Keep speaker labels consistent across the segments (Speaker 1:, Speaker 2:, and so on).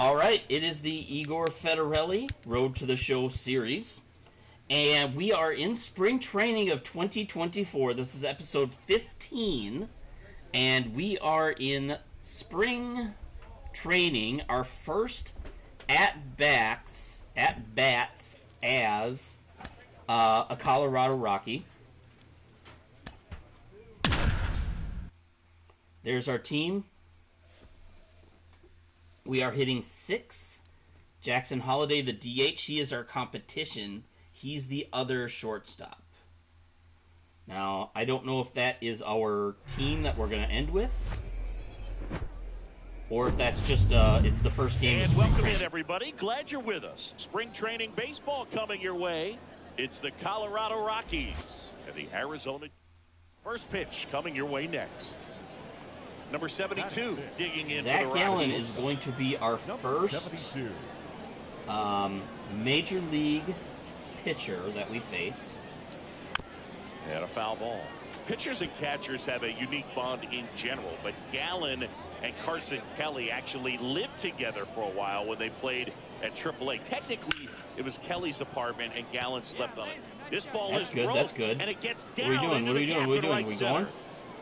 Speaker 1: All right, it is the Igor Feterelli Road to the Show series. And we are in spring training of 2024. This is episode 15. And we are in spring training, our first at bats, at bats as uh, a Colorado Rocky. There's our team. We are hitting sixth. Jackson Holliday, the DH, he is our competition. He's the other shortstop. Now, I don't know if that is our team that we're going to end with, or if that's just uh, it's the first game.
Speaker 2: And welcome in, everybody. Glad you're with us. Spring training baseball coming your way. It's the Colorado Rockies and the Arizona. First pitch coming your way next. Number 72 digging in
Speaker 1: Zac
Speaker 2: for the
Speaker 1: Gallen is going to be our first um, major league pitcher that we face.
Speaker 2: And a foul ball. Pitchers and catchers have a unique bond in general, but Gallen and Carson Kelly actually lived together for a while when they played at AAA. Technically, it was Kelly's apartment, and Gallen slept on it. This ball
Speaker 1: That's
Speaker 2: is
Speaker 1: good,
Speaker 2: broke,
Speaker 1: that's good.
Speaker 2: and it gets
Speaker 1: What are we doing? What are we doing?
Speaker 2: gap
Speaker 1: What are we doing?
Speaker 2: right
Speaker 1: we
Speaker 2: center.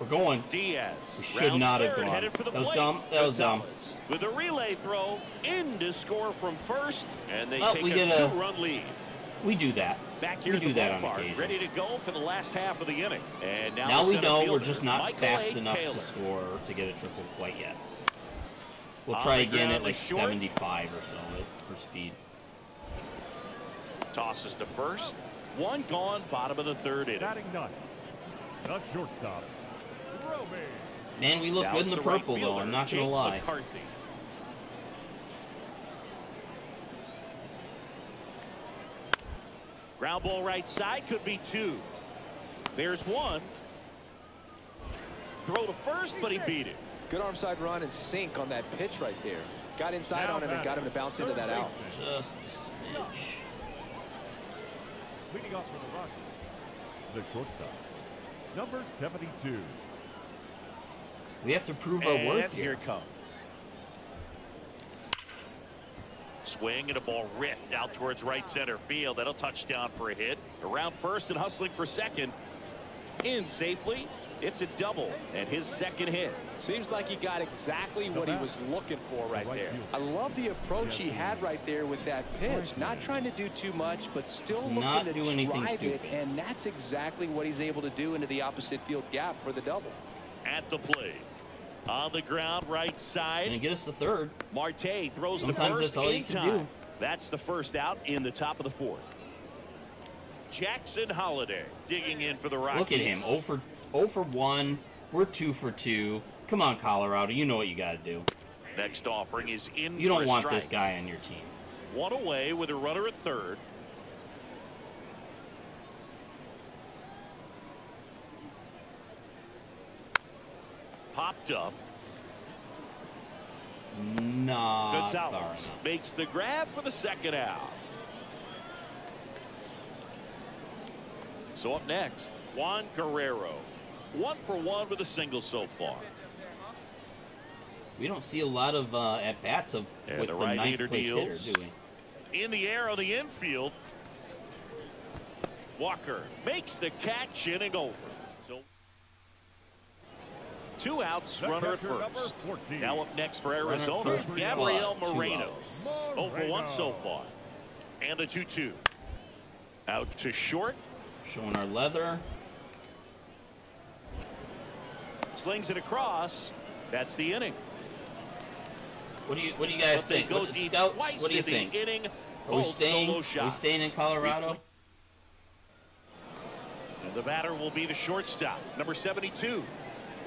Speaker 1: Going? We're going.
Speaker 2: Diaz.
Speaker 1: We should
Speaker 2: rounds
Speaker 1: not have
Speaker 2: third,
Speaker 1: gone.
Speaker 2: headed for the
Speaker 1: That was
Speaker 2: plate.
Speaker 1: dumb. That was dumb.
Speaker 2: With a relay throw in to score from first, and they
Speaker 1: Well,
Speaker 2: take
Speaker 1: we
Speaker 2: a
Speaker 1: get
Speaker 2: two-run lead.
Speaker 1: We do that.
Speaker 2: Back here
Speaker 1: we do that on
Speaker 2: ballpark,
Speaker 1: occasion.
Speaker 2: ready to go for the last half of the inning. And now,
Speaker 1: Now we
Speaker 2: center
Speaker 1: know we're just not
Speaker 2: Michael
Speaker 1: fast
Speaker 2: A.
Speaker 1: enough
Speaker 2: Taylor.
Speaker 1: to score to get a triple quite yet. We'll try again at like
Speaker 2: short.
Speaker 1: 75 or so for speed.
Speaker 2: Tosses to first. One gone, bottom of the third inning.
Speaker 3: Batting ninth, the shortstop, Romy.
Speaker 1: Man, we look
Speaker 2: Now
Speaker 1: good in
Speaker 2: it's
Speaker 1: the
Speaker 2: right
Speaker 1: purple though. I'm not gonna lie.
Speaker 2: McCarthy. Ground ball right side could be two. There's one. Throw to first, but he beat it.
Speaker 4: Good arm side run and sink on that pitch right there. Got inside
Speaker 3: Now
Speaker 4: on him and got him to
Speaker 3: batting,
Speaker 4: bounce into that out.
Speaker 1: Just a smidge.
Speaker 3: Leading off for the Rockies, the shortstop, number 72.
Speaker 1: We have to prove our worth
Speaker 2: here
Speaker 1: here.
Speaker 2: comes. Swing and a ball ripped out towards right center field. That'll touch down for a hit. Around first and hustling for second. In safely. It's a double and his second hit.
Speaker 4: Seems like he got exactly what he was looking for right
Speaker 3: Right
Speaker 4: there. I love the approach he had right there with that pitch. Not trying to do too much, but still
Speaker 1: Let's
Speaker 4: looking
Speaker 1: not
Speaker 4: to
Speaker 1: do anything
Speaker 4: drive it.
Speaker 1: stupid.
Speaker 4: And that's exactly what he's able to do into the opposite field gap for the double.
Speaker 2: At the plate. On the ground, right side.
Speaker 1: And get us the third.
Speaker 2: Marte throws
Speaker 1: Sometimes
Speaker 2: the first
Speaker 1: that's all
Speaker 2: in time.
Speaker 1: do.
Speaker 2: That's the first out in the top of the fourth. Jackson Holliday digging in for the Rockies.
Speaker 1: Look at him. 0 for 0 for 1. We're 2 for 2. Come on, Colorado. You know what you got to do.
Speaker 2: Next offering is in
Speaker 1: You don't want
Speaker 2: strike.
Speaker 1: this guy on your team.
Speaker 2: One away with a runner at third. Popped up.
Speaker 1: Nah. far
Speaker 2: Gonzalez makes the grab for the second out. So up next, Juan Guerrero. One for one with a single so far.
Speaker 1: We don't see a lot of uh, at bats of
Speaker 2: Yeah,
Speaker 1: with
Speaker 2: the
Speaker 1: the,
Speaker 2: right
Speaker 1: ninth place
Speaker 2: deals.
Speaker 1: hitter, do we?
Speaker 2: In the air on the infield. Walker makes the catch inning over. Two outs,
Speaker 3: The
Speaker 2: runner at first. Now up next for Arizona,
Speaker 1: first,
Speaker 2: Gabriel Moreno. Over one so far. And a 2-2. Out to short.
Speaker 1: Showing our leather.
Speaker 2: Slings it across. That's the inning.
Speaker 1: What do you What do you guys think?
Speaker 2: go
Speaker 1: What-
Speaker 2: deep
Speaker 1: Scouts,
Speaker 2: twice
Speaker 1: what do you think?
Speaker 2: inning.
Speaker 1: Are we staying? Are we staying in Colorado?
Speaker 2: And the batter will be the shortstop, number 72.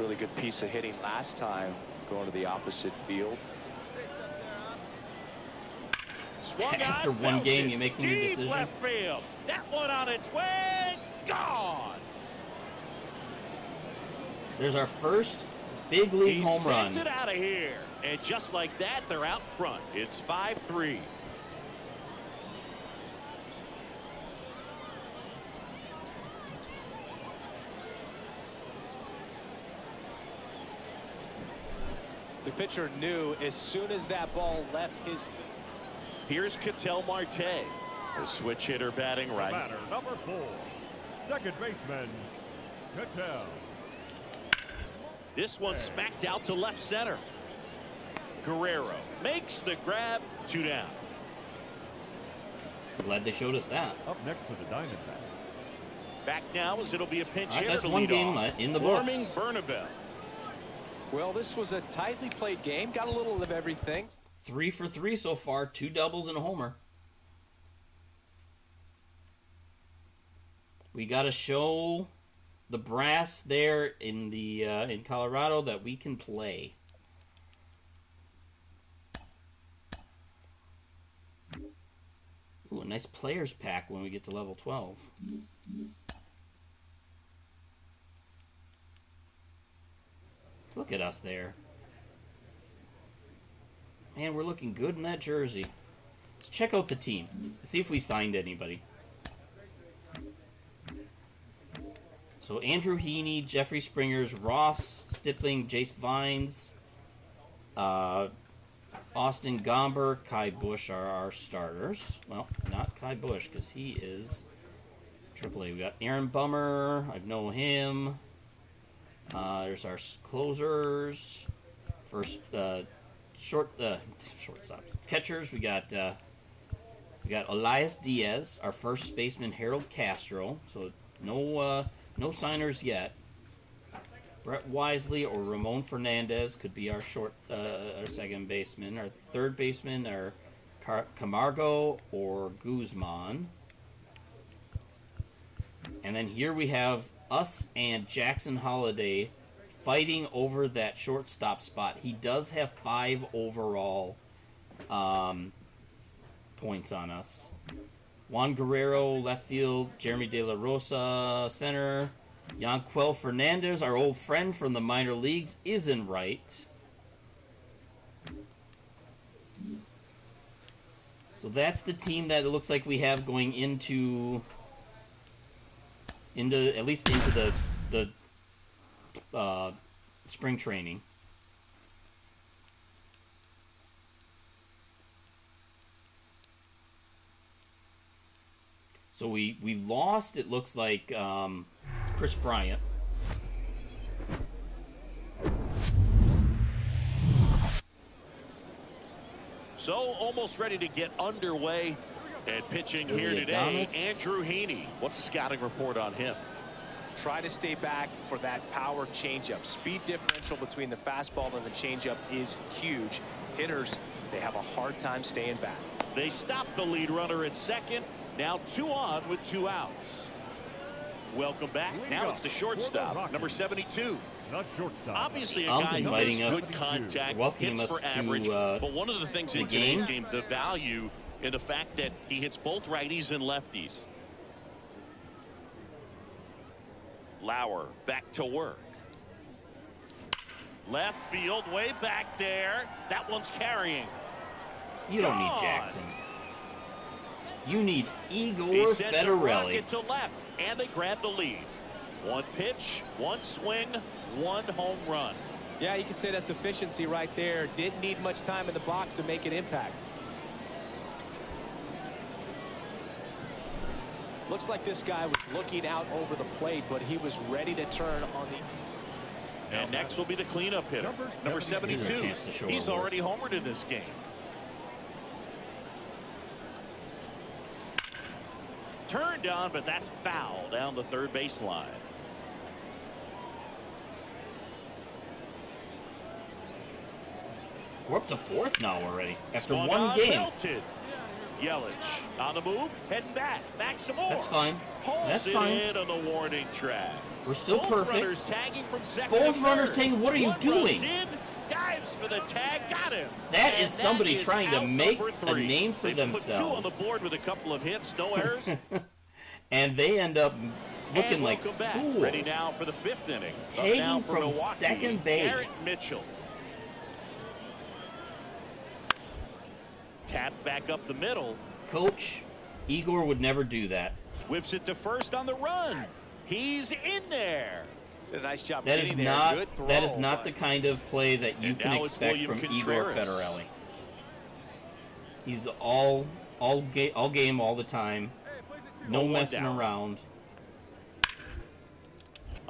Speaker 4: Really good piece of hitting last time going to the opposite field.
Speaker 1: After one game,
Speaker 2: belted.
Speaker 1: you making your
Speaker 2: Deep
Speaker 1: decision?
Speaker 2: left field. That one on its way. Gone.
Speaker 1: There's our first big league
Speaker 2: He
Speaker 1: home run.
Speaker 2: sends it out of here. And just like that, they're out front. It's 5-3.
Speaker 4: The The pitcher knew as soon as that ball left his...
Speaker 2: Here's Ketel Marte, the switch hitter batting right.
Speaker 3: batter, number four, second baseman, Ketel.
Speaker 2: This one smacked out to left center. Guerrero makes the grab, two down.
Speaker 1: Glad they showed us that.
Speaker 3: Up next for the Diamondbacks,
Speaker 2: Back now as it'll be a pinch
Speaker 1: All right,
Speaker 2: hitter
Speaker 1: that's
Speaker 2: to
Speaker 1: one
Speaker 2: lead
Speaker 1: game,
Speaker 2: off.
Speaker 1: in the
Speaker 2: Warming
Speaker 1: books.
Speaker 4: Well, this was a tightly played game. Got a little of everything.
Speaker 1: Three for three so far, two doubles and a homer. We got to show the brass there in the uh, in Colorado that we can play. Ooh, a nice players pack when we get to level 12. Look at us there. Man, we're looking good in that jersey. Let's check out the team. See if we signed anybody. So Andrew Heaney, Jeffrey Springers, Ross Stripling, Jace Vines, uh, Austin Gomber, Ky Bush are our starters. Well, not Ky Bush because he is AAA. We got Aaron Bummer. I know him. Uh, there's our closers. First, uh, short, uh, shortstop catchers. We got uh, we got Elias Diaz, our first baseman Harold Castro. So no uh, no signers yet. Brett Wisely or Ramon Fernandez could be our short uh, our second baseman. Our third baseman are Car- Camargo or Guzman. And then here we have us and Jackson Holliday fighting over that shortstop spot. He does have five overall um, points on us. Juan Guerrero, left field. Jeremy De La Rosa, center. Yanquel Fernandez, our old friend from the minor leagues, is in right. So that's the team that it looks like we have going into into at least into the the uh, spring training. So we we lost. It looks like um, Kris Bryant.
Speaker 2: So almost ready to get underway and pitching here today,
Speaker 1: Thomas.
Speaker 2: Andrew Heaney. What's the scouting report on him?
Speaker 4: Try to stay back for that power changeup. Speed differential between the fastball and the changeup is huge. Hitters, they have a hard time staying back.
Speaker 2: They stopped the lead runner at second. Now two on with two outs. Welcome back.
Speaker 3: Leading
Speaker 2: Now
Speaker 3: off
Speaker 2: it's the
Speaker 3: for the
Speaker 2: shortstop, number 72.
Speaker 3: the shortstop.
Speaker 2: Obviously, a
Speaker 1: I'm
Speaker 2: guy who
Speaker 1: inviting
Speaker 2: makes
Speaker 1: us-
Speaker 2: good contact,
Speaker 1: welcoming
Speaker 2: hits
Speaker 1: us
Speaker 2: for
Speaker 1: to,
Speaker 2: average.
Speaker 1: uh,
Speaker 2: but one of the things
Speaker 1: the
Speaker 2: in today's
Speaker 1: game.
Speaker 2: game, the value in the fact that he hits both righties and lefties. Lauer back to work. Left field, way back there. That one's carrying.
Speaker 1: You don't need Jackson. You need
Speaker 2: He
Speaker 1: Igor
Speaker 2: sends a
Speaker 1: Feterelli.
Speaker 2: rocket to left, and they grab the lead. One pitch, one swing, one home run.
Speaker 4: Yeah, you can say that's efficiency right there. Didn't need much time in the box to make an impact. Looks like this guy was looking out over the plate, but he was ready to turn on the
Speaker 2: And next will be the cleanup hitter,
Speaker 3: Number
Speaker 2: number
Speaker 3: 72.
Speaker 2: 72.
Speaker 1: Here's a chance to show
Speaker 2: He's already homered in this game. Turned on, but that's foul down the third baseline.
Speaker 1: We're up to fourth now already after
Speaker 2: Swung
Speaker 1: one
Speaker 2: on,
Speaker 1: game.
Speaker 2: belted. Yelich on the move, heading back.
Speaker 1: That's fine. That's fine.
Speaker 2: on the warning track.
Speaker 1: We're still
Speaker 2: Both
Speaker 1: perfect.
Speaker 2: runners tagging from second
Speaker 1: Both runners tagging- what are you
Speaker 2: One
Speaker 1: doing?
Speaker 2: runs in, dives for the tag, got him.
Speaker 1: That
Speaker 2: And
Speaker 1: is somebody
Speaker 2: is
Speaker 1: trying to make a name for
Speaker 2: They've Put two on the
Speaker 1: themselves.
Speaker 2: board with a couple of hits, no errors.
Speaker 1: And they end up looking like
Speaker 2: back.
Speaker 1: fools.
Speaker 2: Ready now for the fifth inning. Up
Speaker 1: Tagging
Speaker 2: now for
Speaker 1: from
Speaker 2: Milwaukee,
Speaker 1: second base.
Speaker 2: Garrett Mitchell. Tap back up the middle.
Speaker 1: Coach, Igor would never do that.
Speaker 2: Whips it to first on the run. He's in there.
Speaker 4: Did a nice job
Speaker 1: That is
Speaker 4: getting there.
Speaker 1: not
Speaker 4: throw,
Speaker 1: that is not the kind of play that you can expect
Speaker 2: William
Speaker 1: from Igor
Speaker 2: Contreras.
Speaker 1: Feterelli. He's all all ga- all game all the time. No
Speaker 2: one
Speaker 1: messing
Speaker 2: down.
Speaker 1: around.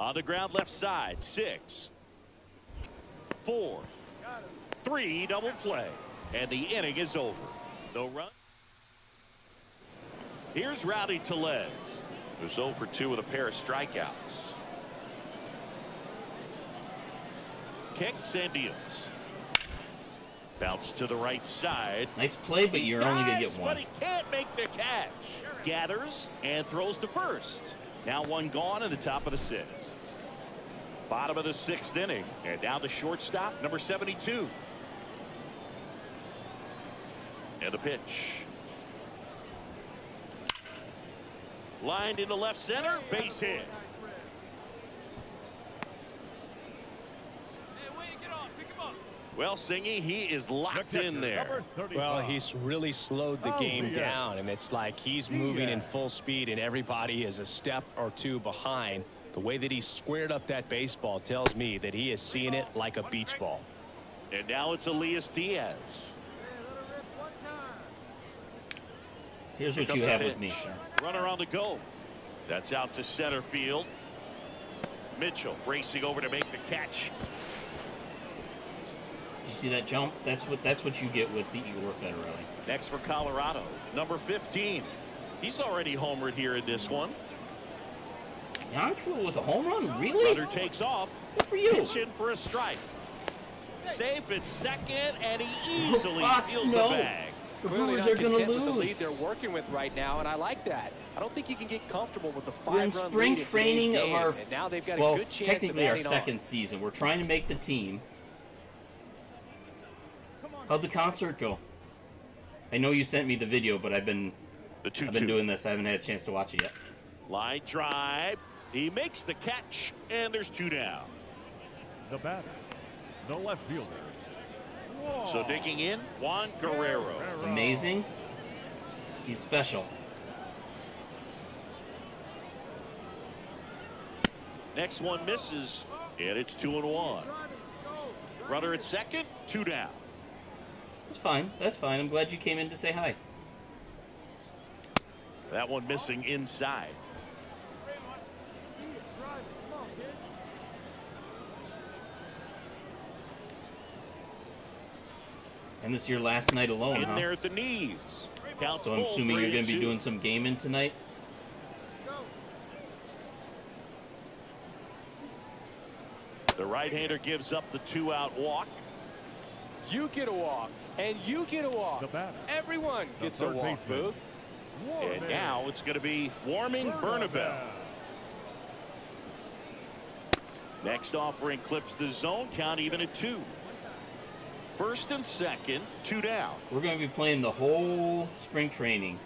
Speaker 2: On the ground left side, six, four, three, double play. And the inning is over. No run. Here's Rowdy Tellez, who's 0 for 2 with a pair of strikeouts. Kicks and deals. Bounce to the right side.
Speaker 1: Nice play, but you're only gonna
Speaker 2: dives,
Speaker 1: get
Speaker 2: But
Speaker 1: one.
Speaker 2: he can't make the catch. Gathers and throws to first. Now one gone in the top of the sixth. Bottom of the sixth inning. And now the shortstop, number 72. And the pitch. Lined into left center, base hit. Well, Singy, he is locked in there.
Speaker 4: Well, he's really slowed the
Speaker 3: Oh,
Speaker 4: game down, and it's like he's moving in full speed, and everybody is a step or two behind. The way that he squared up that baseball tells me that he is seeing it like a beach ball.
Speaker 2: And now it's Elias Diaz.
Speaker 1: Here's what you have with me, sir.
Speaker 2: Runner on the go. That's out to center field. Mitchell racing over to make the catch.
Speaker 1: You see that jump? That's what that's what you get with the Igor Feterelli.
Speaker 2: Next for Colorado, number 15. He's already homered here in this one.
Speaker 1: Yanquel with a home run? Really?
Speaker 2: Runner takes off.
Speaker 1: Good for you.
Speaker 2: Pitch in for a strike. Safe at second, and he easily
Speaker 1: Fox,
Speaker 2: steals
Speaker 1: no.
Speaker 2: the bag.
Speaker 1: The
Speaker 5: Clearly
Speaker 1: Brewers are going to
Speaker 5: with the lead
Speaker 1: lose.
Speaker 5: they're working with right now, and I like that. I don't think you can get comfortable with the
Speaker 1: We're in spring
Speaker 5: lead
Speaker 1: training of our
Speaker 5: and now they've got
Speaker 1: well,
Speaker 5: a good chance
Speaker 1: technically
Speaker 5: of
Speaker 1: our second
Speaker 5: on.
Speaker 1: season. We're trying to make the team. How'd the concert go? I know you sent me the video, but I've been
Speaker 2: The 2
Speaker 1: I've been doing this. I haven't had a chance to watch it yet.
Speaker 2: Line drive. He makes the catch, and there's two down.
Speaker 3: The batter, the left fielder.
Speaker 2: So digging in, Juan Guerrero.
Speaker 1: Amazing. He's special.
Speaker 2: Next one misses, and it's two and one. Runner at second, two down.
Speaker 1: That's fine. That's fine. I'm glad you came in to say hi.
Speaker 2: That one missing inside.
Speaker 1: And this is your last night alone,
Speaker 2: In
Speaker 1: huh?
Speaker 2: there at the knees. Counts
Speaker 1: So I'm assuming you're going to be doing some gaming tonight.
Speaker 2: The right-hander gives up the two-out walk.
Speaker 5: You get a walk, and you get a walk.
Speaker 3: The batter,
Speaker 5: Everyone
Speaker 3: the
Speaker 5: gets a walk,
Speaker 3: baseman.
Speaker 5: Booth.
Speaker 2: And now it's going to be Warming Bernabel. Next offering clips the zone count even at two. First and second, two down.
Speaker 1: We're going to be playing the whole spring training.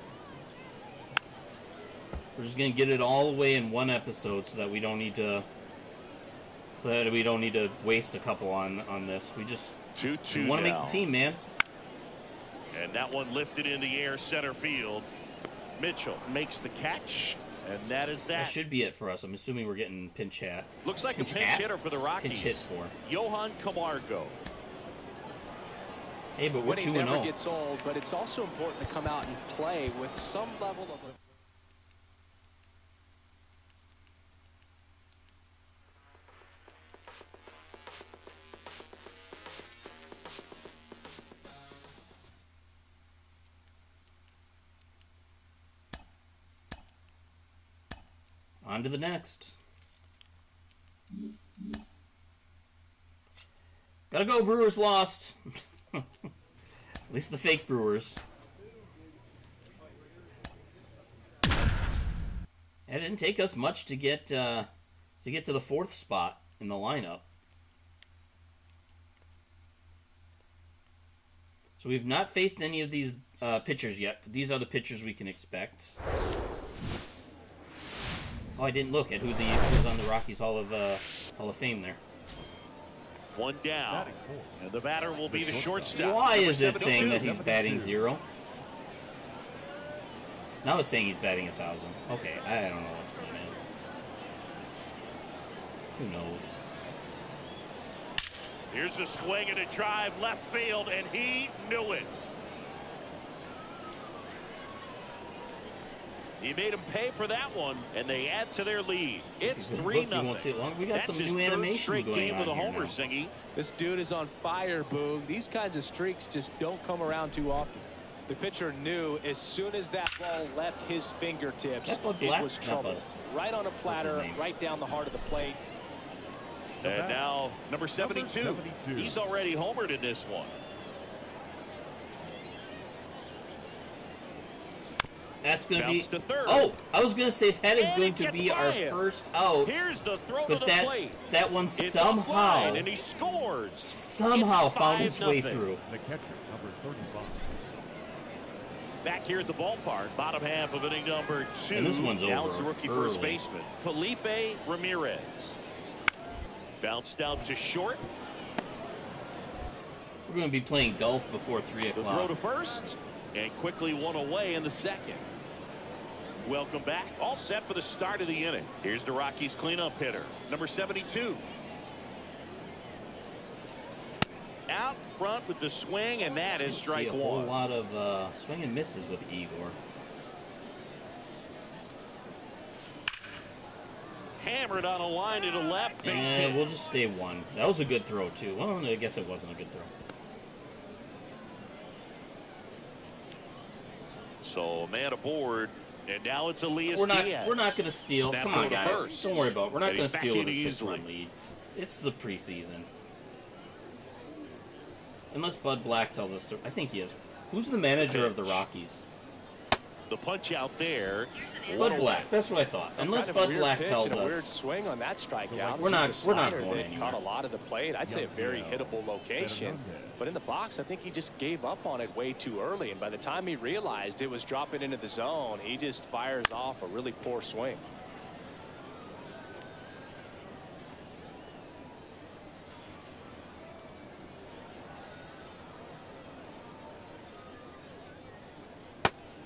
Speaker 1: We're just going to get it all the way in one episode so that we don't need to so that we don't need to waste a couple on on this. We just
Speaker 2: Two two
Speaker 1: want to make the team, man.
Speaker 2: And that one lifted in the air center field. Mitchell makes the catch, and that is
Speaker 1: That
Speaker 2: that.
Speaker 1: should be it for us. I'm assuming we're getting pinch hat.
Speaker 2: Looks like
Speaker 1: Pinch
Speaker 2: a pinch
Speaker 1: hat?
Speaker 2: hitter for the Rockies.
Speaker 1: Pinch hit for.
Speaker 2: Johan Camargo.
Speaker 1: Hey, but we're 2 and
Speaker 5: never
Speaker 1: 0.
Speaker 5: gets old, but it's also important to come out and play with some level of.
Speaker 1: On to the next. Gotta go, Brewers lost. At least the fake Brewers. It didn't take us much to get uh, to get to the fourth spot in the lineup. So we've not faced any of these uh, pitchers yet. But these are the pitchers we can expect. Oh, I didn't look at who the was on the Rockies Hall of uh, Hall of Fame there.
Speaker 2: One down. And the batter will be the shortstop.
Speaker 1: Why is it saying that he's batting zero? Now it's saying he's batting a thousand. Okay, I don't know what's going on. Who knows?
Speaker 2: Here's a swing and a drive left field, and he knew it. He made him pay for that one, and they add to their lead. It's three
Speaker 1: you won't
Speaker 2: nothing.
Speaker 1: see it long. We got
Speaker 2: That's
Speaker 1: some
Speaker 2: his
Speaker 1: new
Speaker 2: third
Speaker 1: animations
Speaker 2: straight
Speaker 1: going
Speaker 2: game
Speaker 1: on
Speaker 2: with a homer,
Speaker 1: now.
Speaker 2: Singy.
Speaker 4: This dude is on fire, Boog. These kinds of streaks just don't come around too often. The pitcher knew as soon as that ball left his fingertips, it was trouble. Right on a platter, right down the heart of the plate.
Speaker 2: And now number 72.
Speaker 3: 72.
Speaker 2: He's already homered in this one.
Speaker 1: That's going to be.
Speaker 2: Bounce to third.
Speaker 1: Oh, I was going to say that is
Speaker 2: And
Speaker 1: going to be our
Speaker 2: by him.
Speaker 1: first out.
Speaker 2: Here's the throw to
Speaker 1: But
Speaker 2: the
Speaker 1: that's
Speaker 2: plate.
Speaker 1: that one
Speaker 2: It's
Speaker 1: somehow
Speaker 2: offline, and he scores.
Speaker 1: somehow
Speaker 2: It's
Speaker 1: found its way through.
Speaker 3: The catcher, number 35.
Speaker 2: Back here at the ballpark, bottom half of inning number two.
Speaker 1: And this one's
Speaker 2: Now
Speaker 1: over
Speaker 2: it's the rookie
Speaker 1: early.
Speaker 2: first baseman, Felipe Ramirez. Bounced out to short.
Speaker 1: We're going to be playing golf before three
Speaker 2: The throw to first, and quickly one away in the second. Welcome back. All set for the start of the inning. Here's the Rockies cleanup hitter, number 72. Out front with the swing, and that is
Speaker 1: See
Speaker 2: strike
Speaker 1: a whole
Speaker 2: one.
Speaker 1: lot of uh, swing and misses with Igor.
Speaker 2: Hammered on a line to the left base
Speaker 1: And
Speaker 2: hit.
Speaker 1: we'll just stay one. That was a good throw too. Well, I guess it wasn't a good throw.
Speaker 2: So a man aboard, and now it's Elias
Speaker 1: We're not.
Speaker 2: Diaz.
Speaker 1: We're not going to steal.
Speaker 2: Snap
Speaker 1: Come on, guys.
Speaker 2: first.
Speaker 1: Don't worry about. it. We're not going to steal with a six-run lead. It's the preseason. Unless Bud Black tells us to. I think he is. Who's the manager of the Rockies?
Speaker 2: The punch out there.
Speaker 1: Bud Black. That's what I thought. Unless
Speaker 4: kind of
Speaker 1: Bud Black tells
Speaker 4: and a weird
Speaker 1: us.
Speaker 4: swing on that strikeout.
Speaker 1: We're not- we're not going anywhere.
Speaker 4: Caught a lot of the plate. I'd say a very hittable location. But in the box, I think he just gave up on it way too early. And by the time he realized it was dropping into the zone, he just fires off a really poor swing.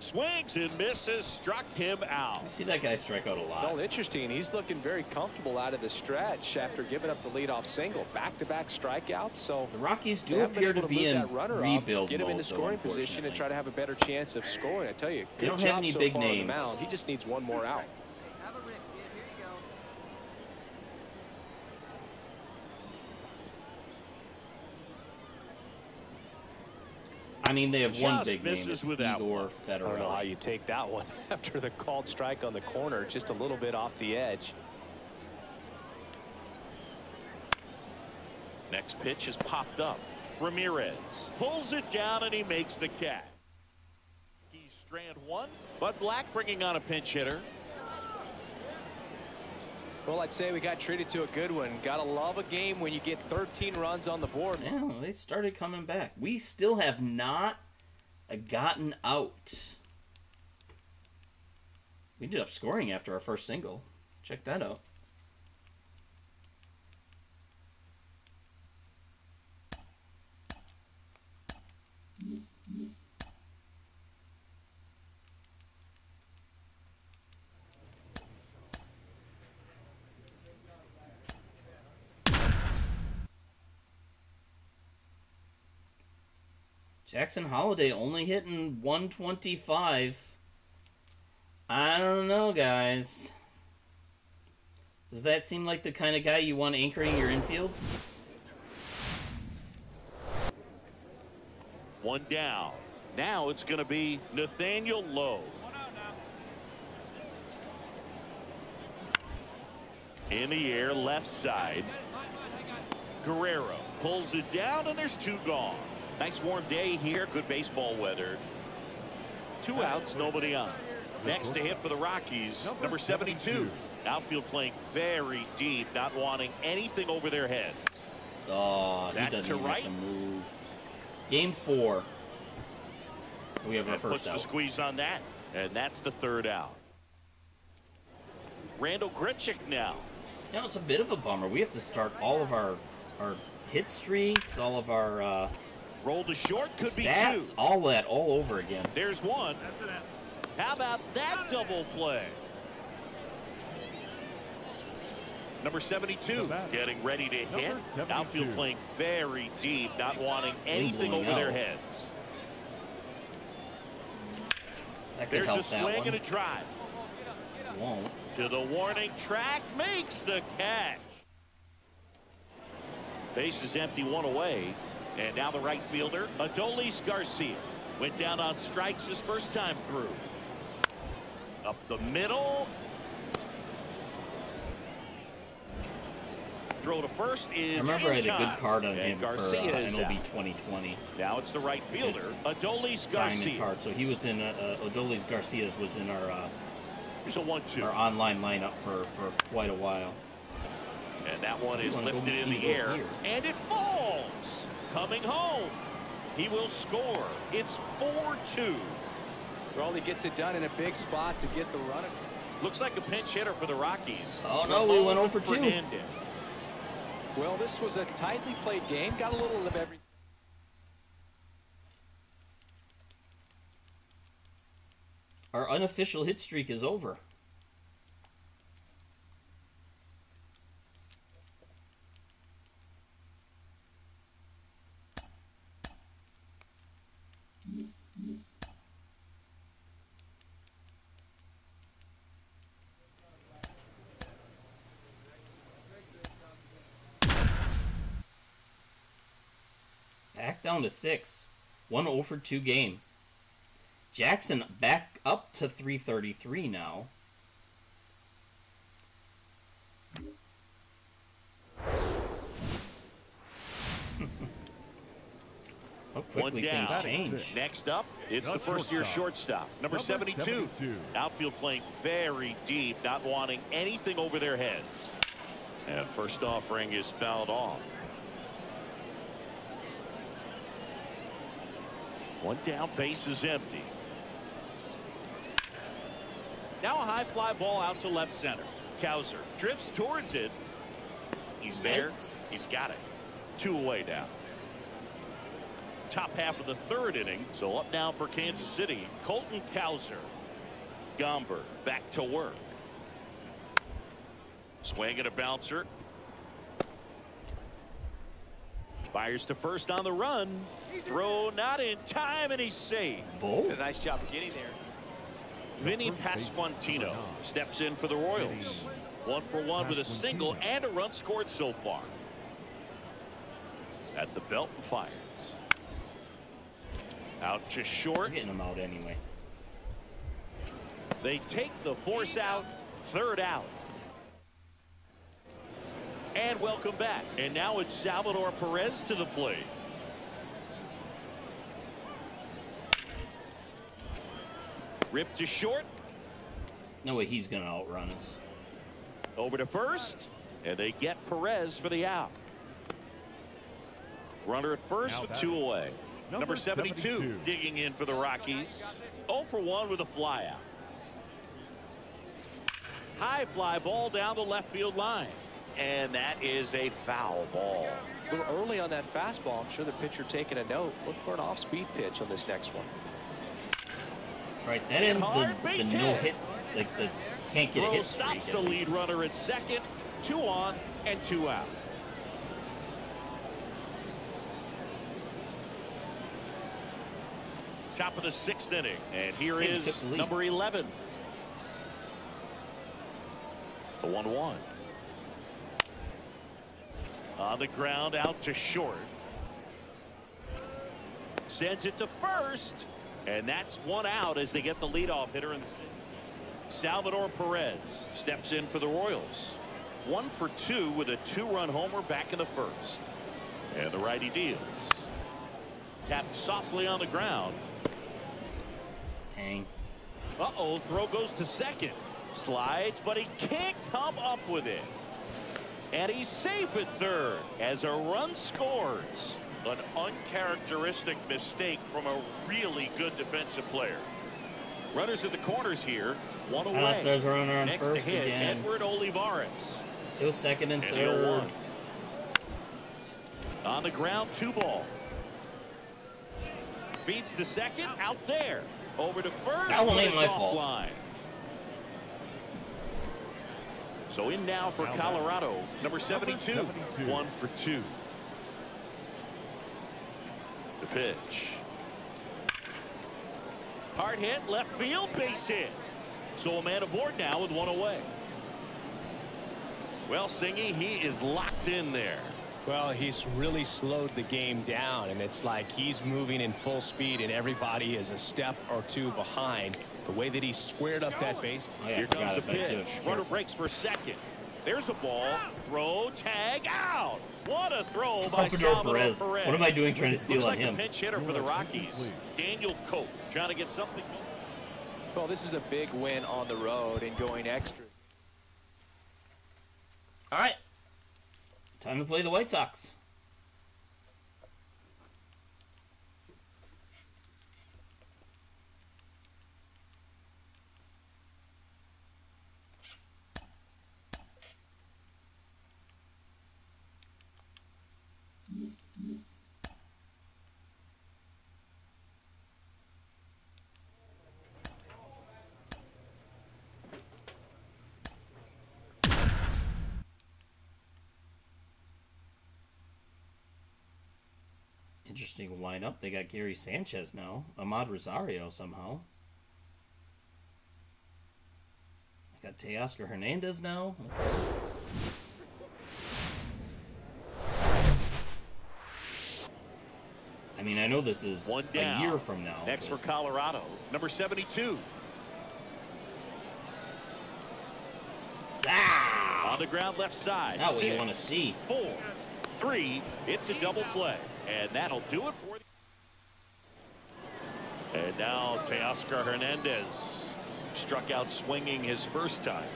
Speaker 2: Swings and misses, struck him out.
Speaker 1: I see that guy strike out a lot.
Speaker 4: Well, interesting. He's looking very comfortable out of the stretch after giving up the leadoff single. Back-to-back strikeouts. So
Speaker 1: The Rockies do appear to
Speaker 4: able
Speaker 1: be
Speaker 4: move
Speaker 1: in
Speaker 4: that runner
Speaker 1: rebuild
Speaker 4: up, get him
Speaker 1: mode,
Speaker 4: into
Speaker 1: though,
Speaker 4: scoring position and try to have a better chance of scoring. I tell you,
Speaker 1: They
Speaker 4: good
Speaker 1: don't have
Speaker 4: job
Speaker 1: any
Speaker 4: so
Speaker 1: big
Speaker 4: far
Speaker 1: names.
Speaker 4: He just needs one more out.
Speaker 1: I mean, they have one big name.
Speaker 2: misses
Speaker 1: It's
Speaker 2: with that
Speaker 1: Igor
Speaker 2: one.
Speaker 4: I don't know how you take that one after the called strike on the corner, just a little bit off the edge.
Speaker 2: Next pitch is popped up. Ramirez pulls it down and he makes the catch. He's strand one. but Black bringing on a pinch hitter.
Speaker 4: Well, I'd say we got treated to a good one. Gotta love a game when you get 13 runs on the board.
Speaker 1: Yeah, they started coming back. We still have not gotten out. We ended up scoring after our first single. Check that out. Jackson Holliday only hitting 125. I don't know, guys. Does that seem like the kind of guy you want anchoring your infield?
Speaker 2: One down. Now it's going to be Nathaniel Lowe. In the air, left side. Guerrero pulls it down, and there's two gone. Nice warm day here. Good baseball weather. Two outs, nobody on. Next to hit for the Rockies, number 72. Outfield playing very deep, not wanting anything over their heads.
Speaker 1: Oh, he
Speaker 2: Back
Speaker 1: doesn't
Speaker 2: to right.
Speaker 1: move. Game four. We have our
Speaker 2: And puts
Speaker 1: first
Speaker 2: the squeeze on that, and that's the third out. Randal Grichuk now.
Speaker 1: Now it's a bit of a bummer. We have to start all of our our hit streaks, all of our uh,
Speaker 2: Rolled to short, could be
Speaker 1: stats,
Speaker 2: two.
Speaker 1: all that, all over again.
Speaker 2: There's one. How about that double play? Number 72 getting ready to hit. Outfield playing very deep, not wanting anything over out. their heads. There's a swing and a drive.
Speaker 1: Won't.
Speaker 2: To the warning track, makes the catch. Base is empty, one away. And now the right fielder, Adolis Garcia. Went down on strikes his first time through. Up the middle. Throw to first is
Speaker 1: I remember
Speaker 2: I
Speaker 1: had a good card on him
Speaker 2: Garcia
Speaker 1: for uh, MLB
Speaker 2: out.
Speaker 1: 2020.
Speaker 2: Now it's the right fielder, Adolis
Speaker 1: Diamond
Speaker 2: Garcia.
Speaker 1: card. So he was in uh, uh, Adolis Garcia's was in our uh,
Speaker 2: Here's a one-two.
Speaker 1: our online lineup for for quite a while.
Speaker 2: And that one is lifted in the air.
Speaker 1: here.
Speaker 2: And it falls. Coming home. He will score. It's 4-2.
Speaker 4: Raleigh gets it done in a big spot to get the run.
Speaker 2: Looks like a pinch hitter for the Rockies.
Speaker 1: Oh, no, we went
Speaker 2: over
Speaker 1: 0 for 2.
Speaker 2: Fernandez.
Speaker 4: Well, this was a tightly played game. Got a little of every.
Speaker 1: Our unofficial hit streak is over. Back down to six. One oh over two game. Jackson back up to 333 now. How
Speaker 2: One down.
Speaker 1: things change.
Speaker 2: Next up, it's
Speaker 3: The
Speaker 2: the first-year
Speaker 3: shortstop.
Speaker 2: shortstop, number,
Speaker 3: Number
Speaker 2: 72.
Speaker 3: 72.
Speaker 2: Outfield playing very deep, not wanting anything over their heads. And first offering is fouled off. One down, base is empty. Now a high fly ball out to left center. Kauser drifts towards it. He's there. He's got it. Two away now. Top half of the third inning. So up now for Kansas City. Colton Kauser. Gomber back to work. Swing and a bouncer. Fires to first on the run. Throw not in time and he's safe.
Speaker 1: Bull?
Speaker 4: A nice job getting there.
Speaker 2: Vinny Pasquantino steps in for the Royals. One for one with a single and a run scored so far. At the belt and fires. Out to
Speaker 1: We're
Speaker 2: short.
Speaker 1: getting them out anyway.
Speaker 2: They take the force out. Third out. And welcome back. And now it's Salvador Perez to the plate. Ripped to short.
Speaker 1: No way he's going to outrun us.
Speaker 2: Over to first. And they get Perez for the out. Runner at first
Speaker 3: Now
Speaker 2: with two away. Number,
Speaker 3: Number
Speaker 2: 72,
Speaker 3: 72.
Speaker 2: digging in for the Rockies. 0 for 1 with a flyout. High fly ball down the left field line. And that is a foul ball.
Speaker 4: A little early on that fastball. I'm sure the pitcher taking a note. Look for an off-speed pitch on this next one.
Speaker 1: Right, that ends the, the no
Speaker 2: hit.
Speaker 1: like the can't get a hit streak.
Speaker 2: stops the lead runner at second. Two on and two out. Top of the sixth inning. And here is
Speaker 1: took the lead.
Speaker 2: number 11. The 1 1. On the ground out to short. Sends it to first. And that's one out as they get the leadoff hitter in the sixth. Salvador Perez steps in for the Royals. One for two with a two-run homer back in the first. And the righty deals. Tapped softly on the ground.
Speaker 1: Dang.
Speaker 2: Uh-oh, throw goes to second. Slides, but he can't come up with it. And he's safe at third as a run scores. An uncharacteristic mistake from a really good defensive player. Runners at the corners here. One away.
Speaker 1: there's a runner on
Speaker 2: Next to
Speaker 1: first
Speaker 2: hit,
Speaker 1: again.
Speaker 2: Edward Olivares.
Speaker 1: It was second and
Speaker 2: And
Speaker 1: third.
Speaker 2: 0-1. On the ground, two ball. Beats to second, out there. Over to first.
Speaker 1: That one
Speaker 2: but
Speaker 1: ain't my fault.
Speaker 2: offline. So in now for Colorado, Number 72. one for two. The pitch. Hard hit, left field, base hit. So a man aboard now with one away. Well, Singy, he is locked in there.
Speaker 4: Well, he's really slowed the game down, and it's like he's moving in full speed, and everybody is a step or two behind. The way that he squared up that base.
Speaker 1: Yeah, I
Speaker 2: Here comes the pitch. Runner breaks for second. There's a ball. Throw, tag, out. What a throw by
Speaker 1: Salvador
Speaker 2: Salvador
Speaker 1: Perez.
Speaker 2: Perez.
Speaker 1: What am I doing trying to steal
Speaker 2: Looks
Speaker 1: on
Speaker 2: like
Speaker 1: him?
Speaker 2: the pinch hitter for the Rockies. Daniel Cope trying to get something.
Speaker 5: Well, this is a big win on the road and going extra.
Speaker 1: All right. Time to play the White Sox. Interesting lineup. They got Gary Sanchez now. Amed Rosario somehow. I got Teoscar Hernandez now. I mean, I know this is
Speaker 2: One
Speaker 1: a year from now.
Speaker 2: Next for Colorado, number 72.
Speaker 1: Ah!
Speaker 2: On the ground left side.
Speaker 1: Not what you want to see.
Speaker 2: Four, three. It's a double play. And that'll do it for the. And now Teoscar Hernandez struck out swinging his first time.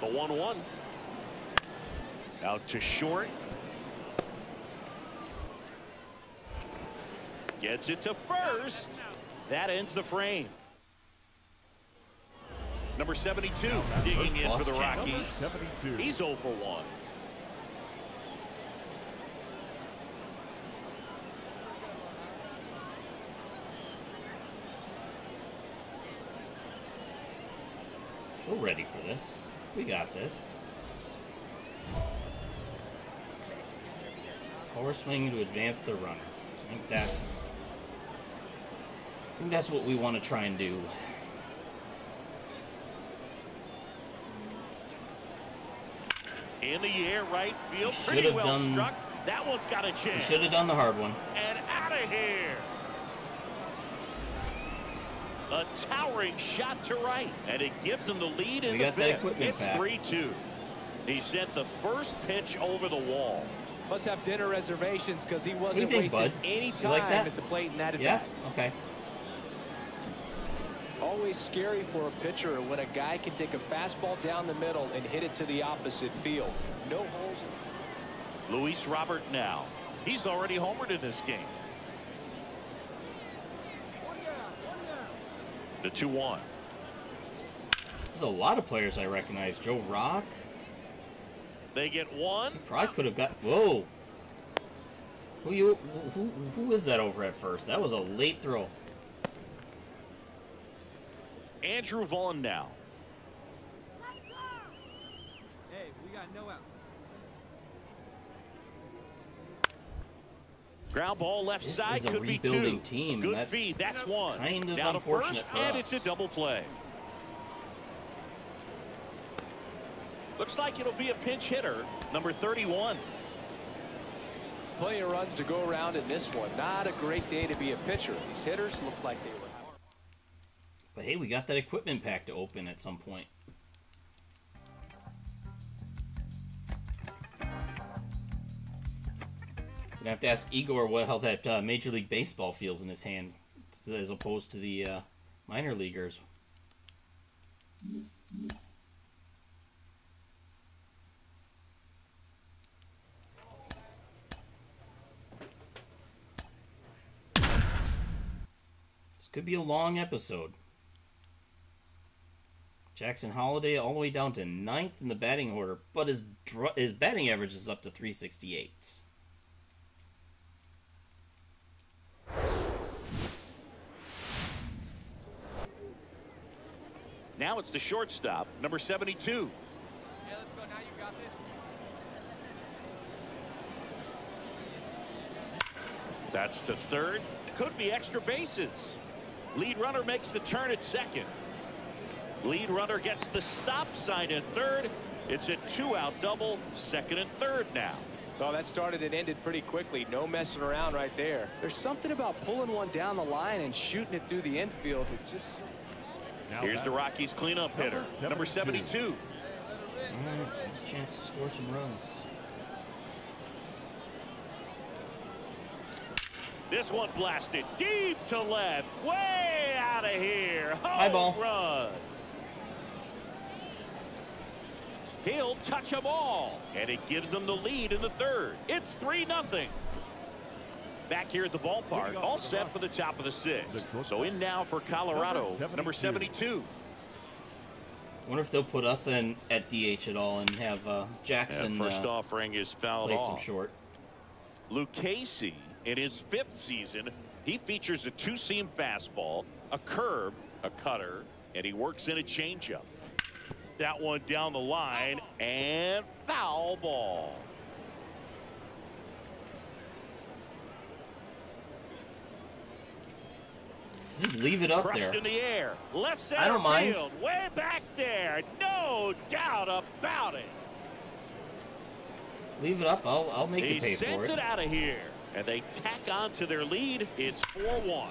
Speaker 2: The 1 1. Out to short. Gets it to first. That ends the frame. Number 72 digging in for the. Rockies.
Speaker 3: 72.
Speaker 2: He's 0 for 1.
Speaker 1: We're ready for this. We got this. Power swing to advance the runner. I think that's. I think that's what we want to try and do.
Speaker 2: In the air, right field.
Speaker 1: Should
Speaker 2: Pretty well
Speaker 1: done-
Speaker 2: struck. That one's got a
Speaker 1: We
Speaker 2: chance.
Speaker 1: should have done the hard one.
Speaker 2: And out of here. A towering shot to right. And it gives him the lead in
Speaker 1: We
Speaker 2: the
Speaker 1: got
Speaker 2: fifth. It's 3-2. He sent the first pitch over the wall.
Speaker 5: Must have dinner reservations because he wasn't
Speaker 1: think,
Speaker 5: wasting
Speaker 1: bud?
Speaker 5: any time
Speaker 1: like
Speaker 5: at the plate in that at
Speaker 1: Yeah? Okay.
Speaker 5: Always scary for a pitcher when a guy can take a fastball down the middle and hit it to the opposite field. No holes.
Speaker 2: Luis Robert now. He's already homered in this game. The 2-1.
Speaker 1: There's a lot of players I recognize. Joe Rock.
Speaker 2: They get one.
Speaker 1: Probably could have got. Whoa. Who you? Who? Who is that over at first? That was a late throw.
Speaker 2: Andrew Vaughn now.
Speaker 6: Hey, we got no out.
Speaker 2: Ground ball left
Speaker 1: This
Speaker 2: side
Speaker 1: is a
Speaker 2: could be two.
Speaker 1: rebuilding team, and
Speaker 2: Good
Speaker 1: that's
Speaker 2: feed. That's one.
Speaker 1: kind of
Speaker 2: now to first, and it's a double play. Looks like it'll be a pinch hitter, number 31.
Speaker 5: Plenty of runs to go around in this one. Not a great day to be a pitcher. These hitters look like they were.
Speaker 1: But hey, we got that equipment pack to open at some point. Gonna have to ask Igor what how that uh, Major League Baseball feels in his hand, as opposed to the uh, minor leaguers. This could be a long episode. Jackson Holliday all the way down to ninth in the batting order, but his his batting average is up to 368.
Speaker 2: Now it's the shortstop, number 72.
Speaker 6: Hey, let's go. Now you got this.
Speaker 2: That's to third. Could be extra bases. Lead runner makes the turn at second. Lead runner gets the stop sign at third. It's a two-out double, second and third now.
Speaker 4: Well, that started and ended pretty quickly. No messing around right there. There's something about pulling one down the line and shooting it through the infield. It's just
Speaker 3: Now
Speaker 2: Here's the Rockies cleanup hitter, number 72.
Speaker 1: Alright, there's a chance to score some runs.
Speaker 2: This one blasted deep to left, way out of here.
Speaker 1: High ball.
Speaker 2: Run. He'll touch them all, and it gives them the lead in the third. It's 3 nothing. Back here at the ballpark, all set for the top of the sixth. So in now for Colorado, number 72.
Speaker 1: Wonder if they'll put us in at DH at all and have uh, Jackson
Speaker 2: And first
Speaker 1: uh,
Speaker 2: offering is fouled
Speaker 1: play some
Speaker 2: off.
Speaker 1: short.
Speaker 2: Luke Casey, in his fifth season, he features a two-seam fastball, a curve, a cutter, and he works in a changeup. That one down the line and foul ball.
Speaker 1: Just leave it up
Speaker 2: Crushed
Speaker 1: there.
Speaker 2: in the air. Left center
Speaker 1: I don't mind.
Speaker 2: field. Way back there. No doubt about it.
Speaker 1: Leave it up. I'll I'll make
Speaker 2: He
Speaker 1: you pay for it.
Speaker 2: He sends
Speaker 1: it.
Speaker 2: out of here. And they tack on to their lead. It's 4-1.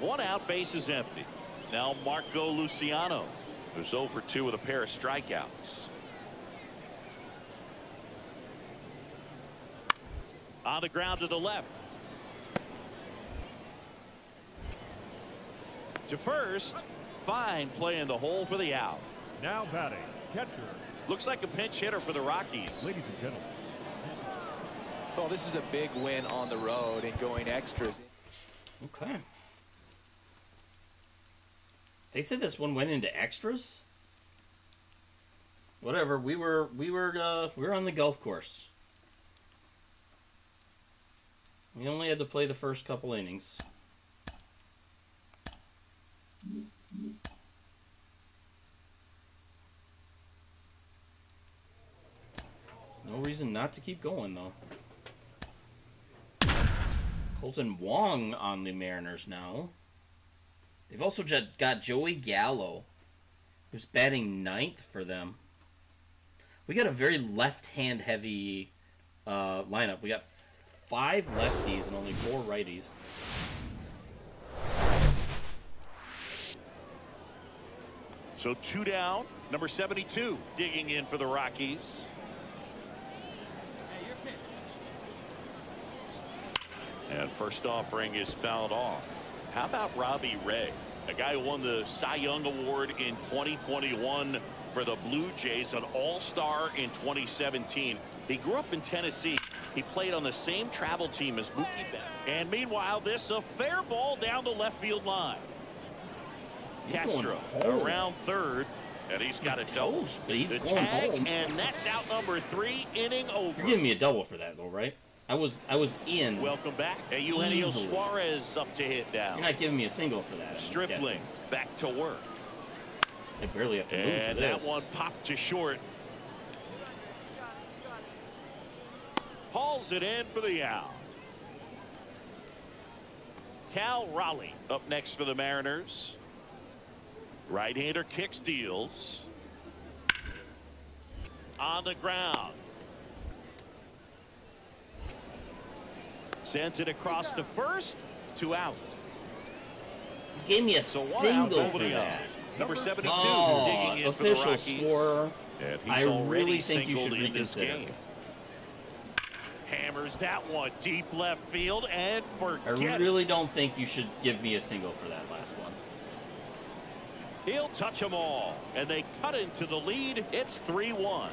Speaker 2: One out, base is empty. Now Marco Luciano, who's 0 for 2 with a pair of strikeouts. On the ground to the left. To first. Fine play in the hole for the out.
Speaker 3: Now batting, catcher.
Speaker 2: Looks like a pinch hitter for the Rockies.
Speaker 3: Ladies and gentlemen,
Speaker 4: well, this is a big win on the road and going extras.
Speaker 1: Okay. They said this one went into extras. Whatever. We were we were uh, we were on the golf course. We only had to play the first couple innings. No reason not to keep going though. Kolten Wong on the Mariners now. They've also got Joey Gallo, who's batting ninth for them. We got a very left-hand heavy uh, lineup. We got five lefties and only four righties.
Speaker 2: So two down. Number 72 digging in for the Rockies.
Speaker 6: Hey, your pitch.
Speaker 2: And first offering is fouled off. How about Robbie Ray? A guy who won the Cy Young Award in 2021 for the Blue Jays, an all-star in 2017. He grew up in Tennessee. He played on the same travel team as Mookie Betts. And meanwhile, this a fair ball down the left field line. Castro around third, and he's got
Speaker 1: He's
Speaker 2: a double.
Speaker 1: toast, he's
Speaker 2: the tag,
Speaker 1: home.
Speaker 2: and that's out number three, inning over.
Speaker 1: You're giving me a double for that though, right? I was I was in.
Speaker 2: Welcome back. Hey, Eugenio
Speaker 1: Easily.
Speaker 2: Suarez up to hit down.
Speaker 1: You're not giving me a single for that. I'm
Speaker 2: Stripling
Speaker 1: guessing.
Speaker 2: back to work.
Speaker 1: I barely have to move for
Speaker 2: And that one popped to short. Hauls it in for the out. Cal Raleigh up next for the Mariners. Right-hander kicks steals. On the ground. Sends it across the first. Two out.
Speaker 1: Give me a
Speaker 2: So one out,
Speaker 1: single for
Speaker 2: nobody
Speaker 1: that.
Speaker 2: Number 72
Speaker 1: Oh,
Speaker 2: digging in for the
Speaker 1: official
Speaker 2: Rockies.
Speaker 1: scorer.
Speaker 2: And he's
Speaker 1: I really think you should
Speaker 2: in this
Speaker 1: reconsider.
Speaker 2: game. Hammers that one deep left field and
Speaker 1: I
Speaker 2: forget it.
Speaker 1: really don't think you should give me a single for that last one.
Speaker 2: He'll touch them all. And they cut into the lead. It's 3-1.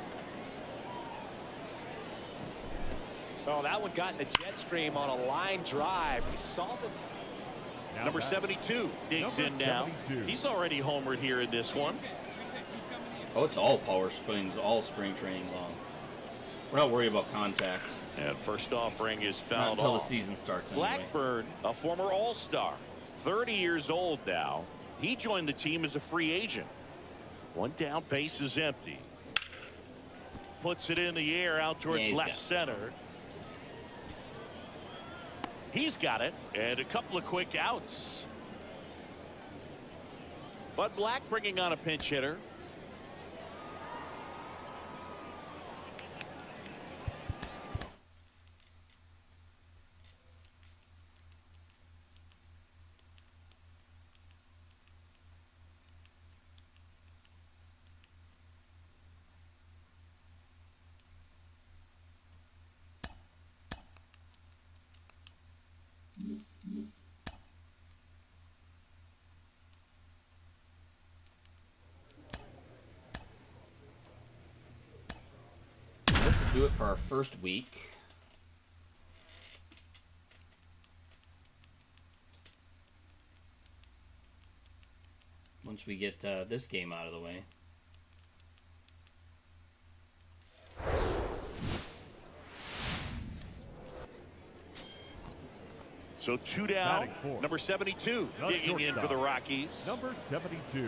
Speaker 4: Oh, that one got in the jet stream on a line drive. We saw the
Speaker 3: now
Speaker 2: Number 72 digs
Speaker 3: Number
Speaker 2: in now.
Speaker 3: 72.
Speaker 2: He's already homered here in this one.
Speaker 6: Pitch, he's coming in.
Speaker 1: Oh, it's all power springs, all spring training long. We're not worried about contact.
Speaker 2: And first offering is
Speaker 1: Not
Speaker 2: fouled
Speaker 1: until the season starts anyway.
Speaker 2: Blackburn, a former All-Star, 30 years old now. He joined the team as a free agent. One down, base is empty. Puts it in the air out towards
Speaker 1: Yeah,
Speaker 2: left
Speaker 1: got this
Speaker 2: center. He's got it, and a couple of quick outs. Bud Black bringing on a pinch hitter.
Speaker 1: Do it for our first week. Once we get uh, this game out of the way.
Speaker 2: So two down. Number 72
Speaker 3: The
Speaker 2: digging in for the Rockies.
Speaker 3: Number 72.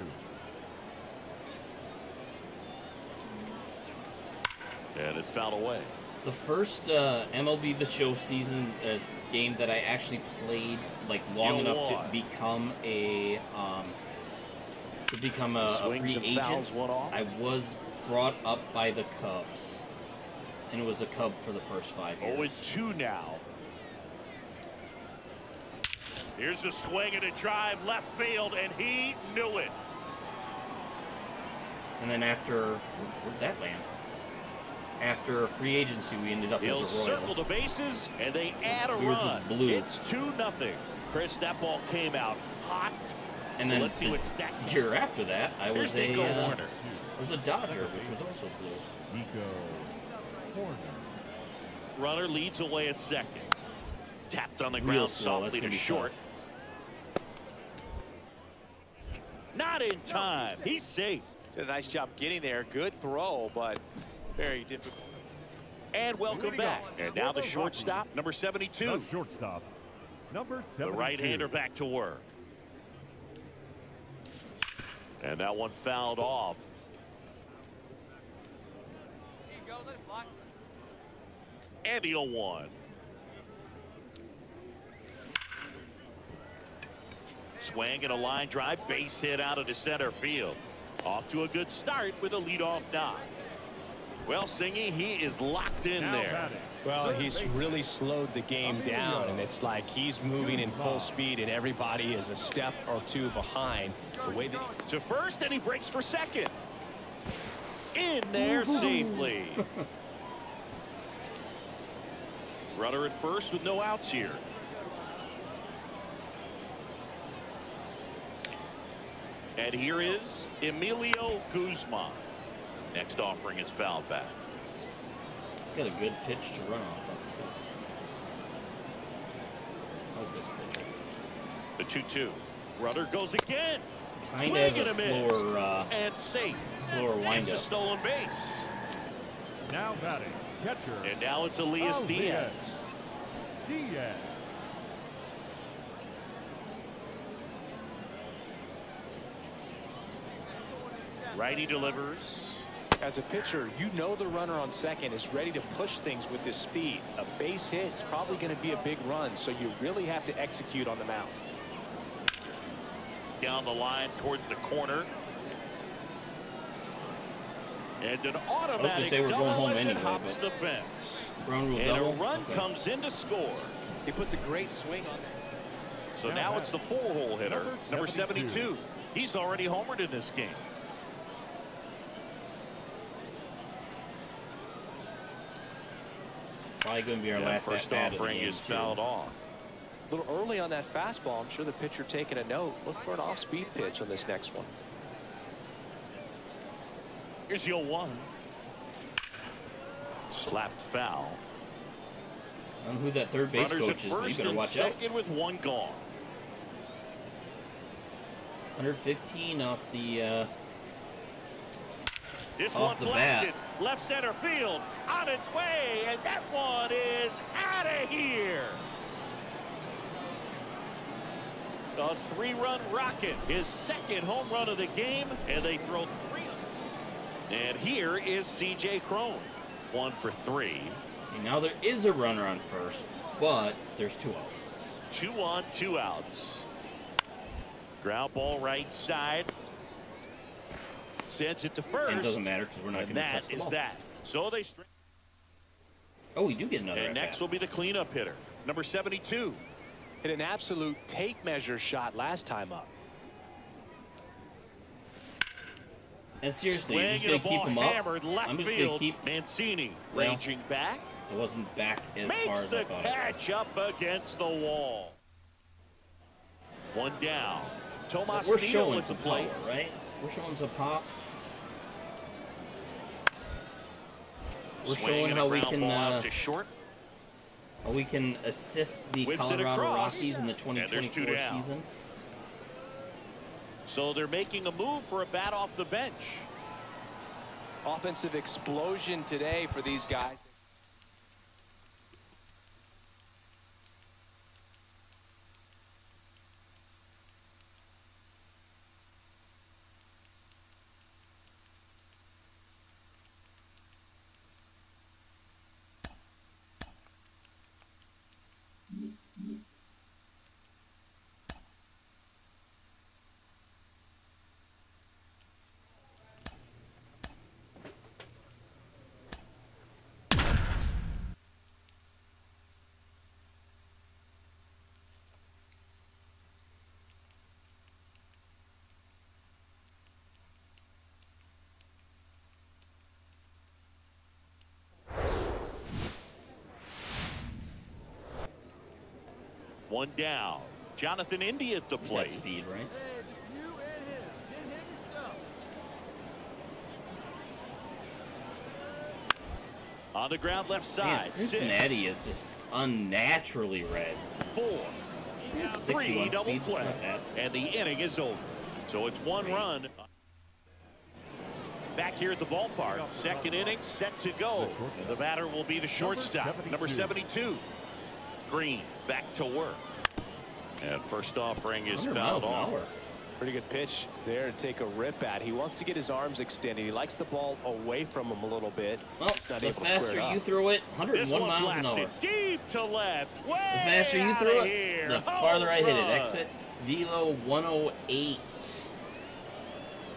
Speaker 2: And it's fouled away.
Speaker 1: The first uh, MLB The Show season uh, game that I actually played like long enough to become a um, to become a, a free agent. I was brought up by the Cubs, and it was a Cub for the first five
Speaker 2: 0
Speaker 1: years.
Speaker 2: 2 now. Here's a swing and a drive left field, and he knew it.
Speaker 1: And then after where'd that land? After free agency, we ended up
Speaker 2: He'll
Speaker 1: as a Royal.
Speaker 2: circle the bases, and they add a
Speaker 1: We
Speaker 2: run.
Speaker 1: just blue.
Speaker 2: It's 2 nothing. Chris, that ball came out hot.
Speaker 1: and
Speaker 2: so
Speaker 1: then
Speaker 2: let's see
Speaker 1: the
Speaker 2: what stack.
Speaker 1: year after that, I
Speaker 2: Here's
Speaker 1: was a
Speaker 2: Nico
Speaker 1: uh,
Speaker 2: Warner.
Speaker 1: was a Dodger, which was also blue.
Speaker 3: Nico Hoerner.
Speaker 2: Runner leads away at second. Tapped on the
Speaker 1: Real
Speaker 2: ground
Speaker 1: slow. That's
Speaker 2: softly
Speaker 1: gonna be
Speaker 2: short.
Speaker 1: tough.
Speaker 2: Not in time. He's safe.
Speaker 4: Did a nice job getting there. Good throw, but very difficult.
Speaker 2: And welcome back. And now the
Speaker 3: the
Speaker 2: shortstop,
Speaker 3: Rockies.
Speaker 2: number
Speaker 3: The
Speaker 2: 72.
Speaker 3: shortstop. Number
Speaker 2: The right-hander back to work. And that one fouled off.
Speaker 6: Here you go, let it fly.
Speaker 2: And the 0-1. Swing and a line drive, base hit out of the center field. Off to a good start with a leadoff knock. Well, Singy, he is locked in
Speaker 3: Now
Speaker 2: there.
Speaker 3: batting.
Speaker 4: Well, he's really slowed the game down, and it's like he's moving in full speed, and everybody is a step or two behind. The way that
Speaker 2: To first, and he breaks for second. In there safely. Runner at first with no outs here. And here is Emilio Guzman. Next offering is fouled back.
Speaker 1: He's got a good pitch to run off of too. I like this pitch.
Speaker 2: The 2-2. Rudder goes again.
Speaker 1: Kind
Speaker 2: Swing
Speaker 1: of
Speaker 2: and
Speaker 1: a
Speaker 2: a
Speaker 1: slower, uh,
Speaker 2: And safe.
Speaker 1: slower
Speaker 2: It's a stolen base.
Speaker 3: Now batting. Catcher.
Speaker 2: And now it's Elias
Speaker 3: Oh,
Speaker 2: Diaz.
Speaker 3: Diaz.
Speaker 2: Righty delivers.
Speaker 4: As a pitcher, you know the runner on second is ready to push things with this speed. A base hit is probably going to be a big run, so you really have to execute on the mound.
Speaker 2: down the line towards the corner. And an automatic
Speaker 1: say we're going
Speaker 2: double
Speaker 1: home
Speaker 2: as it
Speaker 1: anyway,
Speaker 2: hops
Speaker 1: but-
Speaker 2: the fence.
Speaker 1: Ground
Speaker 2: And
Speaker 1: double.
Speaker 2: a run
Speaker 1: Okay.
Speaker 2: comes in to score.
Speaker 4: He puts a great swing on there.
Speaker 2: So now it's the four-hole hitter,
Speaker 3: Number
Speaker 2: number
Speaker 3: 72.
Speaker 2: 72. He's already homered in this game.
Speaker 1: Probably going to be our
Speaker 2: And
Speaker 1: last
Speaker 2: first
Speaker 1: at-bat of the
Speaker 2: offering is fouled off.
Speaker 4: A little early on that fastball. I'm sure the pitcher taking a note. Look for an off-speed pitch on this next one.
Speaker 2: Here's the 0-1. Slapped foul.
Speaker 1: I don't know who that third base
Speaker 2: Runners
Speaker 1: coach is, but you
Speaker 2: first
Speaker 1: better
Speaker 2: and
Speaker 1: watch out.
Speaker 2: second with one gone.
Speaker 1: 115 off the. Uh,
Speaker 2: This
Speaker 1: Off
Speaker 2: one
Speaker 1: the bat.
Speaker 2: blasted left center field on its way, and that one is out of here. a three-run rocket, his second home run of the game, and they throw three. And here is C.J. Cron, one for three.
Speaker 1: Okay, now there is a runner on first, but there's two outs.
Speaker 2: Two on, two outs. Ground ball right side. Sends it to first.
Speaker 1: And it doesn't matter because we're not going to touch
Speaker 2: that
Speaker 1: the
Speaker 2: is
Speaker 1: ball.
Speaker 2: that. So they.
Speaker 1: Oh, we do get another.
Speaker 2: And next will be the cleanup hitter, number 72.
Speaker 4: Hit an absolute tape measure shot last time up.
Speaker 1: And seriously,
Speaker 2: Swing
Speaker 1: just gonna keep him up. I'm just gonna keep.
Speaker 2: Mancini
Speaker 1: Well,
Speaker 2: ranging back.
Speaker 1: It wasn't back as far as I
Speaker 2: the
Speaker 1: thought it
Speaker 2: catch up against the wall. One down.
Speaker 1: But
Speaker 2: Tomas
Speaker 1: we're
Speaker 2: Neal
Speaker 1: showing some
Speaker 2: plate.
Speaker 1: power, right? We're showing some pop. We're showing how we can uh,
Speaker 2: short.
Speaker 1: how we can assist the
Speaker 2: Whips
Speaker 1: Colorado. Rockies in the
Speaker 2: And there's
Speaker 1: 2024
Speaker 2: down.
Speaker 1: season.
Speaker 2: So they're making a move for a bat off the bench.
Speaker 4: Offensive explosion today for these guys.
Speaker 2: One down. Jonathan India at the plate.
Speaker 1: speed, right?
Speaker 6: Hey, just you and him. Then him yourself.
Speaker 2: On the ground left
Speaker 1: Man,
Speaker 2: side.
Speaker 1: Cincinnati
Speaker 2: Six,
Speaker 1: is just unnaturally red.
Speaker 2: four,
Speaker 1: Yeah,
Speaker 2: three
Speaker 1: 61
Speaker 2: double
Speaker 1: speed,
Speaker 2: play. And the inning is over. So it's one run. Back here at the ballpark. Second inning set to go. And the batter will be the shortstop. Number 72. Greene back to work. And first offering is
Speaker 1: 100
Speaker 2: fouled off.
Speaker 4: Pretty good pitch there to take a rip at. He wants to get his arms extended. He likes the ball away from him a little bit.
Speaker 1: Well, the
Speaker 4: able to square
Speaker 1: faster you throw it, 101
Speaker 2: one
Speaker 1: miles an hour.
Speaker 2: deep to left. Way
Speaker 1: The faster you throw it,
Speaker 2: here.
Speaker 1: the
Speaker 2: Home
Speaker 1: farther I hit it. Exit velo 108.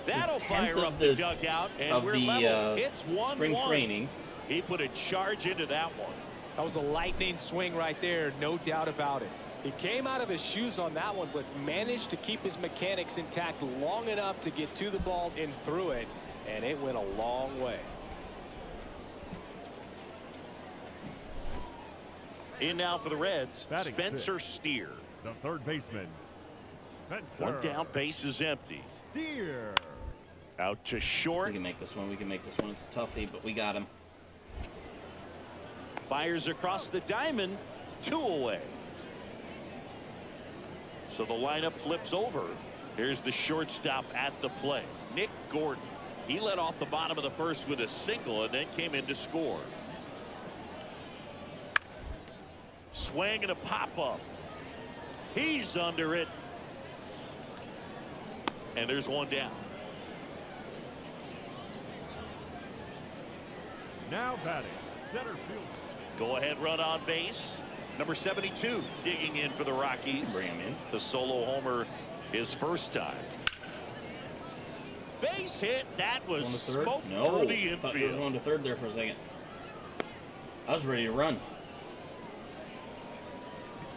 Speaker 2: That'll
Speaker 1: This 10th
Speaker 2: fire
Speaker 1: of
Speaker 2: up the,
Speaker 1: the-
Speaker 2: dugout, and
Speaker 1: Of
Speaker 2: we're
Speaker 1: the
Speaker 2: level.
Speaker 1: uh,
Speaker 2: it's one
Speaker 1: spring
Speaker 2: one.
Speaker 1: training.
Speaker 2: He put a charge into that one.
Speaker 4: That was a lightning swing right there, no doubt about it. He came out of his shoes on that one, but managed to keep his mechanics intact long enough to get to the ball and through it, and it went a long way.
Speaker 2: In now for the Reds,
Speaker 3: Batting
Speaker 2: Spencer Steer.
Speaker 3: The third baseman, Spencer
Speaker 2: One down, base is empty.
Speaker 3: Steer.
Speaker 2: Out to short.
Speaker 1: We can make this one. We can make this one. It's toughy, but we got him.
Speaker 2: Fires across the diamond. Two away. So the lineup flips over. Here's the shortstop at the play. Nick Gordon. He led off the bottom of the first with a single and then came in to score. Swing and a pop up. He's under it. And there's one down.
Speaker 3: Now batting, center field.
Speaker 2: Go ahead run on base. Number 72 digging in for the Rockies.
Speaker 1: Bring him in.
Speaker 2: The solo homer his first time. Base hit. That was
Speaker 1: Going to third?
Speaker 2: smoke
Speaker 1: No.
Speaker 2: through the
Speaker 1: Thought you were
Speaker 2: infield.
Speaker 1: going to third there for a second. I was ready to run.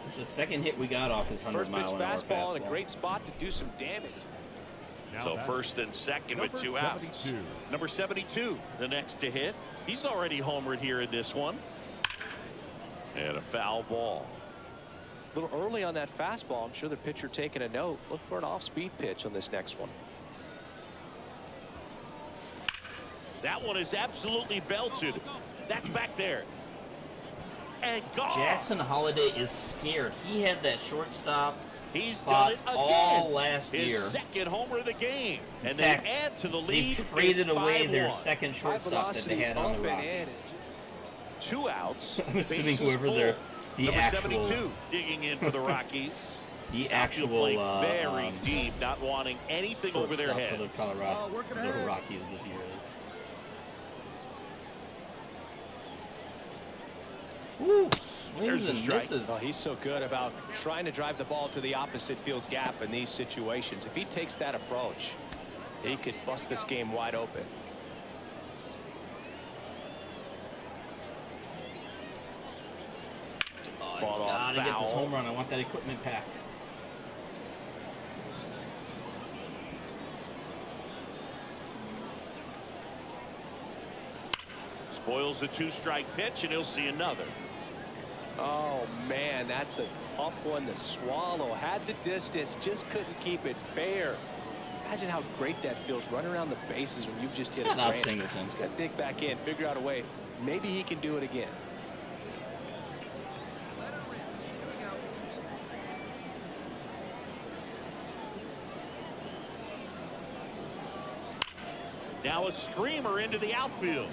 Speaker 1: It's the second hit we got off his 100
Speaker 4: First pitch
Speaker 1: mile an
Speaker 4: fastball
Speaker 1: fastball.
Speaker 4: in a great spot to do some damage.
Speaker 3: Now
Speaker 2: So first and second with
Speaker 3: number
Speaker 2: two outs. Number 72, the next to hit. He's already homered here in this one. And a foul ball.
Speaker 4: A little early on that fastball. I'm sure the pitcher taking a note. Look for an off-speed pitch on this next one.
Speaker 2: That one is absolutely belted. That's back there. And gone.
Speaker 1: Jackson Holliday is scared. He had that shortstop
Speaker 2: He's
Speaker 1: spot
Speaker 2: done it again.
Speaker 1: all last
Speaker 2: His
Speaker 1: year.
Speaker 2: second homer of the game.
Speaker 1: In
Speaker 2: and
Speaker 1: fact,
Speaker 2: they add to the lead.
Speaker 1: They've traded away their second shortstop that they had on the
Speaker 4: velocity up and in.
Speaker 1: Rockies.
Speaker 2: Two outs.
Speaker 1: I'm assuming whoever
Speaker 2: full.
Speaker 1: their the
Speaker 2: Number
Speaker 1: actual
Speaker 2: 72 digging in for the Rockies.
Speaker 1: The actual uh,
Speaker 2: very
Speaker 1: um,
Speaker 2: deep, not wanting anything over their
Speaker 1: shortstop
Speaker 2: heads.
Speaker 1: for the Colorado,
Speaker 6: Oh,
Speaker 1: the. Rockies this year is. Ooh, swings and misses.
Speaker 4: Oh, he's so good about trying to drive the ball to the opposite field gap in these situations. If he takes that approach, he could bust this game wide open.
Speaker 1: Oh, I
Speaker 2: Fought off
Speaker 1: gotta get this home run. I want that equipment pack.
Speaker 2: Spoils the two-strike pitch, and he'll see another.
Speaker 4: Oh, man, that's a tough one to swallow. Had the distance, just couldn't keep it fair. Imagine how great that feels running around the bases when you've just hit a
Speaker 1: Shut up,
Speaker 4: grand.
Speaker 1: Singleton.
Speaker 4: He's got to dig back in, figure out a way. Maybe he can do it again.
Speaker 6: Let her rip. Here we go.
Speaker 2: Now a screamer into the outfield.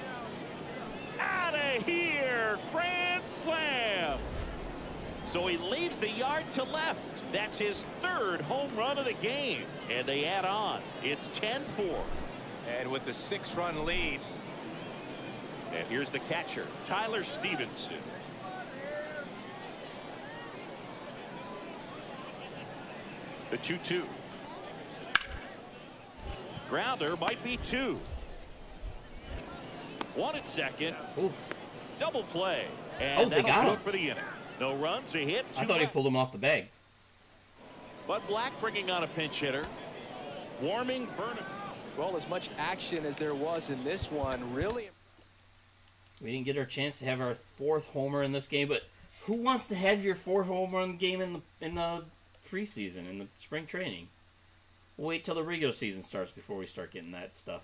Speaker 2: Out of here! Grand slam! So he leaves the yard to left. That's his third home run of the game. And they add on. It's 10-4.
Speaker 4: And with the six-run lead,
Speaker 2: And here's the catcher, Tyler Stephenson. The 2-2. Grounder might be two. One at second.
Speaker 1: Ooh,
Speaker 2: Double play. And
Speaker 1: Oh, they got him.
Speaker 2: it for the inning. No runs, a hit.
Speaker 1: I
Speaker 2: two
Speaker 1: thought he pulled him off the bag.
Speaker 2: Bud Black bringing on a pinch hitter. Warming Burnham.
Speaker 4: well, as much action as there was in this one, really
Speaker 1: We didn't get our chance to have our fourth homer in this game, but who wants to have your fourth home run game in the in the preseason in the spring training? Wait till the regular season starts before we start getting that stuff.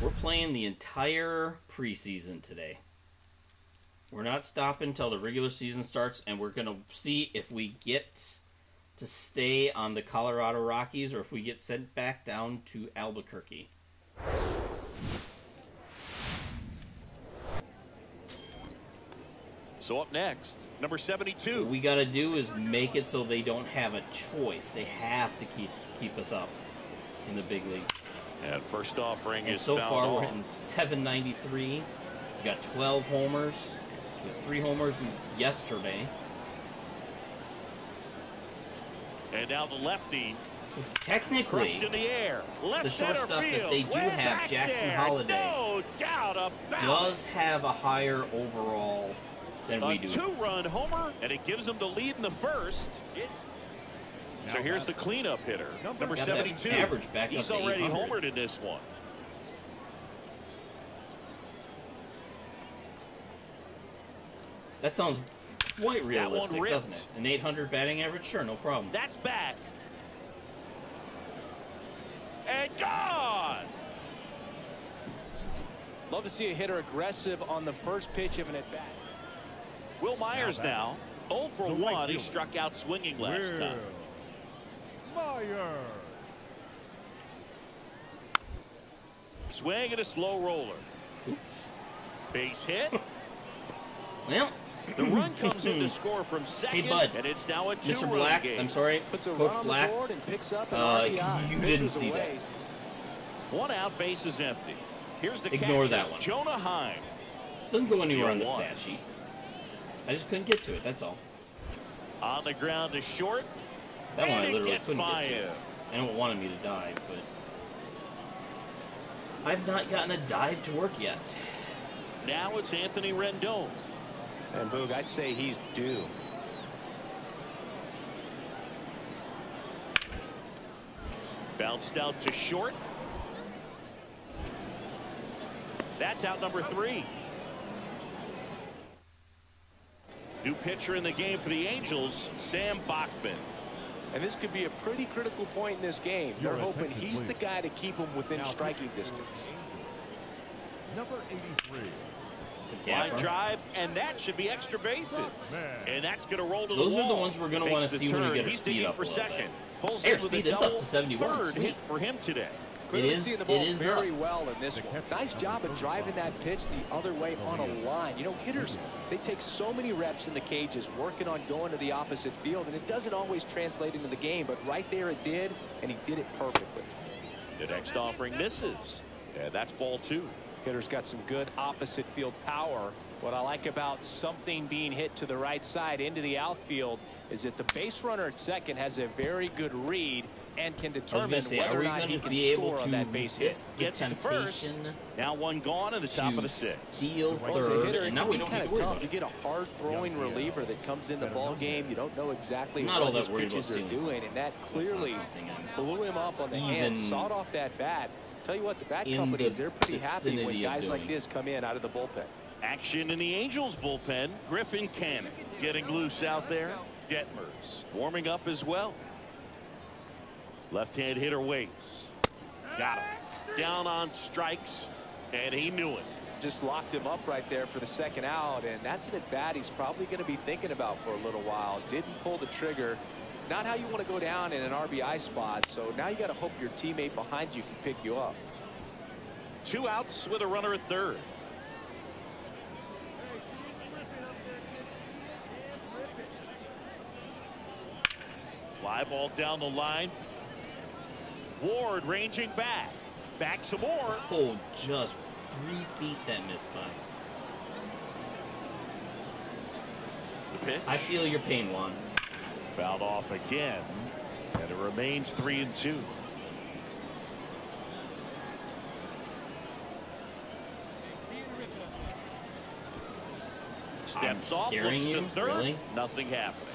Speaker 1: We're playing the entire preseason today. We're not stopping until the regular season starts, and we're going to see if we get to stay on the Colorado Rockies or if we get sent back down to Albuquerque.
Speaker 2: So up next, number 72.
Speaker 1: What we got to do is make it so they don't have a choice. They have to keep keep us up in the big leagues.
Speaker 2: and first offering
Speaker 1: And
Speaker 2: is
Speaker 1: so far,
Speaker 2: off.
Speaker 1: we're hitting 793. We got 12 homers. We had three homers yesterday.
Speaker 2: And now the lefty
Speaker 1: technically,
Speaker 2: in the air. Left
Speaker 1: the shortstop that they do have, Jackson
Speaker 2: there.
Speaker 1: Holliday,
Speaker 2: No
Speaker 1: does have a higher overall than
Speaker 2: it.
Speaker 1: we do.
Speaker 2: two-run homer, and it gives them the lead in the first. So
Speaker 3: Now
Speaker 2: here's the cleanup hitter,
Speaker 3: Number
Speaker 2: number 72.
Speaker 1: average back
Speaker 2: He's already homered in this one.
Speaker 1: That sounds quite realistic, doesn't it? An 800 batting average? Sure, no problem.
Speaker 2: That's back. And gone.
Speaker 4: love to see a hitter aggressive on the first pitch of an at-bat.
Speaker 2: Wil Myers
Speaker 3: Now
Speaker 2: now. 0 for
Speaker 3: The
Speaker 2: 1.
Speaker 3: right
Speaker 2: He struck out swinging last
Speaker 3: Wil
Speaker 2: time.
Speaker 3: Myers.
Speaker 2: Swing and a slow roller.
Speaker 1: Oops.
Speaker 2: Base hit.
Speaker 1: Well,
Speaker 2: The run comes in to score from second.
Speaker 1: Bud.
Speaker 2: And it's now a
Speaker 1: Mr.
Speaker 2: two-run
Speaker 1: Black,
Speaker 2: game.
Speaker 1: I'm sorry,
Speaker 4: Puts a run
Speaker 1: Coach Black.
Speaker 4: and picks up
Speaker 1: uh, you
Speaker 4: Pitches
Speaker 1: didn't see
Speaker 4: that.
Speaker 2: One out, base is empty. Here's the
Speaker 1: Ignore
Speaker 2: catcher,
Speaker 1: that one.
Speaker 2: Jonah Heim.
Speaker 1: Doesn't go anywhere on the stat sheet. I just couldn't get to it. That's all.
Speaker 2: On the ground to short.
Speaker 1: That one I literally couldn't get to.
Speaker 2: him.
Speaker 1: I don't want me to dive, but I've not gotten a dive to work yet.
Speaker 2: Now it's Anthony Rendon.
Speaker 4: And Boog, I'd say he's due.
Speaker 2: Bounced out to short. That's out number three. New pitcher in the game for the Angels, Sam Bachman.
Speaker 4: And this could be a pretty critical point in this game.
Speaker 3: Your
Speaker 4: They're hoping
Speaker 3: attention,
Speaker 4: he's the guy to keep him within
Speaker 3: Now
Speaker 4: striking distance.
Speaker 3: Number 83.
Speaker 1: It's a
Speaker 2: Line drive, and that should be extra bases. And that's going to roll to the ball.
Speaker 1: Those
Speaker 2: the
Speaker 1: are the ones we're gonna wanna
Speaker 2: the
Speaker 1: see when we
Speaker 2: turn.
Speaker 1: get her
Speaker 2: He's
Speaker 1: speed up
Speaker 2: for
Speaker 1: a
Speaker 2: second. Pulls
Speaker 1: Air
Speaker 2: in with
Speaker 1: speed
Speaker 2: a
Speaker 1: is up to
Speaker 2: double
Speaker 1: 71,
Speaker 2: Third
Speaker 1: sweet.
Speaker 2: hit for him today.
Speaker 4: Clearly
Speaker 1: is-
Speaker 4: seeing the
Speaker 1: it
Speaker 4: ball
Speaker 1: is
Speaker 4: very
Speaker 1: up.
Speaker 4: well in this one. Nice job of driving that pitch the other way on a line. You know, hitters, they take so many reps in the cages working on going to the opposite field, and it doesn't always translate into the game, but right there it did, and he did it perfectly.
Speaker 2: The next offering misses. And that's ball two.
Speaker 4: Hitter's got some good opposite field power. What I like about something being hit to the right side into the outfield is that the base runner at second has a very good read and can determine
Speaker 1: say,
Speaker 4: whether or not he can
Speaker 1: be able
Speaker 4: score
Speaker 1: to
Speaker 4: on that base hit.
Speaker 1: resist the
Speaker 2: Gets to first. Now one gone in the top of the sixth.
Speaker 1: steal
Speaker 4: Well, as
Speaker 1: third?
Speaker 4: hitter,
Speaker 1: And now we don't
Speaker 4: kind
Speaker 1: need
Speaker 4: of tough. You get a hard-throwing reliever that comes in the ball game. You don't know exactly
Speaker 1: Not
Speaker 4: what
Speaker 1: all that
Speaker 4: his pitches are doing, and that clearly blew him up on the hand, sawed off that bat. Tell you what, the bat
Speaker 1: in
Speaker 4: companies,
Speaker 1: the
Speaker 4: they're pretty happy when guys like this come in out of the bullpen.
Speaker 2: Action in the Angels bullpen. Griffin Canning getting loose out there. Detmers warming up as well. Left-hand hitter waits. Got him. Down on strikes, and he knew it.
Speaker 4: Just locked him up right there for the second out, and that's an at-bat he's probably going to be thinking about for a little while. Didn't pull the trigger. Not how you want to go down in an RBI spot, so now you got to hope your teammate behind you can pick you up.
Speaker 2: Two outs with a runner at third. Fly ball down the line. Ward ranging back. Back some more.
Speaker 1: Oh, just three feet that missed by.
Speaker 2: The pitch.
Speaker 1: I feel your pain, Juan.
Speaker 2: Fouled off again. And it remains three and two. Steps
Speaker 1: I'm
Speaker 2: off,
Speaker 1: scaring
Speaker 2: looks
Speaker 1: you?
Speaker 2: to third.
Speaker 1: Really?
Speaker 2: Nothing happening.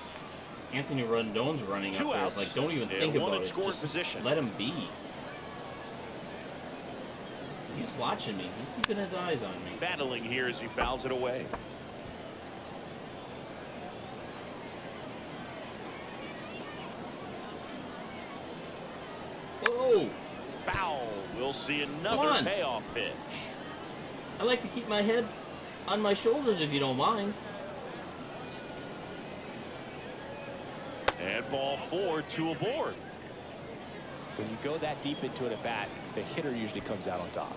Speaker 1: Anthony Rendon's running
Speaker 2: Two
Speaker 1: up there. It's like, don't even
Speaker 2: and
Speaker 1: think
Speaker 2: one
Speaker 1: about it. Just
Speaker 2: position.
Speaker 1: let him be. He's watching me. He's keeping his eyes on me.
Speaker 2: Battling here as he fouls it away.
Speaker 1: Oh,
Speaker 2: Foul. We'll see another payoff pitch.
Speaker 1: I like to keep my head on my shoulders if you don't mind.
Speaker 2: And ball four, to a board.
Speaker 4: When you go that deep into an at-bat, the hitter usually comes out on top.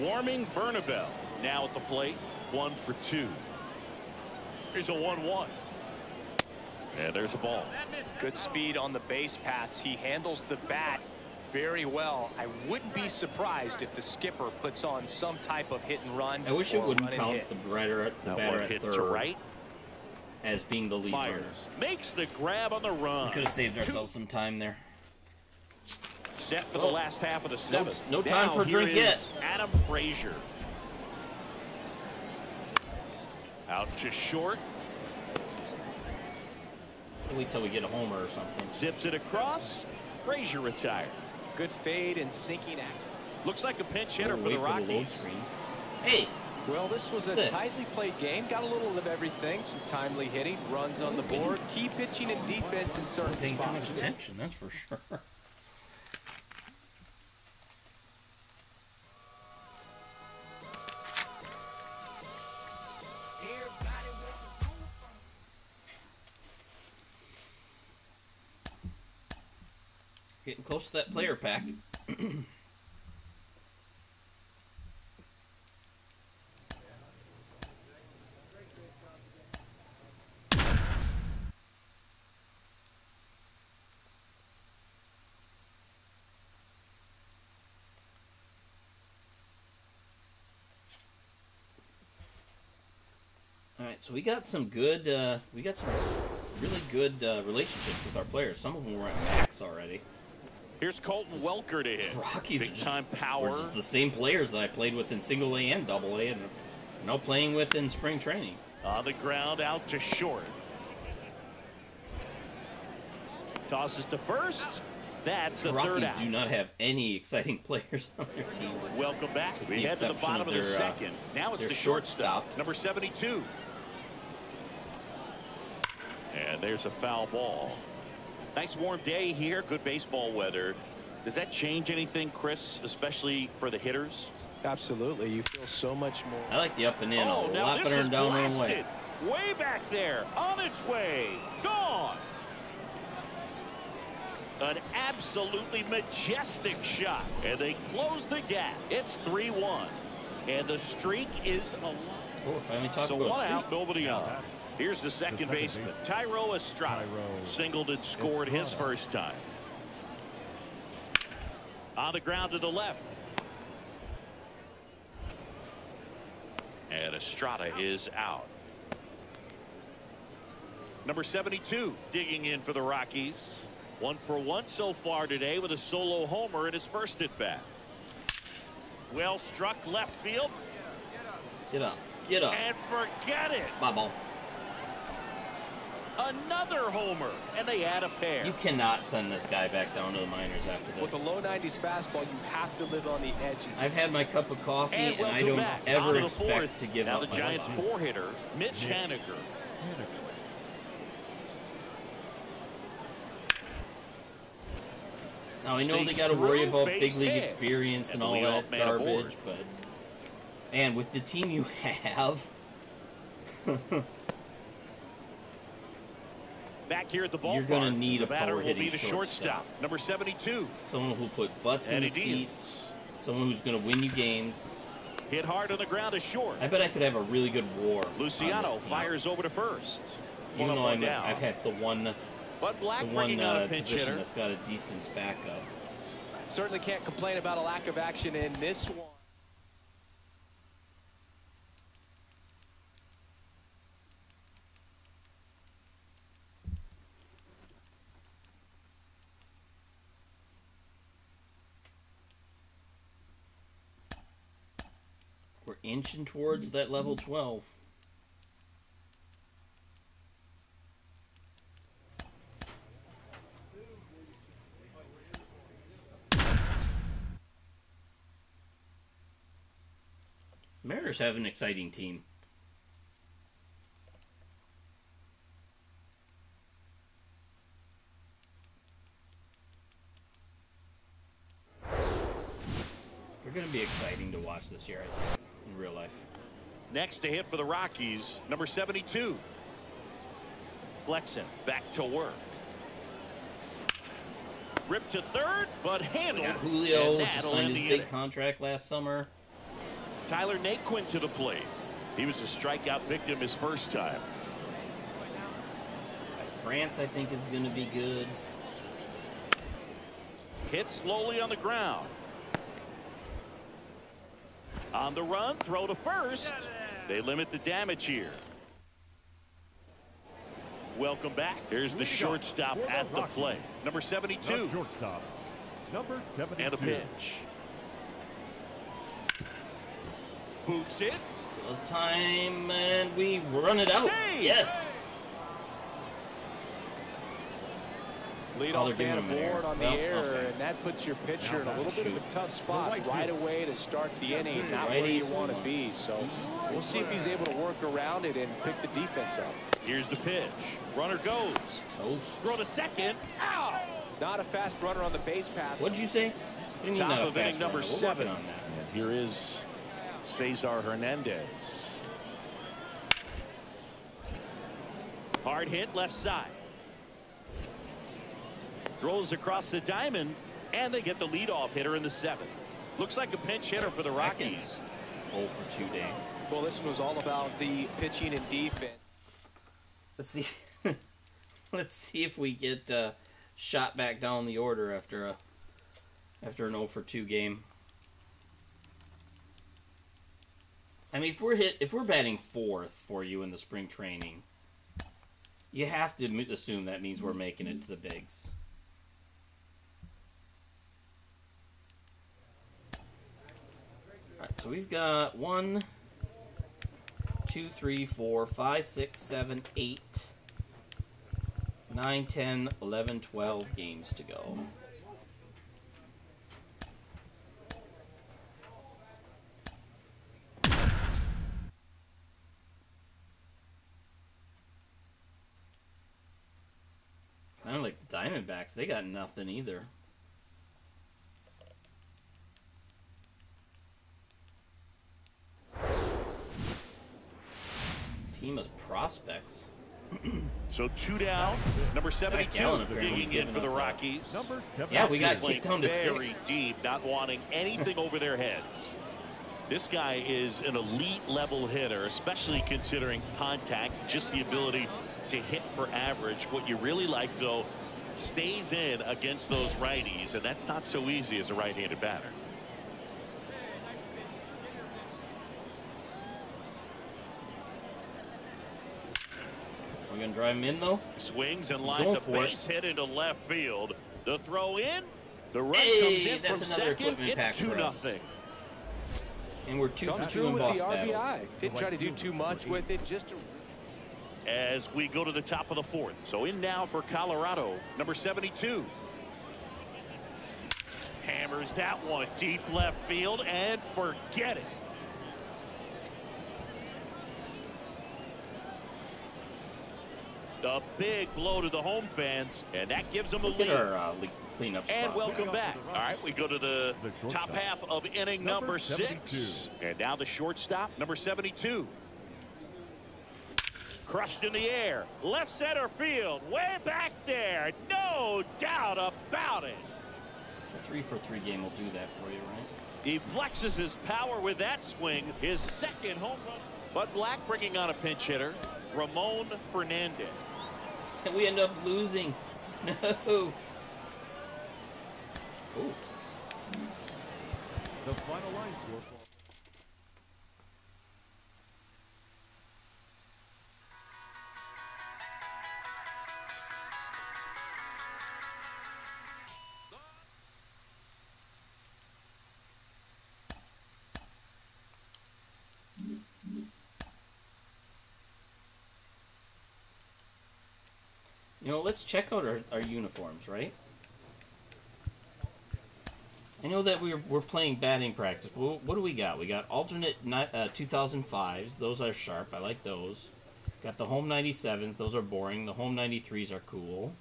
Speaker 2: Warming Bernabel now at the plate. One for two. Here's a 1-1. And there's a ball.
Speaker 4: Good speed on the base pass. He handles the bat very well. I wouldn't be surprised if the skipper puts on some type of hit and run.
Speaker 1: I wish it wouldn't count the batter at the
Speaker 2: That
Speaker 1: batter at
Speaker 2: hit
Speaker 1: third
Speaker 2: to right.
Speaker 1: as being the lead runner.
Speaker 2: Myers makes the grab on the run.
Speaker 1: We could have saved ourselves some time there.
Speaker 2: Set for the last half of the seventh.
Speaker 1: no time
Speaker 2: Now
Speaker 1: for a drink yet.
Speaker 2: Adam Frazier. Out to short.
Speaker 1: Wait till we get a homer or something.
Speaker 2: Zips it across. Frazier retired.
Speaker 4: Good fade and sinking action.
Speaker 2: Looks like a pinch hitter for the
Speaker 1: wait for the
Speaker 2: Rockies.
Speaker 1: Hey,
Speaker 4: Well, this was a
Speaker 1: this?
Speaker 4: tightly played game. Got a little of everything. Some timely hitting, runs on the board, key pitching and defense in certain
Speaker 1: paying too much attention, that's for sure. close to that player pack. All right, so we got some good, uh, we got some really good uh, relationships with our players. Some of them were at max already.
Speaker 2: Here's Colton Welker to hit.
Speaker 1: Rockies
Speaker 2: Big time power.
Speaker 1: just the same players that I played with in single A and double A, and now playing with in spring training.
Speaker 2: On the ground, out to short. Tosses to first. That's the
Speaker 1: The
Speaker 2: third
Speaker 1: Rockies
Speaker 2: out.
Speaker 1: do not have any exciting players on their team.
Speaker 2: Welcome back. We head to the bottom
Speaker 1: of
Speaker 2: of the
Speaker 1: their, uh,
Speaker 2: second. now it's the shortstop,
Speaker 1: shortstops.
Speaker 2: number 72. And there's a foul ball. Nice warm day here. Good baseball weather. Does that change anything, Chris, especially for the hitters?
Speaker 4: Absolutely. You feel so much more.
Speaker 1: I like the up and in
Speaker 2: oh,
Speaker 1: a
Speaker 2: now
Speaker 1: lot
Speaker 2: this
Speaker 1: better
Speaker 2: is
Speaker 1: than down and
Speaker 2: blasted.
Speaker 1: away.
Speaker 2: Way back there, on its way, gone. An absolutely majestic shot, and they close the gap. It's 3-1, and the streak is alive.
Speaker 1: Oh, finally talked
Speaker 2: So
Speaker 1: about
Speaker 2: one
Speaker 1: streak.
Speaker 2: out, nobody on. Here's the second,
Speaker 3: second
Speaker 2: baseman,
Speaker 3: baseman,
Speaker 2: Thairo Estrada.
Speaker 3: Thairo
Speaker 2: Singled and scored his first time. On the ground to the left. And Estrada is out. Number 72 digging in for the Rockies. One for one so far today with a solo homer in his first at bat. Well struck left field
Speaker 1: Get up. Get up. Get up.
Speaker 2: and forget it.
Speaker 1: Bye ball.
Speaker 2: Another homer, and they add a pair.
Speaker 1: You cannot send this guy back down to the minors after this.
Speaker 4: With a low 90s fastball, you have to live on the edges.
Speaker 1: I've had my cup of coffee,
Speaker 2: and
Speaker 1: and, I don't
Speaker 2: back. On
Speaker 1: ever
Speaker 2: to the
Speaker 1: expect
Speaker 2: fourth.
Speaker 1: to give
Speaker 2: now
Speaker 1: up
Speaker 2: the
Speaker 1: my
Speaker 2: Giants four hitter, Mitch Haniger.
Speaker 1: Now I know they got to worry about big league
Speaker 2: hit.
Speaker 1: experience
Speaker 2: And
Speaker 1: and, all that garbage, but and with the team you have,
Speaker 2: Back here at the ballpark.
Speaker 1: You're gonna need a
Speaker 2: batter will be the shortstop.
Speaker 1: shortstop.
Speaker 2: Number 72.
Speaker 1: someone who put butts in the
Speaker 2: he
Speaker 1: seats, someone who's going to win you games.
Speaker 2: Hit hard on the ground is short.
Speaker 1: I bet I could have a really good war.
Speaker 2: Luciano fires over to first.
Speaker 1: Even
Speaker 2: One
Speaker 1: though I'm,
Speaker 2: down.
Speaker 1: I've had the one,
Speaker 2: but Black
Speaker 1: the one uh,
Speaker 2: a pinch
Speaker 1: position
Speaker 2: hitter.
Speaker 1: that's got a decent backup.
Speaker 4: Certainly can't complain about a lack of action in this one.
Speaker 1: Inching towards that level 12. Mariners have an exciting team. They're going to be exciting to watch this year, I think.
Speaker 2: Next to hit for the Rockies, number 72. Flexen back to work. Ripped to third, but
Speaker 1: We
Speaker 2: handled.
Speaker 1: got Julio just signed his big contract last summer.
Speaker 2: Tyler Naquin to the plate. He was a strikeout victim his first time.
Speaker 1: France, I think, is going to be good.
Speaker 2: Hit slowly on the ground. On the run, throw to first. They limit the damage here. Welcome back. Here's the shortstop at the
Speaker 3: Rockies.
Speaker 2: plate. Number
Speaker 3: The
Speaker 2: 72.
Speaker 3: shortstop, number 72.
Speaker 2: And a pitch. Boots it.
Speaker 1: Still has time, and we run it out.
Speaker 2: Save!
Speaker 1: Yes.
Speaker 4: Lead
Speaker 1: Oh,
Speaker 4: off
Speaker 1: they're giving
Speaker 4: man
Speaker 1: him an
Speaker 4: aboard
Speaker 1: error.
Speaker 4: on the
Speaker 1: Well,
Speaker 4: air, and that puts your pitcher in a
Speaker 3: Now
Speaker 4: little bit of a tough spot
Speaker 3: right
Speaker 4: right
Speaker 3: field.
Speaker 4: away to start the inning, not where you want to be. So we'll see if he's able to work around it and pick the defense up.
Speaker 2: Here's the pitch. Runner goes.
Speaker 1: Toast.
Speaker 2: Throw to second. Ow!
Speaker 4: Not a fast runner on the base pass.
Speaker 1: What'd you say? You mean
Speaker 2: Top
Speaker 1: not
Speaker 2: of inning number
Speaker 1: runner? We're
Speaker 2: seven.
Speaker 1: on that.
Speaker 2: And here is Cesar Hernandez. Hard hit left side. Throws across the diamond, and they get the leadoff hitter in the seventh. Looks like a pinch hitter for the Rockies.
Speaker 1: Oh for two day.
Speaker 4: Well, this one was all about the pitching and defense.
Speaker 1: Let's see. Let's see if we get uh, shot back down the order after a after an 0 for 2 game. I mean, if we're hit, if we're batting fourth for you in the spring training, you have to assume that means we're making it to the bigs. Alright, so we've got one, two, three, four, five, six, seven, eight, nine, ten, eleven, twelve games to go. Kind of like the Diamondbacks, they got nothing either. Team as prospects.
Speaker 2: So two down. Number 72
Speaker 1: Gallen apparently
Speaker 2: digging in
Speaker 1: giving
Speaker 2: for the Rockies.
Speaker 1: Yeah, we got
Speaker 2: Playing
Speaker 1: kicked down to
Speaker 2: very
Speaker 1: six.
Speaker 2: deep, not wanting anything over their heads. This guy is an elite level hitter, especially considering contact, just the ability to hit for average. What you really like, though, stays in against those righties, and that's not so easy as a right-handed batter.
Speaker 1: We're gonna drive him in though.
Speaker 2: Swings and lines a base
Speaker 1: it.
Speaker 2: hit into left field. The throw in. The run
Speaker 1: Hey,
Speaker 2: comes in from second. It's two nothing.
Speaker 1: And we're two
Speaker 4: Comes
Speaker 1: for two in
Speaker 4: with
Speaker 1: boss
Speaker 4: the RBI.
Speaker 1: battles.
Speaker 4: Didn't try to do too much with it, just to
Speaker 2: as we go to the top of the fourth. So in now for Colorado, number 72. Hammers that one deep left field and forget it. The big blow to the home fans, and that gives them a
Speaker 1: Look at
Speaker 2: lead.
Speaker 1: our uh, league cleanup
Speaker 2: And
Speaker 1: spot.
Speaker 2: welcome back. All right, we go to the
Speaker 3: The
Speaker 2: top half of inning
Speaker 3: Number
Speaker 2: number six. And now the shortstop, number 72. Crushed in the air. Left center field. Way back there. No doubt about it.
Speaker 1: A three for three game will do that for you, right?
Speaker 2: He flexes his power with that swing. His second home run. Bud Black bringing on a pinch hitter. Ramon Fernandez.
Speaker 1: And we end up losing. No. Ooh.
Speaker 3: The final line
Speaker 1: You know, let's check out our, our uniforms, right? I know that we're, we're playing batting practice. But what, do we got? We got alternate uh, 2005s. Those are sharp. I like those. Got the home 97s. Those are boring. The home 93s are cool.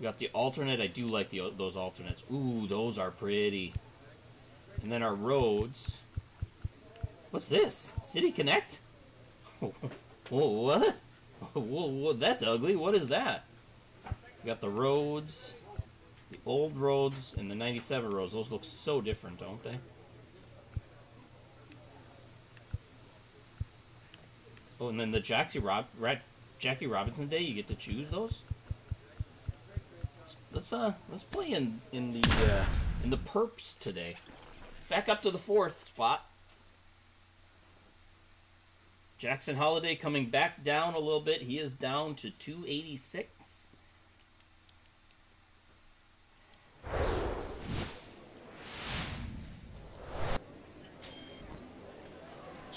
Speaker 1: We got the alternate. I do like the those alternates. Ooh, those are pretty. And then our roads. What's this? City Connect? Whoa, what? Whoa, whoa, that's ugly. What is that? We got the roads, the old roads, and the 97 roads. Those look so different, don't they? Oh, and then the Jackie Rob, Jackie Robinson Day, you get to choose those. Let's uh, let's play in in the uh, in the perps today. Back up to the fourth spot. Jackson Holliday coming back down a little bit. He is down to 286.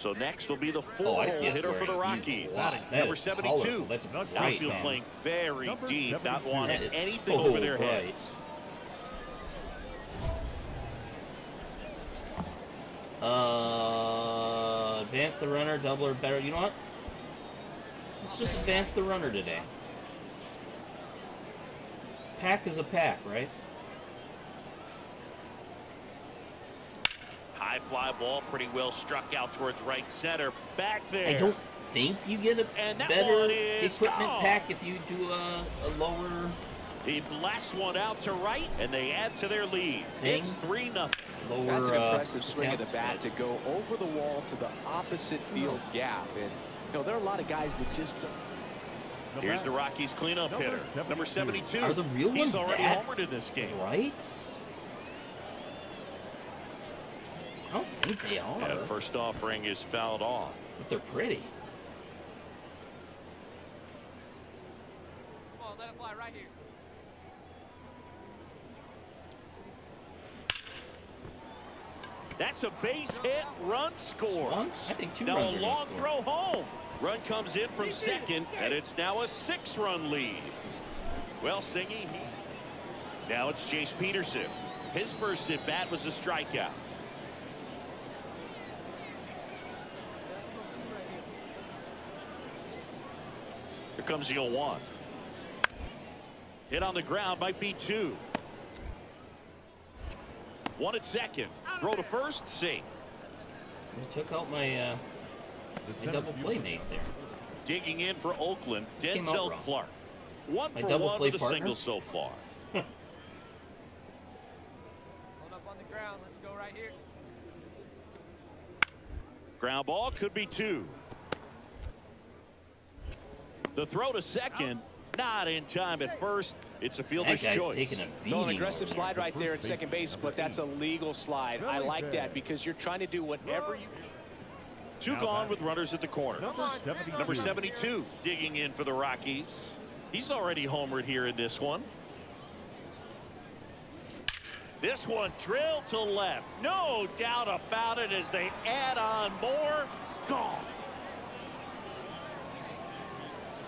Speaker 2: So next will be the
Speaker 1: Oh,
Speaker 2: four
Speaker 1: I see.
Speaker 2: hitter for the
Speaker 1: Rockies. That
Speaker 2: Number
Speaker 1: is
Speaker 2: 72.
Speaker 1: colorful. That's bright,
Speaker 2: Outfield
Speaker 1: man.
Speaker 2: playing very
Speaker 3: Number
Speaker 2: deep, not wanting anything
Speaker 1: so
Speaker 2: over their
Speaker 1: bright.
Speaker 2: heads.
Speaker 1: Uh, advance the runner, double or better. You know what? Let's just advance the runner today. Pack is a pack, right?
Speaker 2: High fly ball, pretty well struck out towards right center. Back there.
Speaker 1: I don't think you get a
Speaker 2: And
Speaker 1: better equipment
Speaker 2: gone.
Speaker 1: pack if you do a, a lower
Speaker 2: He blasts one out to right, and they add to their lead.
Speaker 1: Thing.
Speaker 2: It's 3 nothing.
Speaker 1: lower.
Speaker 4: That's an
Speaker 1: uh,
Speaker 4: impressive swing of the bat to go over the wall to the opposite field gap. And you know there are a lot of guys that just don't.
Speaker 2: Here's the Rockies cleanup
Speaker 3: Number
Speaker 2: hitter, number
Speaker 3: 72.
Speaker 2: 72.
Speaker 1: Are the real
Speaker 2: He's
Speaker 1: ones
Speaker 2: already
Speaker 1: that
Speaker 2: homered in this game.
Speaker 1: Right? I don't think they are,
Speaker 2: And first offering is fouled off.
Speaker 1: but they're pretty.
Speaker 6: Come on, let it fly right here.
Speaker 2: That's a base hit, run score.
Speaker 1: I think two
Speaker 2: now
Speaker 1: runs
Speaker 2: a
Speaker 1: are gonna
Speaker 2: long
Speaker 1: score.
Speaker 2: throw home. Run comes in from second, and it's now a six-run lead. Well, Singy, now it's Jace Peterson. His first at bat was a strikeout. Here comes the 0-1. Hit on the ground might be two. One at second. Throw to first, safe.
Speaker 1: They took out my uh, my double play Nate there.
Speaker 2: Digging in for Oakland,
Speaker 1: Came out
Speaker 2: Denzel. Clarke. One
Speaker 1: My
Speaker 2: for
Speaker 1: double
Speaker 2: one
Speaker 1: play
Speaker 2: with a
Speaker 1: partner?
Speaker 2: single so far.
Speaker 7: Hold up on the ground. Let's go right here.
Speaker 2: Ground ball could be two. The throw to second, not in time at first. It's a
Speaker 1: That
Speaker 2: fielder's
Speaker 1: guy's
Speaker 2: choice.
Speaker 1: taking a beating.
Speaker 4: No, an aggressive slide right there at second base, but that's a legal slide. I like that because you're trying to do whatever you
Speaker 2: Two gone with runners at the corner.
Speaker 3: Number 72.
Speaker 2: Number 72 digging in for the Rockies. He's already homered here in this one. This one drilled to left. No doubt about it as they add on more. Gone.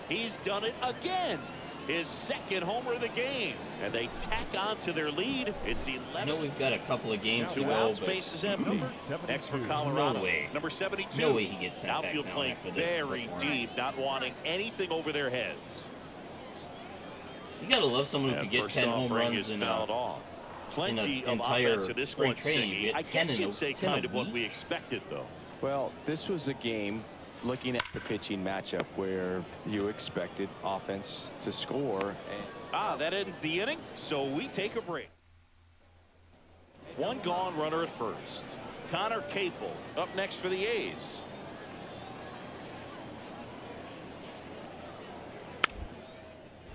Speaker 2: He's done it again. His second homer of the game. And they tack on to their lead. It's 11.
Speaker 1: I know we've got a couple of games to
Speaker 2: Two
Speaker 1: go,
Speaker 2: outs,
Speaker 1: but
Speaker 2: base is empty. Hmm.
Speaker 3: Number 72.
Speaker 2: Next for
Speaker 3: No
Speaker 2: Colorado.
Speaker 1: way.
Speaker 2: Number 72.
Speaker 1: No way he gets sent back
Speaker 2: Outfield
Speaker 1: now
Speaker 2: playing
Speaker 1: after this
Speaker 2: very deep, not wanting anything over their heads.
Speaker 1: you gotta love someone who
Speaker 2: And
Speaker 1: could get 10 home runs in
Speaker 2: fouled
Speaker 1: a,
Speaker 2: off. Plenty
Speaker 1: in a
Speaker 2: of
Speaker 1: entire
Speaker 2: offense this
Speaker 1: spring training. You
Speaker 2: Siggy.
Speaker 1: get
Speaker 2: I
Speaker 1: 10
Speaker 2: guess you'd say
Speaker 1: 10 a
Speaker 2: kind of what we expected, though.
Speaker 4: Well, this was a game looking at the pitching matchup where you expected offense to score. And
Speaker 2: Ah, that ends the inning, so we take a break. One gone runner at first. Conner Capel up next for the A's.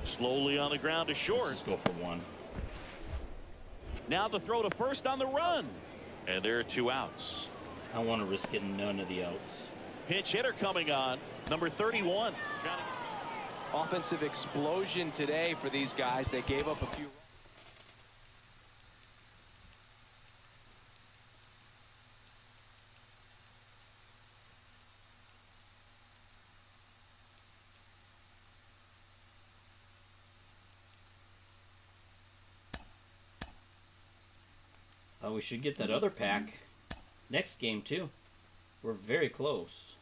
Speaker 2: Slowly on the ground to
Speaker 1: let's
Speaker 2: short.
Speaker 1: just go for one.
Speaker 2: Now the throw to first on the run. And there are two outs.
Speaker 1: I don't want to risk getting none of the outs.
Speaker 2: Pinch hitter coming on. Number 31.
Speaker 4: Offensive explosion today for these guys. They gave up a few.
Speaker 1: Oh, we should get that other pack next game too. We're very close.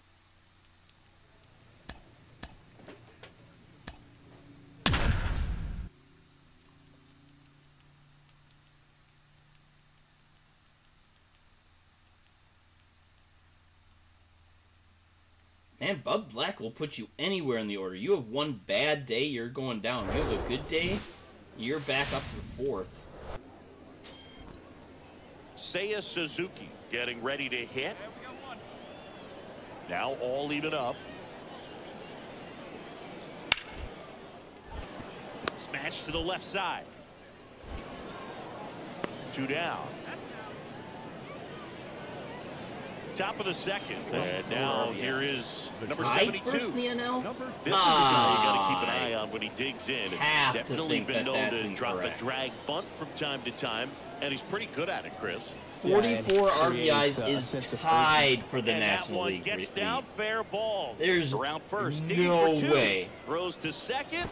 Speaker 1: Man, Bud Black will put you anywhere in the order. You have one bad day, you're going down. You have a good day, you're back up to fourth.
Speaker 2: Seiya Suzuki getting ready to hit. Now all even up. Smash to the left side. Two down. Top of the second. And now here is number
Speaker 1: Tied first
Speaker 2: 72.
Speaker 1: in the NL?
Speaker 3: Number
Speaker 2: This is a guy you got to keep an
Speaker 1: Ah,
Speaker 2: eye on when he digs in.
Speaker 1: have
Speaker 2: Definitely
Speaker 1: think
Speaker 2: been
Speaker 1: that
Speaker 2: known
Speaker 1: that's
Speaker 2: to drop a drag bunt from time to time, and he's pretty good at it, Chris.
Speaker 1: 44
Speaker 4: Yeah, and it creates,
Speaker 1: RBIs
Speaker 4: uh,
Speaker 1: is tied for the
Speaker 2: and that
Speaker 1: National
Speaker 2: one
Speaker 1: League.
Speaker 2: gets down, fair ball.
Speaker 1: There's
Speaker 2: around first, digging
Speaker 1: no
Speaker 2: for two.
Speaker 1: way.
Speaker 2: Throws to second,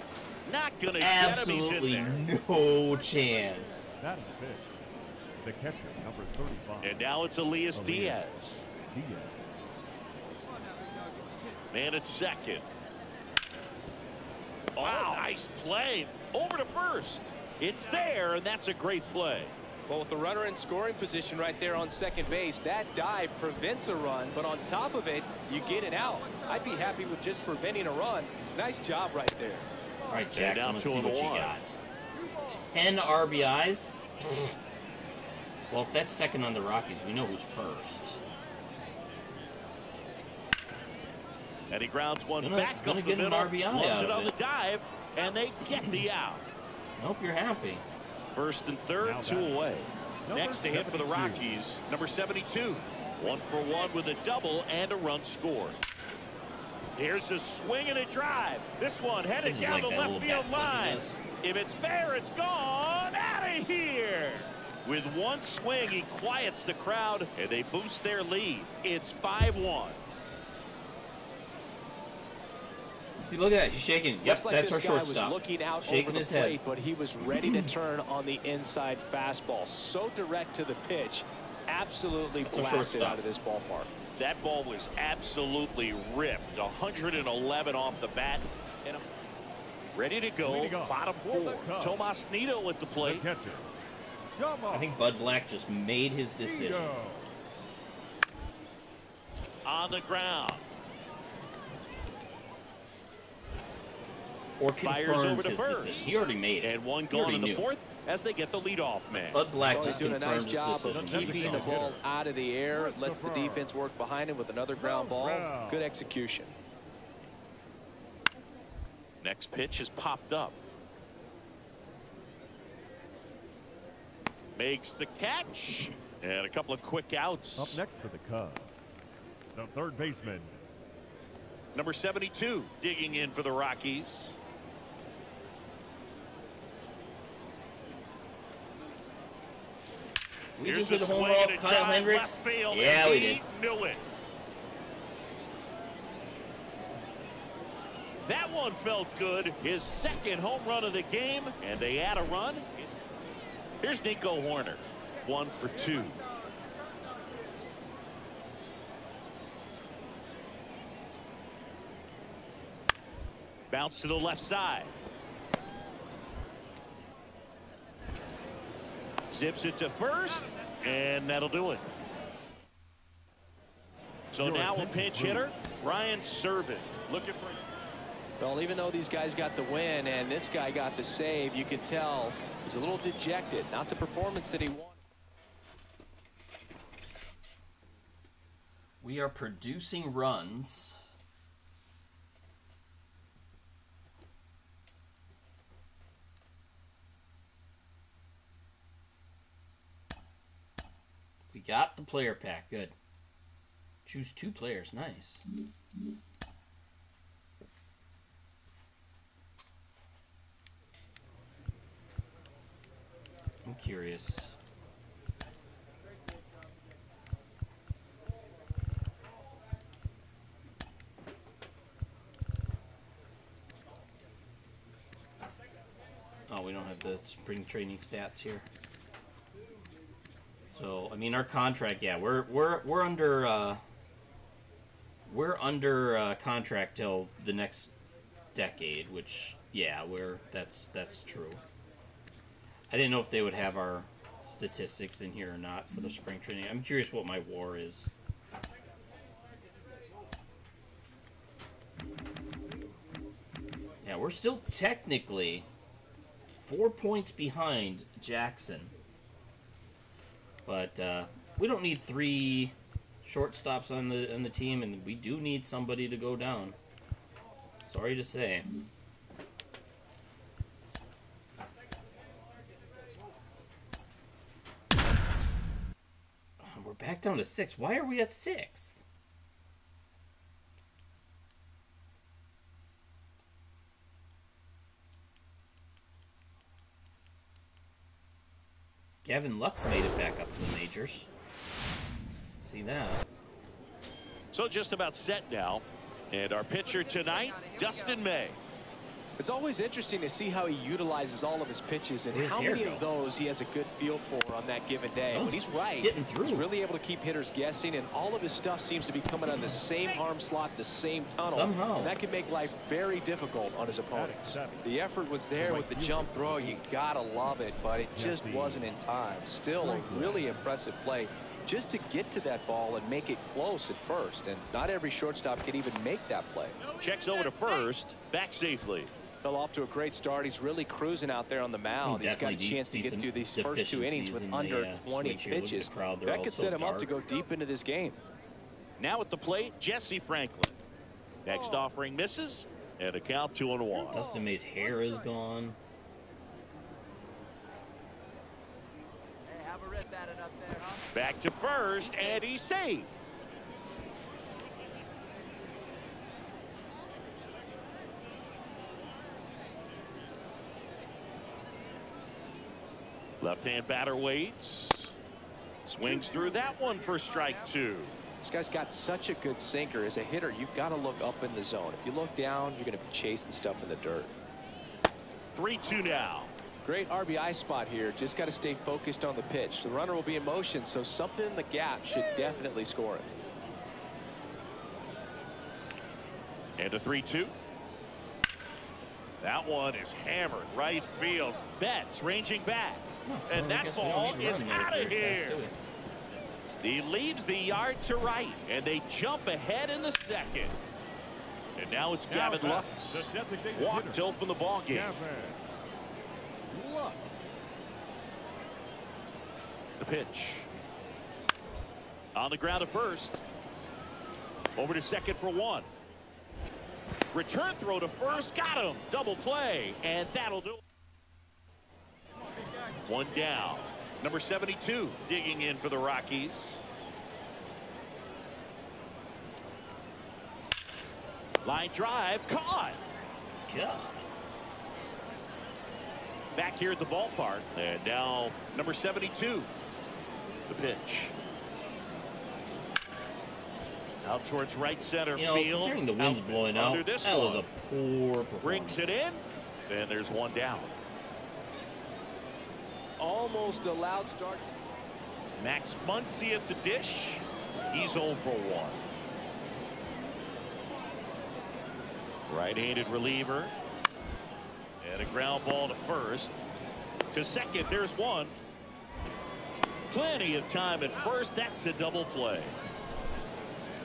Speaker 2: not gonna get him. He's
Speaker 1: Absolutely
Speaker 2: in there.
Speaker 1: no chance.
Speaker 3: Batting fifth. The catcher, number 35.
Speaker 2: And now it's Elias
Speaker 3: Elias.
Speaker 2: Diaz.
Speaker 3: Diaz.
Speaker 2: Man at second. Oh, nice play. Over to first. It's there, and that's a great play.
Speaker 4: Well, with the runner in scoring position right there on second base, that dive prevents a run, but on top of it, you get it out. I'd be happy with just preventing a run. Nice job right there.
Speaker 1: All right, Jackson,
Speaker 2: now
Speaker 1: let's see what you got. 10 RBIs? well, if that's second on the Rockies, we know who's first.
Speaker 2: And he grounds one
Speaker 1: gonna-
Speaker 2: back
Speaker 1: it's gonna
Speaker 2: up
Speaker 1: get
Speaker 2: the
Speaker 1: an
Speaker 2: middle.
Speaker 1: RBI
Speaker 2: loves it on the dive, and they get the out.
Speaker 1: I hope you're happy.
Speaker 2: First and third,
Speaker 3: Now
Speaker 2: two
Speaker 3: batting.
Speaker 2: away.
Speaker 3: Number
Speaker 2: Next to hit for the Rockies, number 72. One for one with a double and a run scored. Here's a swing and a drive. This one headed
Speaker 1: just
Speaker 2: down
Speaker 1: like
Speaker 2: the left field
Speaker 1: bat flip he
Speaker 2: line. If it's fair, it's gone out of here. With one swing, he quiets the crowd, and they boost their lead. It's 5-1.
Speaker 1: See, look at that. He's shaking. Yep,
Speaker 4: like
Speaker 1: that's our
Speaker 4: this guy
Speaker 1: shortstop.
Speaker 4: was looking out
Speaker 1: Shaking his
Speaker 4: plate,
Speaker 1: head.
Speaker 4: but he was ready to turn on the inside fastball. So direct to the pitch, absolutely
Speaker 1: That's
Speaker 4: blasted out of this ballpark.
Speaker 2: That ball was absolutely ripped. 111 off the bat. And ready to go.
Speaker 3: Leading off
Speaker 2: Bottom four.
Speaker 3: Cubs.
Speaker 2: Tomas Nido at the
Speaker 3: The
Speaker 2: plate.
Speaker 3: catcher,
Speaker 1: I think Bud Black just made his decision.
Speaker 3: Nido.
Speaker 2: On the ground.
Speaker 1: Or
Speaker 2: Fires over to
Speaker 1: his
Speaker 2: first.
Speaker 1: decision. He already made it.
Speaker 2: And one
Speaker 1: He
Speaker 2: gone in the
Speaker 1: knew.
Speaker 2: fourth as they get the leadoff man.
Speaker 1: Bud Black
Speaker 4: Well,
Speaker 1: just
Speaker 4: doing a
Speaker 1: confirmed
Speaker 4: nice
Speaker 1: his
Speaker 4: job of keeping the ball out of the air. Lets the defense work behind him with another ground ball. Good execution.
Speaker 2: Next pitch is popped up. Makes the catch. And a couple of quick outs.
Speaker 3: Up next for the Cubs, the third baseman,
Speaker 2: Number 72 digging in for the Rockies.
Speaker 1: We
Speaker 2: Here's
Speaker 1: just hit a
Speaker 2: the
Speaker 1: home run off Kyle Hendricks.
Speaker 2: field,
Speaker 1: Yeah, we did.
Speaker 2: knew it. That one felt good. His second home run of the game, and they add a run. Here's Nico Hoerner, one for two. Bounce to the left side. Zips it to first, and that'll do it. So
Speaker 3: Your
Speaker 2: now a
Speaker 3: attention,
Speaker 2: pinch hitter, Ryan Servant, looking for.
Speaker 4: Well, even though these guys got the win and this guy got the save, you can tell he's a little dejected. Not the performance that he wanted.
Speaker 1: We are producing runs. We got the player pack. Good. Choose two players. Nice. I'm curious. Oh, we don't have the spring training stats here. So, I mean, our contract, yeah, we're we're we're under uh, we're under uh, contract till the next decade, which yeah, we're that's that's true. I didn't know if they would have our statistics in here or not for the spring training. I'm curious what my WAR is. Yeah, we're still technically four points behind Jackson. But uh, we don't need three shortstops on the on the team, and we do need somebody to go down. Sorry to say. We're back down to six. Why are we at sixth? Gavin Lux made it back up to the majors. See that.
Speaker 2: So just about set now. And our pitcher tonight, Dustin May.
Speaker 4: It's always interesting to see how he utilizes all of his pitches and
Speaker 1: Where's
Speaker 4: how many
Speaker 1: go?
Speaker 4: of those he has a good feel for on that given day.
Speaker 1: Oh,
Speaker 4: when he's right,
Speaker 1: getting through.
Speaker 4: he's really able to keep hitters guessing, and all of his stuff seems to be coming on the same arm slot, the same tunnel.
Speaker 1: Somehow.
Speaker 4: And that can make life very difficult on his opponents. The effort was there with the jump throw. You gotta love it, but it just wasn't in time. Still a really impressive play. Just to get to that ball and make it close at first, and not every shortstop can even make that play.
Speaker 2: Checks over to first, back safely.
Speaker 4: Fell off to a great start. He's really cruising out there on the mound.
Speaker 1: He
Speaker 4: He's got a chance to get through these first two innings with
Speaker 1: deficiencies in the,
Speaker 4: under
Speaker 1: uh,
Speaker 4: 20
Speaker 1: switch here. Look at the
Speaker 4: pitches.
Speaker 1: crowd,
Speaker 4: That could set him up to go deep into this game.
Speaker 2: Now at the plate, Jesse Franklin. Next offering misses, and a count two and one.
Speaker 1: Dustin May's hair is gone.
Speaker 6: Hey, have a rip at it up there, huh?
Speaker 2: Back to first, and he's safe. Left-hand batter waits. Swings through that one for strike two.
Speaker 4: This guy's got such a good sinker. As a hitter, you've got to look up in the zone. If you look down, you're going to be chasing stuff in the dirt.
Speaker 2: 3-2 now.
Speaker 4: Great RBI spot here. Just got to stay focused on the pitch. The runner will be in motion, so something in the gap should definitely score it.
Speaker 2: And a 3-2. That one is hammered right field. Betts ranging back. And
Speaker 1: Well, I
Speaker 2: that
Speaker 1: guess
Speaker 2: ball is out of
Speaker 1: very fast,
Speaker 2: here. He leaves the yard to right, and they jump ahead in the second. And now it's
Speaker 3: Now
Speaker 2: Gavin
Speaker 3: back,
Speaker 2: Lux.
Speaker 3: the
Speaker 2: Walked to open the ball game.
Speaker 3: Gavin Lux.
Speaker 2: The pitch. On the ground at first. Over to second for one. Return throw to first. Got him. Double play. And that'll do it. One down. Number 72 digging in for the Rockies. Line drive. Caught.
Speaker 1: God.
Speaker 2: Back here at the ballpark. And now number 72. The pitch. Out towards right center
Speaker 1: You know,
Speaker 2: field.
Speaker 1: considering the wind's
Speaker 2: Out
Speaker 1: blowing out,
Speaker 2: this
Speaker 1: that was a poor performance.
Speaker 2: Brings it in. And there's one down.
Speaker 4: Almost a loud start.
Speaker 2: Max Muncy at the dish. He's 0 for 1. Right-handed reliever. And a ground ball to first. To second, there's one. Plenty of time at first. That's a double play.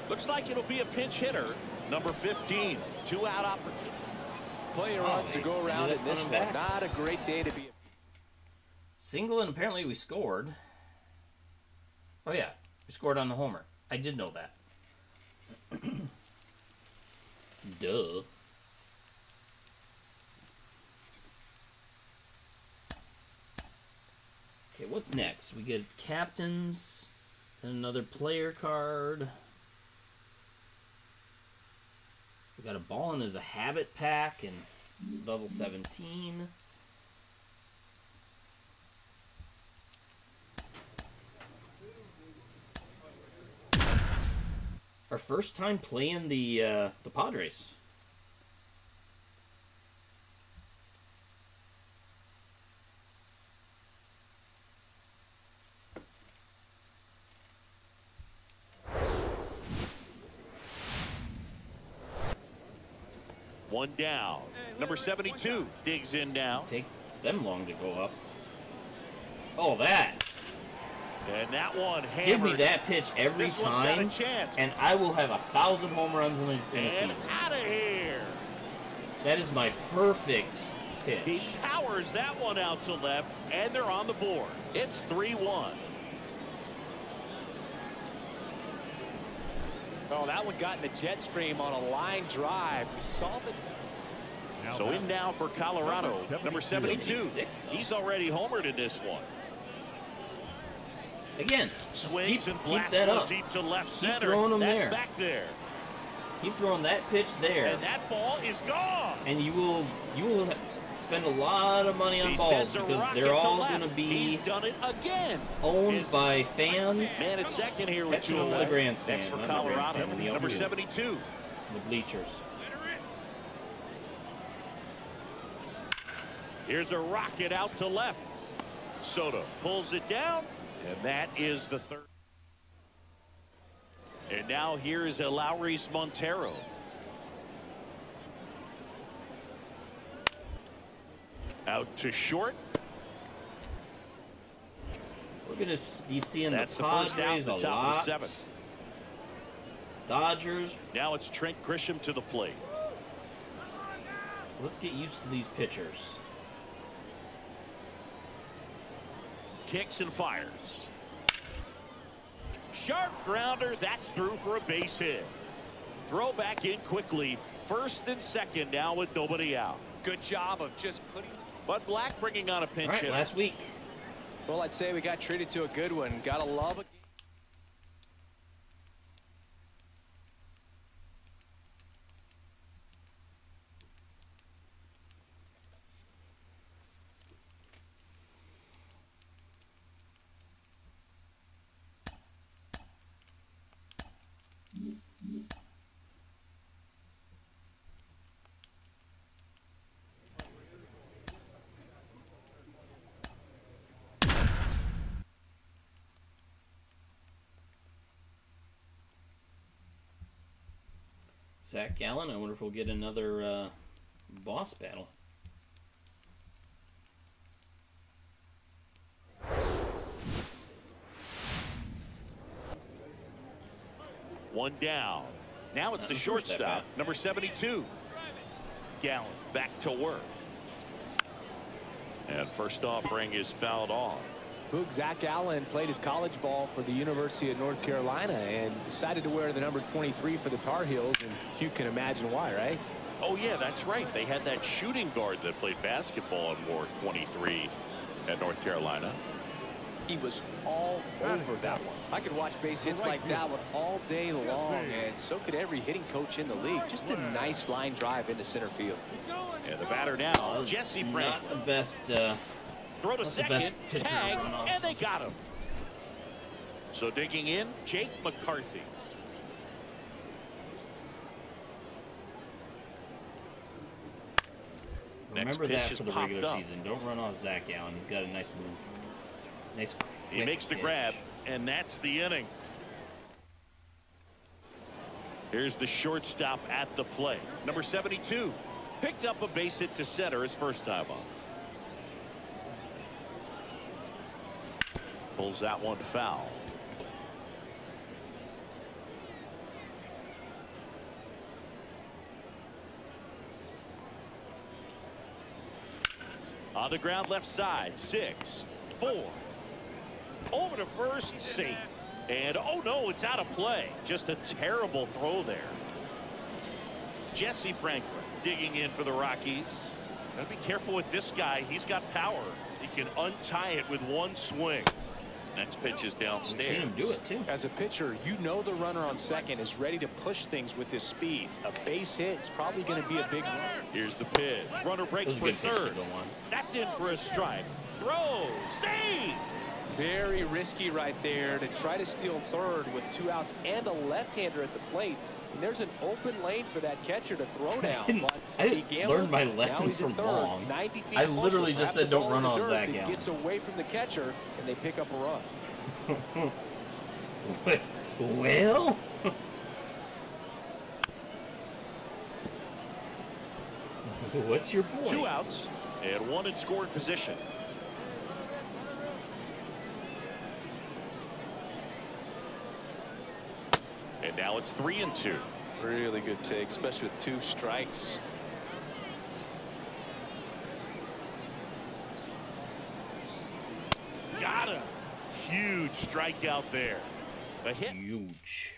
Speaker 2: Looks like it'll be a pinch hitter. Number 15. Two out opportunity.
Speaker 4: Plenty of
Speaker 1: Oh,
Speaker 4: runs to go around in this one. Not a great day to be.
Speaker 1: Single, and apparently we scored. Oh, yeah. We scored on the homer. I did know that. Duh. Okay, what's next? We get captains and another player card. We got a ball and there's a habit pack and level 17. Our first time playing the uh, the Padres.
Speaker 2: One down. Number 72 digs in now.
Speaker 1: Take them long to go up. Oh, that!
Speaker 2: And that one hammered.
Speaker 1: Give me that pitch every
Speaker 2: This one's got a
Speaker 1: time,
Speaker 2: chance.
Speaker 1: and I will have a thousand home runs in a, in a
Speaker 2: And
Speaker 1: season.
Speaker 2: out of here.
Speaker 1: That is my perfect pitch.
Speaker 2: He powers that one out to left, and they're on the board. It's 3-1.
Speaker 4: Oh, that one got in the jet stream on a line drive. We saw the
Speaker 3: Now
Speaker 2: So in now for Colorado, number 72.
Speaker 1: 76.
Speaker 2: He's already homered in this one.
Speaker 1: Again,
Speaker 2: Swings
Speaker 1: keep,
Speaker 2: and
Speaker 1: keep that up.
Speaker 2: deep to left
Speaker 1: Keep throwing them
Speaker 2: That's
Speaker 1: there.
Speaker 2: back there.
Speaker 1: Keep throwing that pitch there,
Speaker 2: And that ball is gone.
Speaker 1: and you will you will spend a lot of money on
Speaker 2: He
Speaker 1: balls because they're all going to be
Speaker 2: done it again.
Speaker 1: owned
Speaker 2: His
Speaker 1: by fans,
Speaker 2: man at second here with two
Speaker 1: the grandstand,
Speaker 2: Next for Colorado,
Speaker 1: the
Speaker 2: number
Speaker 1: outfield.
Speaker 2: 72.
Speaker 1: the bleachers.
Speaker 2: Here's a rocket out to left. Soto pulls it down, and that is the third. And now here's Elehuris Montero. Out to short.
Speaker 1: We're going to be seeing
Speaker 2: That's
Speaker 1: the
Speaker 2: the first out, the
Speaker 1: a
Speaker 2: top of the
Speaker 1: lot.
Speaker 2: seventh.
Speaker 1: Dodgers.
Speaker 2: Now it's Trent Grisham to the plate.
Speaker 1: So let's get used to these pitchers.
Speaker 2: Kicks and fires. Sharp grounder. That's through for a base hit. Throw back in quickly. First and second now with nobody out.
Speaker 4: good job of just putting.
Speaker 2: Bud Black bringing on a pinch
Speaker 1: All right,
Speaker 2: hitter.
Speaker 1: last week.
Speaker 4: Well, I'd say we got treated to a good one. Gotta love it.
Speaker 1: Zac Gallen. I wonder if we'll get another uh, boss battle.
Speaker 2: One down. Now it's
Speaker 1: Uh,
Speaker 2: the shortstop, number 72. Gallen back to work. And first offering is fouled off.
Speaker 4: Boog Zac Gallen played his college ball for the University of North Carolina and decided to wear the number 23 for the Tar Heels. And you can imagine why, right?
Speaker 2: Oh, yeah, that's right. They had that shooting guard that played basketball and wore 23 at North Carolina.
Speaker 4: He was all over that one. I could watch base hits like that one all day long, and so could every hitting coach in the league. Just a nice line drive into center field.
Speaker 2: And the batter now, Jesse Frank.
Speaker 1: Not the best. Uh,
Speaker 2: Throw to
Speaker 1: not the
Speaker 2: second,
Speaker 1: best pitcher
Speaker 2: tag,
Speaker 1: run
Speaker 2: and they got him. So digging in, Jake McCarthy.
Speaker 1: remember
Speaker 2: pitch
Speaker 1: that
Speaker 2: is
Speaker 1: for the regular
Speaker 2: up.
Speaker 1: season. Don't run off Zac Gallen. He's got a nice move. Nice.
Speaker 2: He makes the
Speaker 1: pitch.
Speaker 2: grab, and that's the inning. Here's the shortstop at the plate. Number 72. Picked up a base hit to center his first time up. That one foul. On the ground left side. Six. Four. Over to first. Safe. And oh no, it's out of play. Just a terrible throw there. Jesse Franklin digging in for the Rockies. Gotta be careful with this guy. He's got power. He can untie it with one swing. Next pitch is
Speaker 1: We've
Speaker 2: downstairs.
Speaker 1: seen him do it too.
Speaker 4: As a pitcher, you know the runner on second is ready to push things with his speed. A base hit is probably going to be a big one.
Speaker 2: Here's the pitch. Runner breaks
Speaker 1: That was a
Speaker 2: for
Speaker 1: good pitch to
Speaker 2: third. That's in for a strike. Throw. Save.
Speaker 4: Very risky right there to try to steal third with two outs and a left-hander at the plate. And there's an open lane for that catcher to throw down.
Speaker 1: didn't- I didn't
Speaker 4: gambled.
Speaker 1: learn my
Speaker 4: Now
Speaker 1: lesson from
Speaker 4: third,
Speaker 1: Long. I literally just said don't run
Speaker 4: in
Speaker 1: off Zac
Speaker 4: and
Speaker 1: Allen.
Speaker 4: gets away from the catcher, and they pick up a run.
Speaker 1: well. What's your point?
Speaker 2: Two outs and one in scoring position. And now it's three and two.
Speaker 4: Really good take, especially with two strikes.
Speaker 2: Got him. Huge strikeout there. A hit.
Speaker 1: Huge.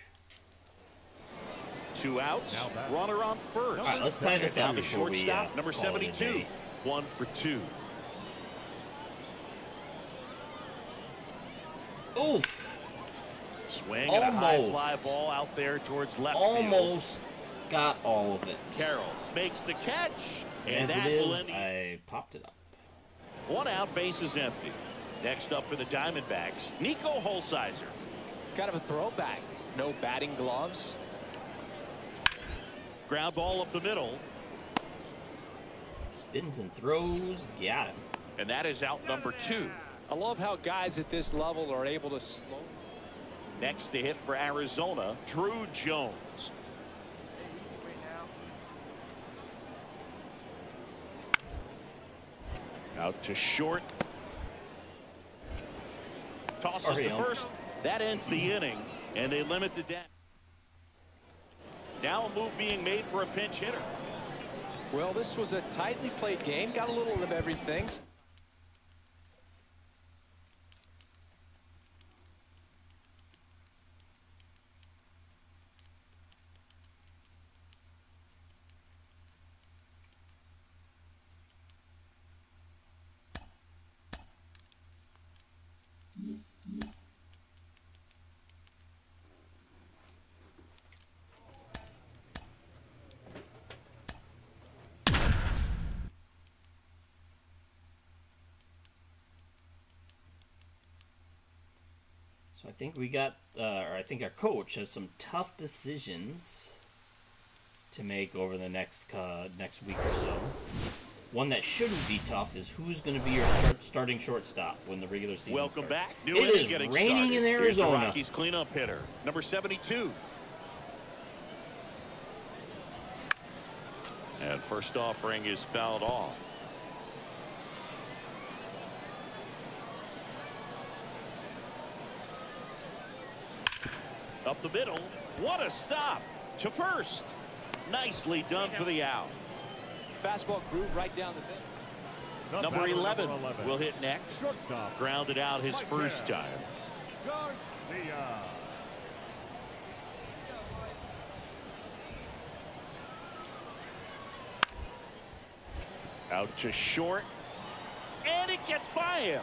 Speaker 2: Two outs. Runner on first.
Speaker 1: All right, let's tie this
Speaker 2: Now
Speaker 1: up
Speaker 2: the
Speaker 1: before we
Speaker 2: shortstop,
Speaker 1: uh,
Speaker 2: number
Speaker 1: call it a
Speaker 2: 72. One for two.
Speaker 1: Oof.
Speaker 2: Swing and a high fly ball out there towards left field.
Speaker 1: Almost got all of it.
Speaker 2: Carroll makes the catch. And
Speaker 1: As
Speaker 2: that
Speaker 1: it
Speaker 2: will end
Speaker 1: I popped it up.
Speaker 2: One out, base is empty. Next up for the Diamondbacks, Nico Holsizer.
Speaker 4: Kind of a throwback. No batting gloves.
Speaker 2: Ground ball up the middle,
Speaker 1: Spins and throws. Got him.
Speaker 2: and that is out number two.
Speaker 4: I love how guys at this level are able to slow.
Speaker 2: Next to hit for Arizona, Drew Jones. Out to short. Tosses
Speaker 1: Sorry,
Speaker 2: to
Speaker 1: Elm.
Speaker 2: first. That ends the inning, and they limit the damage. Now a move being made for a pinch hitter.
Speaker 4: Well, this was a tightly played game. Got a little of everything.
Speaker 1: Think we got, uh, or I think our coach has some tough decisions to make over the next uh, next week or so. One that shouldn't be tough is who's going to be your short, starting shortstop when the regular season
Speaker 2: Welcome
Speaker 1: starts.
Speaker 2: back. New
Speaker 1: It is
Speaker 2: getting
Speaker 1: raining
Speaker 2: started.
Speaker 1: in
Speaker 2: Here's the Rockies cleanup hitter, number 72. And first offering is fouled off. The middle. What a stop. to first. Nicely done for the out.
Speaker 4: Fastball grew right down the middle.
Speaker 3: The
Speaker 2: Number 11
Speaker 3: number 11.
Speaker 2: will hit next.
Speaker 3: Shortstop.
Speaker 2: Grounded out his
Speaker 3: Mike
Speaker 2: first
Speaker 3: Graham.
Speaker 2: time.
Speaker 3: Garcia.
Speaker 2: Out to short. And it gets by him.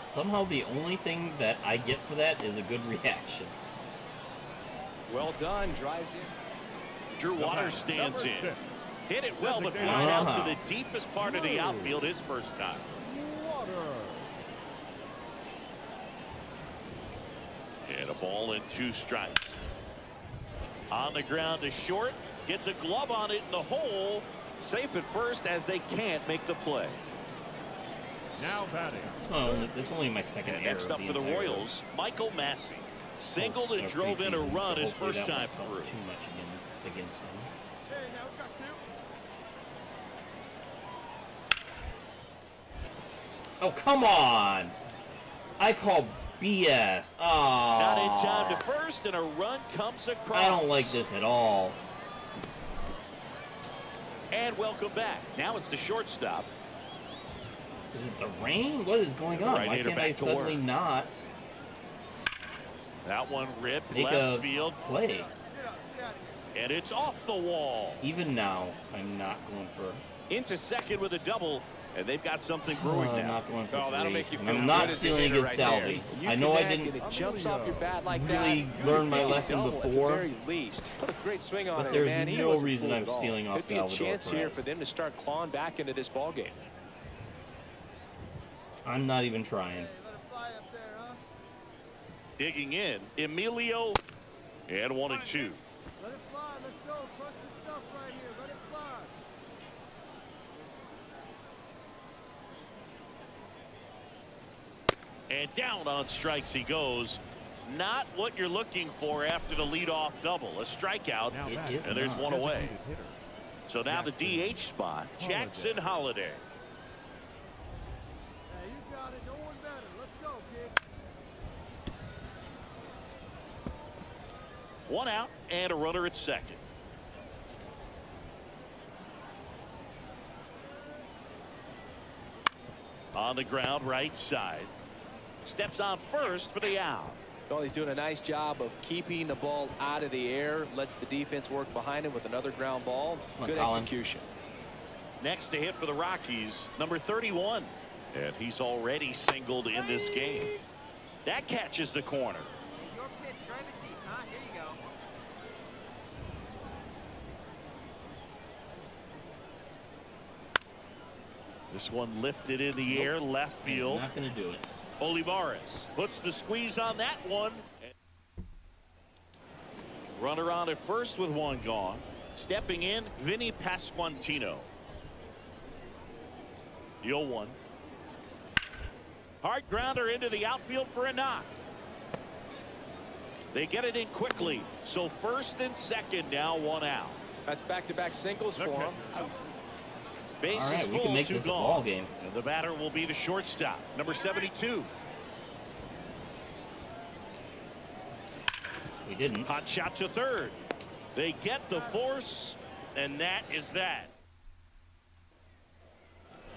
Speaker 1: Somehow the only thing that I get for that is a good reaction.
Speaker 4: Well done. Drives in.
Speaker 2: Drew
Speaker 3: The
Speaker 2: Waters stands in. Hit it well, but
Speaker 3: Designated
Speaker 2: flying out to the deepest part of the outfield his first time.
Speaker 3: Water.
Speaker 2: And a ball and two strikes. On the ground to short. Gets a glove on it in the hole. Safe at first as they can't make the play.
Speaker 3: Now batting.
Speaker 1: It's, my only, it's only my second
Speaker 2: And
Speaker 1: error
Speaker 2: next up
Speaker 1: the
Speaker 2: for the Royals, Michael Massey. Singled and drove in a run
Speaker 1: so
Speaker 2: his first time through.
Speaker 1: Too much again against me. Oh come on! I call BS. Oh,
Speaker 2: Not in time to first, and a run comes across.
Speaker 1: I don't like this at all.
Speaker 2: And welcome back. Now it's the shortstop.
Speaker 1: Is it the rain? What is going on? Why
Speaker 2: Right-hander
Speaker 1: can't I suddenly
Speaker 2: work.
Speaker 1: not
Speaker 2: That one ripped
Speaker 1: make
Speaker 2: left
Speaker 1: a
Speaker 2: field,
Speaker 1: play?
Speaker 2: and it's off the wall.
Speaker 1: Even now, I'm not going for.
Speaker 2: Into second with a double, and they've got something
Speaker 1: Oh,
Speaker 2: brewing
Speaker 1: I'm
Speaker 2: now.
Speaker 1: not going for
Speaker 4: Oh, that'll make you feel
Speaker 1: I'm not stealing against
Speaker 4: right.
Speaker 1: Salvi. I know I didn't
Speaker 4: it jumps off your bat like
Speaker 1: really
Speaker 4: that.
Speaker 1: learn my lesson
Speaker 4: double at the
Speaker 1: before.
Speaker 4: very least. Put a great swing on
Speaker 1: But
Speaker 4: it,
Speaker 1: there's
Speaker 4: man.
Speaker 1: No reason I'm
Speaker 4: at all.
Speaker 1: stealing off
Speaker 4: Could be a
Speaker 1: Salvador
Speaker 4: chance here for them to start clawing back into this ball game.
Speaker 1: I'm not even trying.
Speaker 2: Digging in, Emilio, and one and two.
Speaker 6: Let it fly. Let's go. Crush the stuff right here. Let it fly.
Speaker 2: And down on strikes he goes. Not what you're looking for after the leadoff double. A strikeout,
Speaker 1: It
Speaker 3: batting.
Speaker 1: is
Speaker 2: and there's
Speaker 1: not.
Speaker 2: one away. So now the DH spot, Jackson Holliday.
Speaker 6: Hey, you got it. No one better. Let's go, kid.
Speaker 2: One out and a runner at second. On the ground, right side. Steps on first for the out.
Speaker 4: Well, he's doing a nice job of keeping the ball out of the air. Lets the defense work behind him with another ground ball. Good
Speaker 1: Colin.
Speaker 4: execution.
Speaker 2: Next to hit for the Rockies, number 31. And he's already singled in this game. That catches the corner.
Speaker 6: Your pitch. Drive it deep, huh? Here you go.
Speaker 2: This one lifted in the air, left
Speaker 1: He's
Speaker 2: field.
Speaker 1: not going to do it.
Speaker 2: Olivares puts the squeeze on that one. Runner on at first with one gone. Stepping in, Vinny Pasquantino. The 0-1. Hard grounder into the outfield for a knock. They get it in quickly. So first and second now one out.
Speaker 4: That's back-to-back singles for him.
Speaker 2: Bases
Speaker 1: All right, we
Speaker 2: full,
Speaker 1: can make
Speaker 2: two
Speaker 1: this a ball game.
Speaker 2: And the batter will be the shortstop, number 72.
Speaker 1: We didn't.
Speaker 2: Hot shot to third. They get the force, and that is that.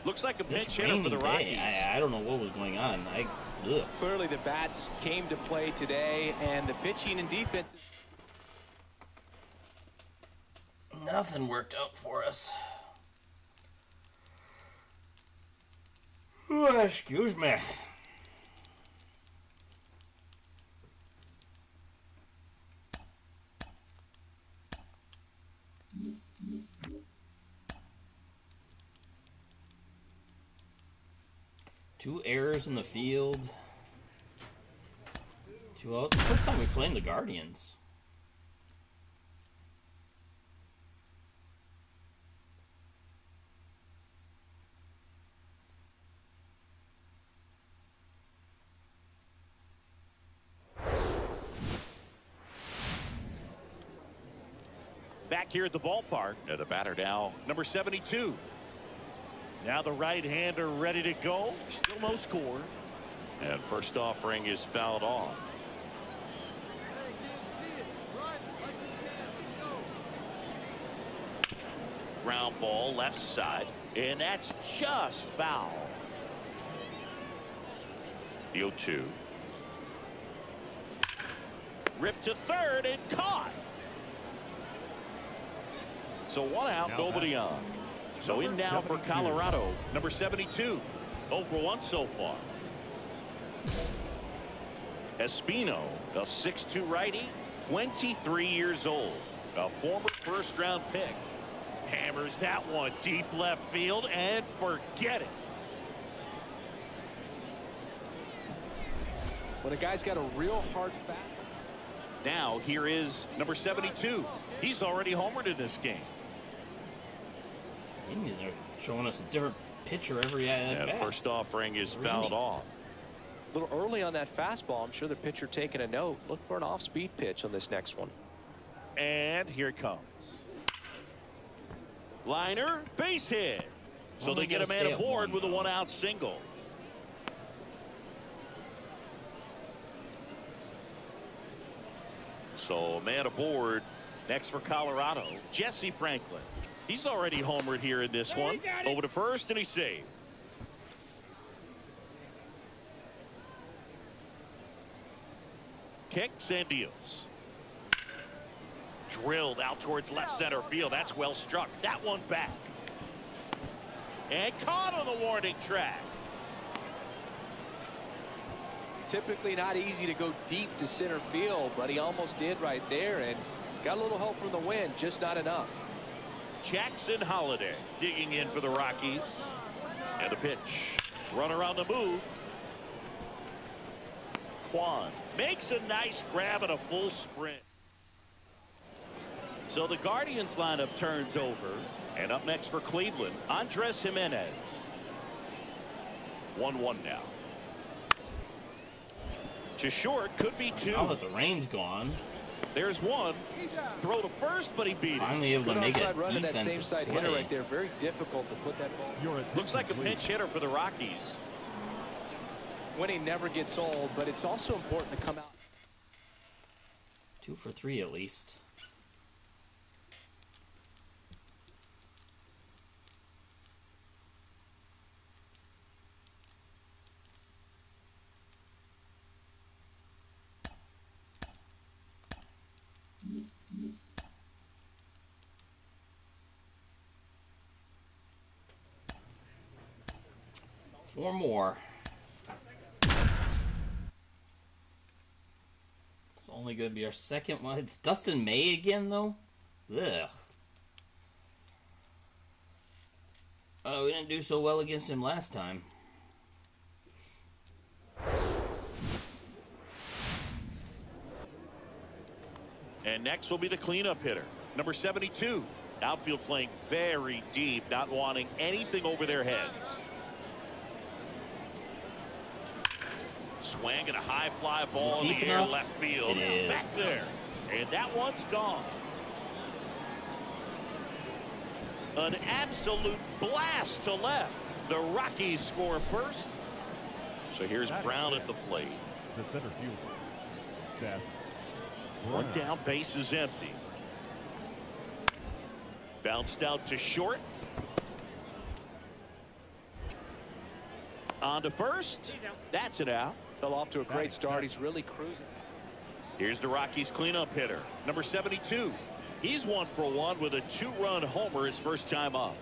Speaker 2: Looks like a
Speaker 1: This
Speaker 2: pinch hitter for the Rockies.
Speaker 1: day, I, I don't know what was going on. I, ugh.
Speaker 4: Clearly, the bats came to play today, and the pitching and defense.
Speaker 1: Nothing worked out for us. Oh, excuse me. Two errors in the field. Two outs. First time we played the Guardians.
Speaker 2: Back here at the ballpark. And the batter now, number 72. Now the right-hander ready to go. Still no score. And first offering is fouled off. Ground ball left side. And that's just foul. 0 2. Ripped to third and caught. So one out,
Speaker 3: Now
Speaker 2: nobody
Speaker 3: back.
Speaker 2: on. So
Speaker 3: Number
Speaker 2: in now for Colorado, number 72. 0 for 1 so far. Espino, a 6'2 righty, 23 years old, a former first round pick. Hammers that one deep left field and forget it.
Speaker 4: When a guy's got a real hard fast.
Speaker 2: Now here is number 72. He's already homered in this game.
Speaker 1: Indians are showing us a different pitcher every at
Speaker 2: And
Speaker 1: bat.
Speaker 2: first offering is
Speaker 1: Really?
Speaker 2: fouled off.
Speaker 4: A little early on that fastball. I'm sure the pitcher taking a note. Look for an off-speed pitch on this next one.
Speaker 2: And here it comes. Liner, base hit. So
Speaker 1: Only
Speaker 2: they get a man aboard with a one out single. So a man aboard next for Colorado. Jesse Franklin. He's already homered here in this one. Over to first and he's saved. Kicks and deals. Drilled out towards left center field. That's well struck. That one back. And caught on the warning track.
Speaker 4: Typically not easy to go deep to center field, but he almost did right there and got a little help from the wind, just not enough.
Speaker 2: Jackson Holliday digging in for the Rockies. And the pitch. Runner on the move. Kwan makes a nice grab and a full sprint. So the Guardians lineup turns over. And up next for Cleveland, Andres Gimenez. 1-1 now. To short, could be two.
Speaker 1: Now that the rain's gone,
Speaker 2: There's one. Throw to first, but he beat it.
Speaker 1: finally able
Speaker 4: Good
Speaker 1: to make it
Speaker 4: outside run to that same
Speaker 1: defensive
Speaker 4: side
Speaker 1: play.
Speaker 4: hitter right there. Very difficult to put that ball.
Speaker 2: Looks like a
Speaker 3: attention,
Speaker 2: pinch hitter for the Rockies.
Speaker 4: Winning never gets old, but it's also important to come out.
Speaker 1: Two for three at least. Four more. It's only going to be our second one. It's Dustin May again, though. Ugh. Oh, we didn't do so well against him last time.
Speaker 2: And next will be the cleanup hitter, number 72. Outfield playing very deep, not wanting anything over their heads. Swing and a high fly ball in
Speaker 1: deep
Speaker 2: the air
Speaker 1: enough?
Speaker 2: left field.
Speaker 1: It is.
Speaker 2: Back there. And that one's gone. An absolute blast to left. The Rockies score first. So here's Brown at the plate.
Speaker 3: The center fielder, Seth
Speaker 2: One down, base is empty. Bounced out to short. On to first. That's it out.
Speaker 4: Fell off to a great start. He's really cruising.
Speaker 2: Here's the Rockies cleanup hitter, number 72. He's one for one with a two-run homer his first time up.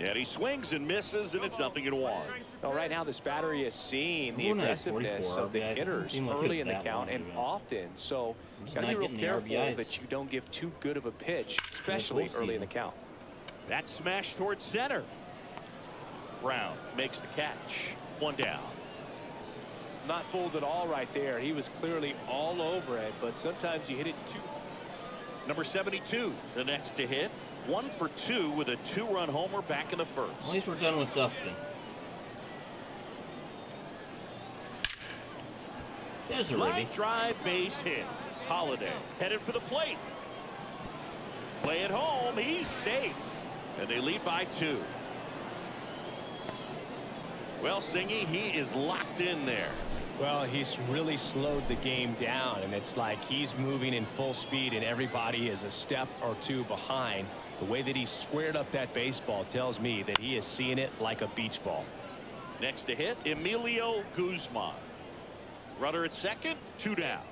Speaker 2: And he swings and misses, and it's nothing in one.
Speaker 4: Well, right now, this battery is seeing the
Speaker 1: We're only at
Speaker 4: aggressiveness of the
Speaker 1: RBIs.
Speaker 4: Hitters
Speaker 1: like
Speaker 4: early in the count
Speaker 1: long
Speaker 4: and
Speaker 1: to
Speaker 4: often. So,
Speaker 1: just
Speaker 4: got to be real careful that you don't give too good of a pitch, especially
Speaker 1: full
Speaker 4: early in the count.
Speaker 2: That smash towards center. Brown makes the catch. One down.
Speaker 4: Not fooled at all right there. He was clearly all over it, but sometimes you hit it too.
Speaker 2: Number 72, the next to hit. One for two with a two-run homer back in the first.
Speaker 1: At least we're done with Dustin. There's a
Speaker 2: Line drive base hit. Holliday headed for the plate. Play at home. He's safe. And they lead by two. Well, Singy, he is locked in there.
Speaker 4: Well, he's really slowed the game down, and it's like he's moving in full speed, and everybody is a step or two behind. The way that he squared up that baseball tells me that he is seeing it like a beach ball.
Speaker 2: Next to hit, Emilio Guzman. Runner at second, two down.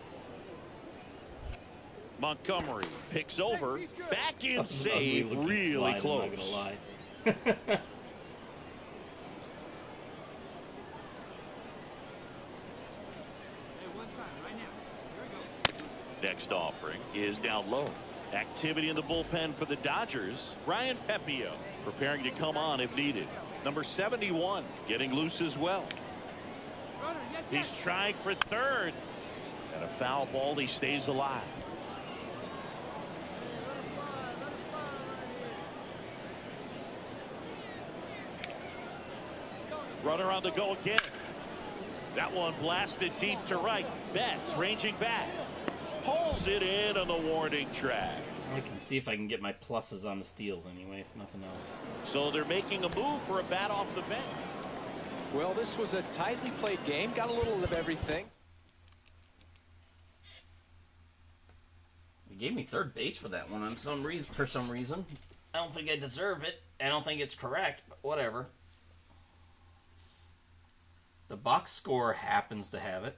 Speaker 2: Montgomery picks over, back in
Speaker 1: That's an
Speaker 2: save,
Speaker 1: ugly-looking
Speaker 2: really
Speaker 1: slide,
Speaker 2: close.
Speaker 1: I'm not gonna lie.
Speaker 2: Next offering is down low. Activity in the bullpen for the Dodgers. Ryan Pepiot preparing to come on if needed. Number 71 getting loose as well. He's trying for third. And a foul ball. He stays alive. Runner on the go again. That one blasted deep to right. Betts ranging back. Pulls it in on the warning track.
Speaker 1: I can see if I can get my pluses on the steals anyway, if nothing else.
Speaker 2: So they're making a move for a bat off the bench.
Speaker 5: Well, this was a tightly played game. Got a little of everything.
Speaker 1: You gave me third base for that one on some reason. For some reason, I don't think I deserve it. I don't think it's correct, but whatever. The box score happens to have it.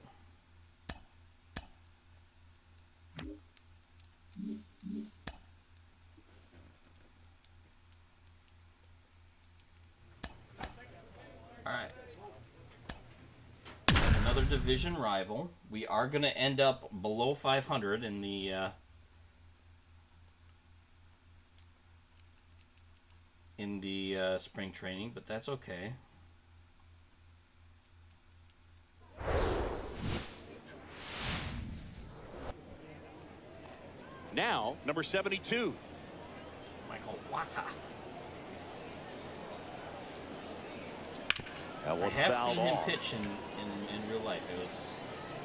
Speaker 1: All right. Another division rival. We are going to end up below 500 in the uh, in the uh, spring training, but that's okay.
Speaker 2: Now, number 72.
Speaker 1: Michael Wacha.
Speaker 2: That
Speaker 1: I have seen him
Speaker 2: off.
Speaker 1: pitch in, in, in real life. It was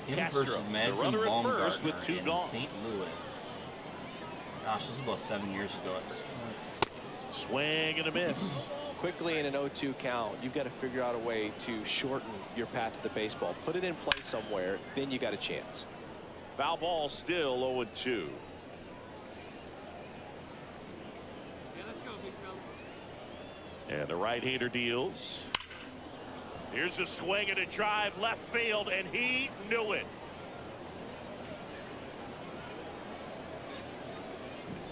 Speaker 1: him
Speaker 2: Castro,
Speaker 1: versus
Speaker 2: the
Speaker 1: Madison
Speaker 2: runner at first
Speaker 1: Bumgarner
Speaker 2: with two
Speaker 1: in. St. Louis. Gosh, this was about seven years ago at this point.
Speaker 2: Swing and a miss.
Speaker 5: Quickly in an 0-2 count, you've got to figure out a way to shorten your path to the baseball. Put it in play somewhere, then you got a chance.
Speaker 2: Foul ball still 0 2. And the right-hander deals. Here's a swing and a drive left field, and he knew it.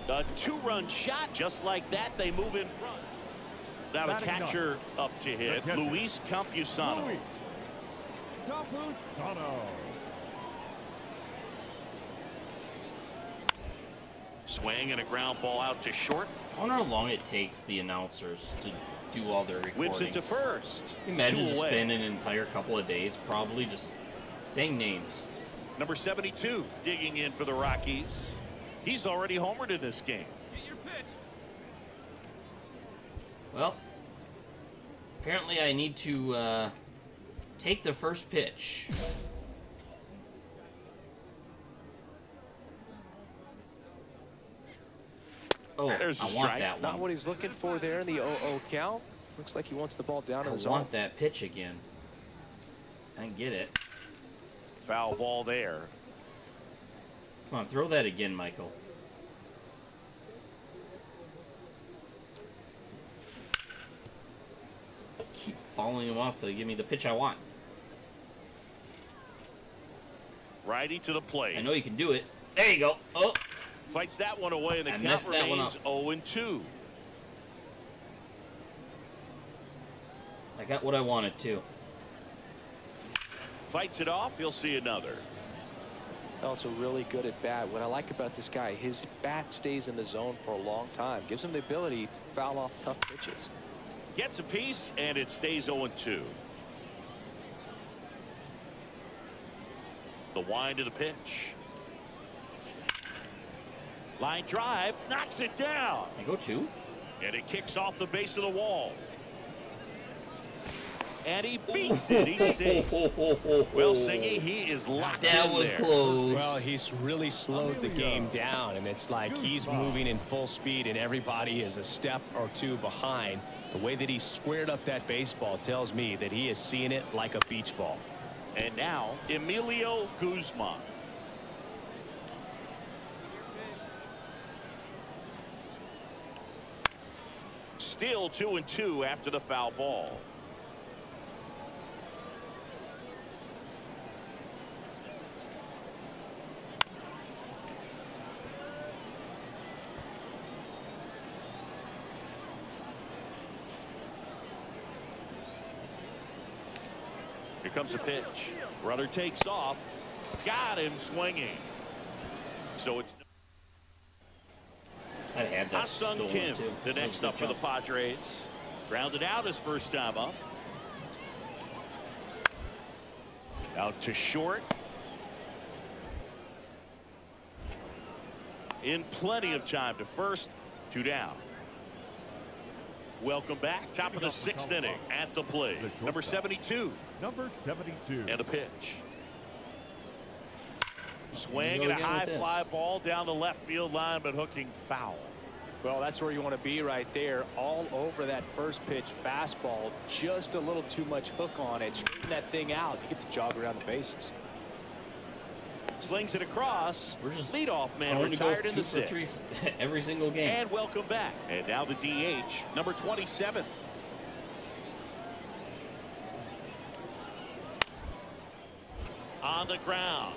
Speaker 2: A two-run shot, just like that, they move in front. Now the
Speaker 3: Batting
Speaker 2: catcher up to hit, Luis Campusano.
Speaker 3: Luis Campusano.
Speaker 2: Swing and a ground ball out to short.
Speaker 1: I wonder how long it takes the announcers to do all their recordings.
Speaker 2: Whips it to first.
Speaker 1: Imagine
Speaker 2: Two
Speaker 1: just
Speaker 2: away.
Speaker 1: spending an entire couple of days probably just saying names.
Speaker 2: Number 72 digging in for the Rockies. He's already homered in this game.
Speaker 1: Well, apparently I need to uh, take the first pitch. Oh,
Speaker 2: There's a
Speaker 1: I want
Speaker 2: strike.
Speaker 1: that
Speaker 5: Not what he's looking for there in the 0-0 count. Looks like he wants the ball down
Speaker 1: I
Speaker 5: in the zone.
Speaker 1: I want that pitch again. I didn't get it.
Speaker 2: Foul ball there.
Speaker 1: Come on, throw that again, Michael. Keep following him off till you give me the pitch I want.
Speaker 2: Righty to the plate.
Speaker 1: I know you can do it. There you go. Oh,
Speaker 2: Fights that one away, and the
Speaker 1: I
Speaker 2: count
Speaker 1: messed
Speaker 2: remains 0 and 2.
Speaker 1: I got what I wanted to.
Speaker 2: Fights it off. You'll see another.
Speaker 5: Also really good at bat. What I like about this guy, his bat stays in the zone for a long time. Gives him the ability to foul off tough pitches.
Speaker 2: Gets a piece, and it stays 0 and 2. The wind of the pitch. Line drive knocks it down,
Speaker 1: I go two.
Speaker 2: and it kicks off the base of the wall. And he beats it. He's safe. Well, Singy, he is locked
Speaker 1: That
Speaker 2: in
Speaker 1: was
Speaker 2: there.
Speaker 1: close.
Speaker 4: Well, he's really slowed the game down, and it's like he's moving in full speed, and everybody is a step or two behind. The way that he squared up that baseball tells me that he is seeing it like a beach ball.
Speaker 2: And now, Emilio Guzman. Still two and two after the foul ball. Here comes the pitch. Runner takes off. Got him swinging. So it's
Speaker 1: I had that Ha-Seong
Speaker 2: Kim,
Speaker 1: too.
Speaker 2: the next
Speaker 1: a good
Speaker 2: up for the. Padres. Grounded out his first time up. Out to short. In plenty of time to first, two down. Welcome back. Top of the sixth inning at the plate. Number 72
Speaker 3: Number 72.
Speaker 2: and a pitch. Swing and a high fly ball down the left field line, but hooking foul.
Speaker 4: Well, that's where you want to be right there. All over that first pitch fastball. Just a little too much hook on it. Straighten that thing out. You get to jog around the bases.
Speaker 2: Slings it across.
Speaker 1: We're just
Speaker 2: leadoff man
Speaker 1: Trying to go
Speaker 2: retired in the sixth.
Speaker 1: three every single game.
Speaker 2: And welcome back. And now the DH, number 27. On the ground.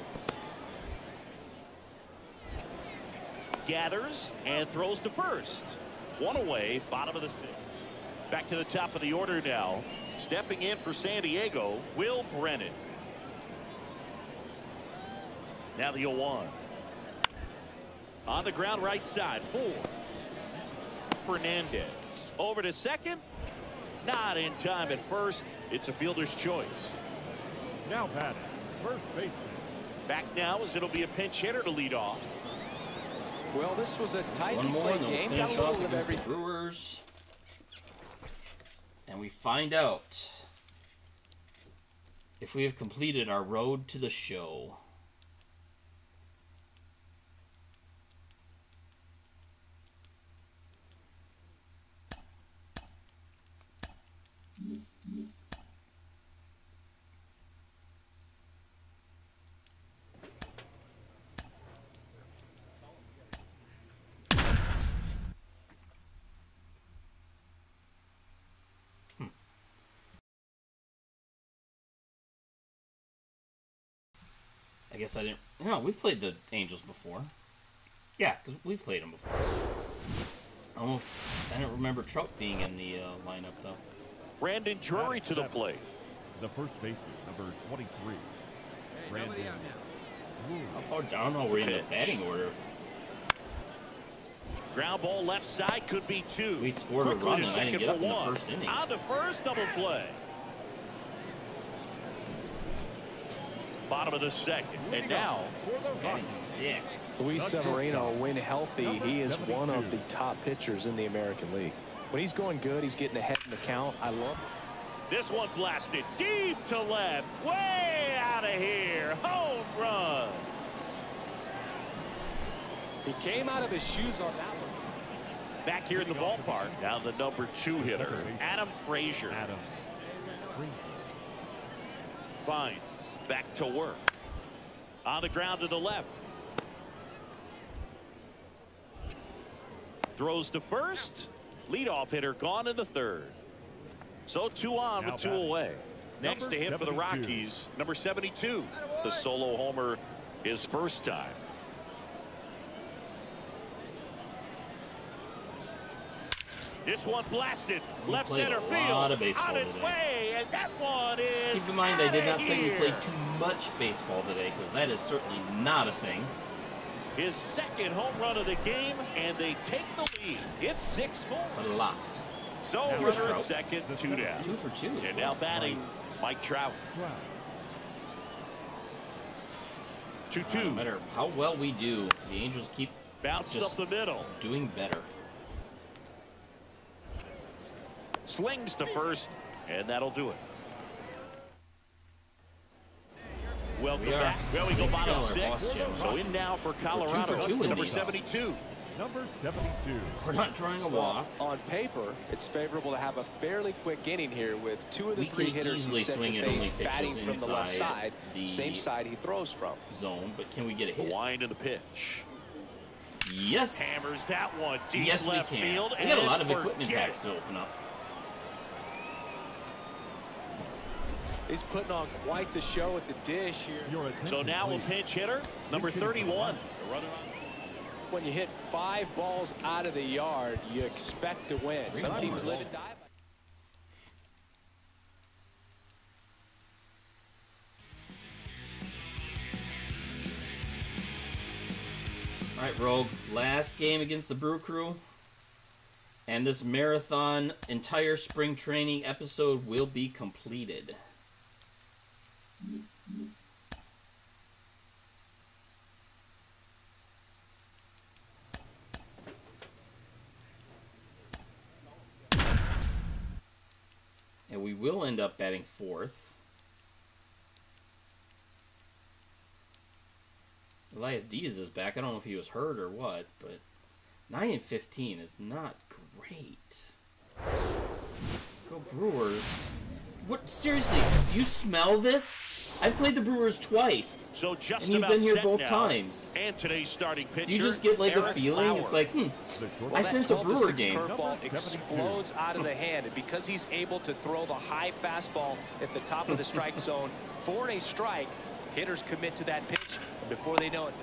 Speaker 2: Gathers and throws to first. One away, bottom of the sixth. Back to the top of the order now. Stepping in for San Diego, Will Brennan. Now the 0-1. On the ground right side, four. Fernandez. Over to second. Not in time at first. It's a fielder's choice.
Speaker 3: Now batting, first baseman.
Speaker 2: Back now as it'll be a pinch hitter to lead off.
Speaker 4: Well, this was a tightly
Speaker 1: One more, and then
Speaker 4: game.
Speaker 1: Finish off against the. Brewers. And we find out if we have completed our road to the show. I guess I didn't. No, we've played the Angels before. Yeah, because we've played them before. I don't, I don't remember Trout being in the uh, lineup though.
Speaker 2: Brandon Drury to the plate.
Speaker 3: The first baseman, number 23. Brandon Drury.
Speaker 1: How far down are we in the batting order?
Speaker 2: Ground ball left side could be two.
Speaker 1: We scored a run
Speaker 2: to
Speaker 1: and I didn't
Speaker 2: second
Speaker 1: get up
Speaker 2: for
Speaker 1: in the
Speaker 2: one.
Speaker 1: first inning.
Speaker 2: On the first double play. Bottom of the second. And now
Speaker 3: For the
Speaker 1: Batting
Speaker 3: Rockies,
Speaker 1: sixth.
Speaker 4: Luis
Speaker 3: The
Speaker 4: Severino, when healthy, he is one of the top pitchers in the American League. When he's going good, he's getting ahead in the count. I love
Speaker 2: this one blasted deep to left. Way out of here. Home run.
Speaker 4: He came out of his shoes on that one.
Speaker 2: Back here in the ballpark. Now the number two hitter, Adam Frazier.
Speaker 3: Adam.
Speaker 2: Vines back to work. On the ground to the left. Throws to first. Leadoff hitter gone in the third. So two on
Speaker 3: Now
Speaker 2: with two
Speaker 3: batting.
Speaker 2: away. Next
Speaker 3: Number
Speaker 2: to hit for the Rockies, number 72. The solo homer his first time. This one blasted
Speaker 1: We
Speaker 2: left center
Speaker 1: lot
Speaker 2: field
Speaker 1: of baseball
Speaker 2: on its
Speaker 1: today.
Speaker 2: way, and that one is.
Speaker 1: Keep in mind, I did not say we played too much baseball today because that is certainly not a thing.
Speaker 2: His second home run of the game, and they take the lead. It's 6 4.
Speaker 1: A lot.
Speaker 2: So
Speaker 3: Now
Speaker 2: runner at second, two down.
Speaker 1: Two for two.
Speaker 2: And
Speaker 1: well.
Speaker 2: now batting, Mike Trout.
Speaker 3: Trout.
Speaker 2: 2 uh,
Speaker 1: No
Speaker 2: 2.
Speaker 1: matter how well we do, the Angels keep
Speaker 2: Bounced up the middle.
Speaker 1: doing better.
Speaker 2: Slings to first, and that'll do it. Welcome
Speaker 1: We are
Speaker 2: back. Well, we go bottom six.
Speaker 1: boss,
Speaker 2: So in now for Colorado,
Speaker 1: two in
Speaker 2: number 72.
Speaker 3: Number 72.
Speaker 1: We're not drawing a walk.
Speaker 4: On paper, it's favorable to have a fairly quick inning here with two of the
Speaker 1: We
Speaker 4: three hitters
Speaker 1: easily
Speaker 4: he's set
Speaker 1: swing
Speaker 4: to face batting from the left side,
Speaker 1: the-
Speaker 4: same side he throws from.
Speaker 1: Zone, but can we get a
Speaker 2: The
Speaker 1: hit?
Speaker 2: wind and the pitch.
Speaker 1: Yes.
Speaker 2: Hammers that one deep
Speaker 1: Yes, we can.
Speaker 2: field.
Speaker 1: We got a lot of equipment
Speaker 2: forget
Speaker 1: packs to open up.
Speaker 4: He's putting on quite the show at the dish here.
Speaker 3: Your
Speaker 2: it.
Speaker 3: attention,
Speaker 2: So now a
Speaker 3: please.
Speaker 2: pinch hitter, number
Speaker 3: Pitching for the
Speaker 2: 31.
Speaker 3: Lions.
Speaker 2: The runner on-
Speaker 4: When you hit five balls out of the yard, you expect to win. Some teams live and die. by-
Speaker 1: All right, Rogue. Last game against the Brew Crew. And this marathon entire spring training episode will be completed. And we will end up batting fourth. Elias Diaz is back. I don't know if he was hurt or what, but 9 and 15 is not great. Go Brewers. What seriously, do you smell this? I've played the Brewers twice.
Speaker 2: So just
Speaker 1: And you've been here both
Speaker 2: now.
Speaker 1: times.
Speaker 2: And today's starting pitcher.
Speaker 1: Do you just get like a
Speaker 2: Eric
Speaker 1: feeling? It's like, hmm,
Speaker 3: The short
Speaker 1: I sense a Brewer game.
Speaker 4: Curveball explodes out of the hand, and because he's able to throw the high fastball at the top of the strike zone for a strike, hitters commit to that pitch and before they know it.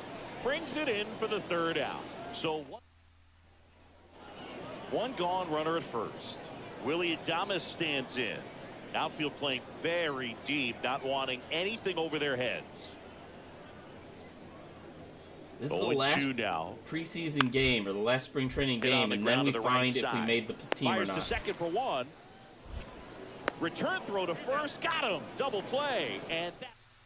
Speaker 2: brings it in for the third out. So one, one gone runner at first. Willy Adames stands in. Outfield playing very deep, not wanting anything over their heads.
Speaker 1: This is the
Speaker 2: 0
Speaker 1: last
Speaker 2: now.
Speaker 1: preseason game or the last spring training
Speaker 2: Hit
Speaker 1: game,
Speaker 2: the
Speaker 1: and then we
Speaker 2: the right
Speaker 1: find if we made the team or
Speaker 2: Fires to second for one. Return throw to first. Got him. Double play. And.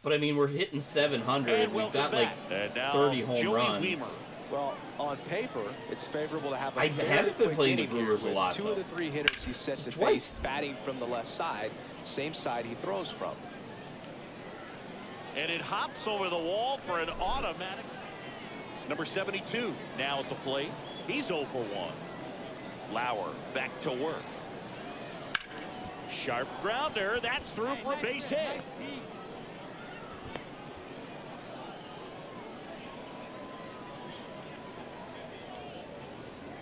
Speaker 1: But I mean, we're hitting 700.
Speaker 2: And
Speaker 1: We've got like
Speaker 2: back. Now
Speaker 1: 30 home
Speaker 2: Joey
Speaker 1: runs.
Speaker 2: Wiemer.
Speaker 4: Well, on paper, it's favorable to have a
Speaker 1: I
Speaker 4: very
Speaker 1: haven't been playing the Brewers a lot,
Speaker 4: Two
Speaker 1: though.
Speaker 4: of the three hitters he's set
Speaker 1: Just
Speaker 4: to
Speaker 1: twice.
Speaker 4: face batting from the left side, same side he throws from.
Speaker 2: And it hops over the wall for an automatic. Number 72 now at the plate. He's 0 for 1. Lauer back to work. Sharp grounder. That's through for a base hit.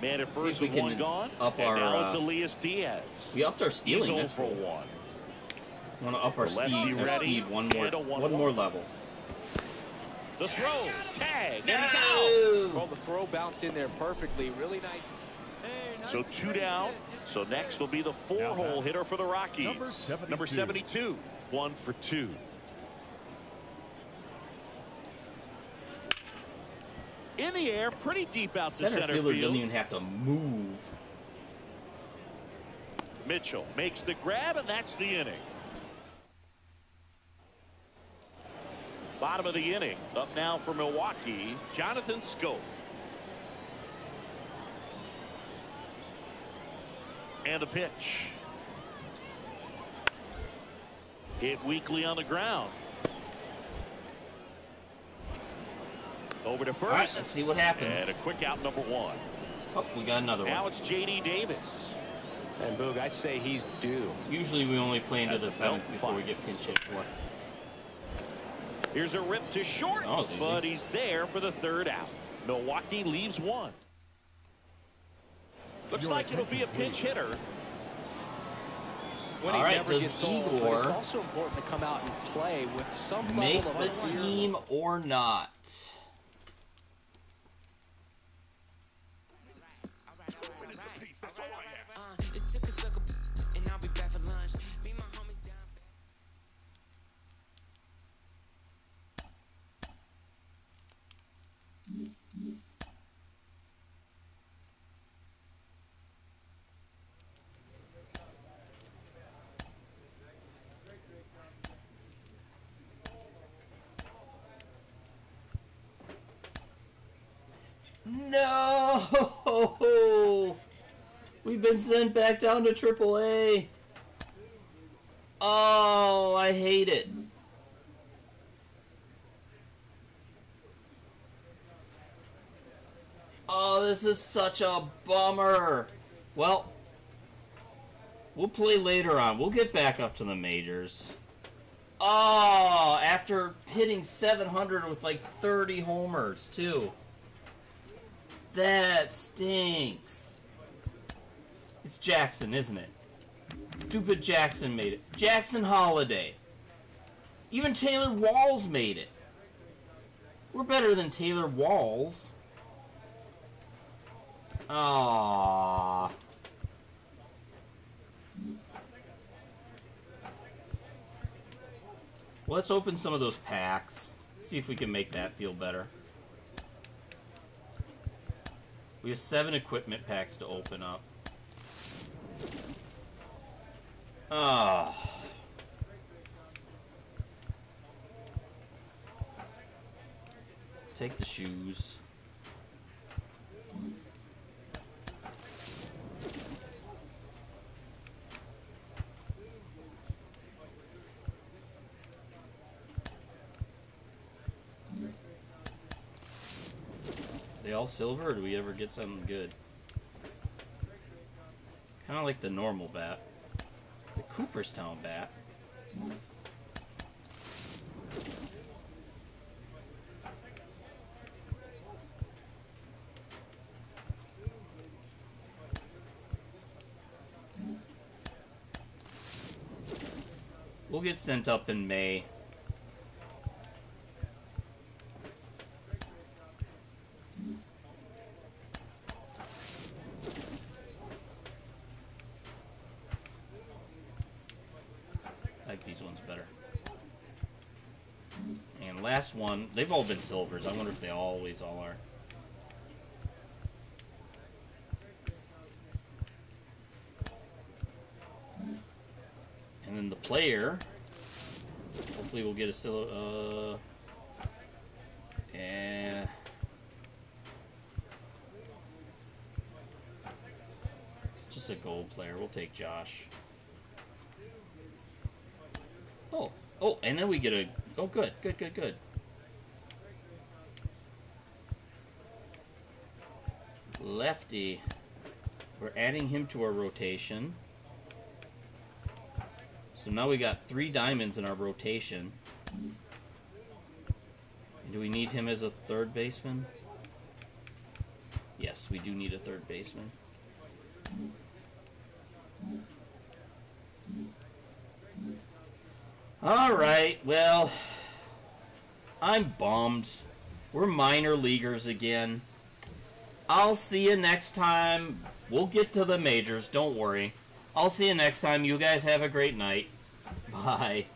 Speaker 2: Man at first
Speaker 1: we
Speaker 2: with one
Speaker 1: can
Speaker 2: gone.
Speaker 1: up
Speaker 2: and
Speaker 1: our,
Speaker 2: now
Speaker 1: uh,
Speaker 2: it's Elias Diaz.
Speaker 1: We upped our stealing.
Speaker 2: 0
Speaker 1: That's
Speaker 2: for
Speaker 1: cool.
Speaker 2: 1.
Speaker 1: Want to up our speed, our speed one more,
Speaker 2: and a one
Speaker 1: one
Speaker 2: one.
Speaker 1: more level.
Speaker 2: The throw. Tag. And he's out.
Speaker 4: Well, the throw bounced in there perfectly. Really nice.
Speaker 2: So two down. So next will be the four-hole hitter for the Rockies.
Speaker 3: Number 72.
Speaker 2: Number 72. One for two. In the air, pretty deep out to
Speaker 1: Center
Speaker 2: center
Speaker 1: fielder
Speaker 2: field.
Speaker 1: doesn't even have to move.
Speaker 2: Mitchell makes the grab, and that's the inning. Bottom of the inning. Up now for Milwaukee, Jonathan Schoop. And the pitch. Hit weakly on the ground. Over to
Speaker 1: All right,
Speaker 2: first.
Speaker 1: let's see what happens.
Speaker 2: and a quick out number one.
Speaker 1: Oh, we got another
Speaker 2: Now
Speaker 1: one.
Speaker 2: it's J.D. Davis.
Speaker 4: And Boog, I'd say he's due.
Speaker 1: Usually we only play into
Speaker 2: At
Speaker 1: the
Speaker 2: the
Speaker 1: seventh
Speaker 2: belt
Speaker 1: before we get pinch hit for.
Speaker 2: Here's a rip to short, oh,
Speaker 1: That was easy.
Speaker 2: but he's there for the third out. Milwaukee leaves one. Looks
Speaker 3: Your
Speaker 2: like it'll be a pinch hitter.
Speaker 4: When
Speaker 1: All
Speaker 4: he
Speaker 1: right, does
Speaker 4: gets old,
Speaker 1: Igor
Speaker 4: it's also important to come out and play with some
Speaker 1: Make
Speaker 4: level
Speaker 1: the
Speaker 4: of umpire.
Speaker 1: team or not. No! We've been sent back down to AAA. Oh, I hate it. Oh, this is such a bummer. Well, we'll play later on. We'll get back up to the majors. Oh, after hitting 700 with like 30 homers, too. That stinks. It's Jackson, isn't it? Stupid Jackson made it. Jackson Holliday. Even Taylor Walls made it. We're better than Taylor Walls. Aww. Let's open some of those packs. See if we can make that feel better. We have seven equipment packs to open up. Ah. Take the shoes. They all silver, or do we ever get something good? Kind of like the normal bat. The Cooperstown bat. We'll get sent up in May. I like these ones better. And last one, they've all been silvers. I wonder if they always all are. And then the player, hopefully we'll get a silver, uh, and it's just a gold player. We'll take Josh. Oh, oh, and then we get a. Oh, good, good, good, good. Lefty. We're adding him to our rotation. So now we got three diamonds in our rotation. And do we need him as a third baseman? Yes, we do need a third baseman. All right, well, I'm bummed. We're minor leaguers again. I'll see you next time. We'll get to the majors, don't worry. I'll see you next time. You guys have a great night. Bye.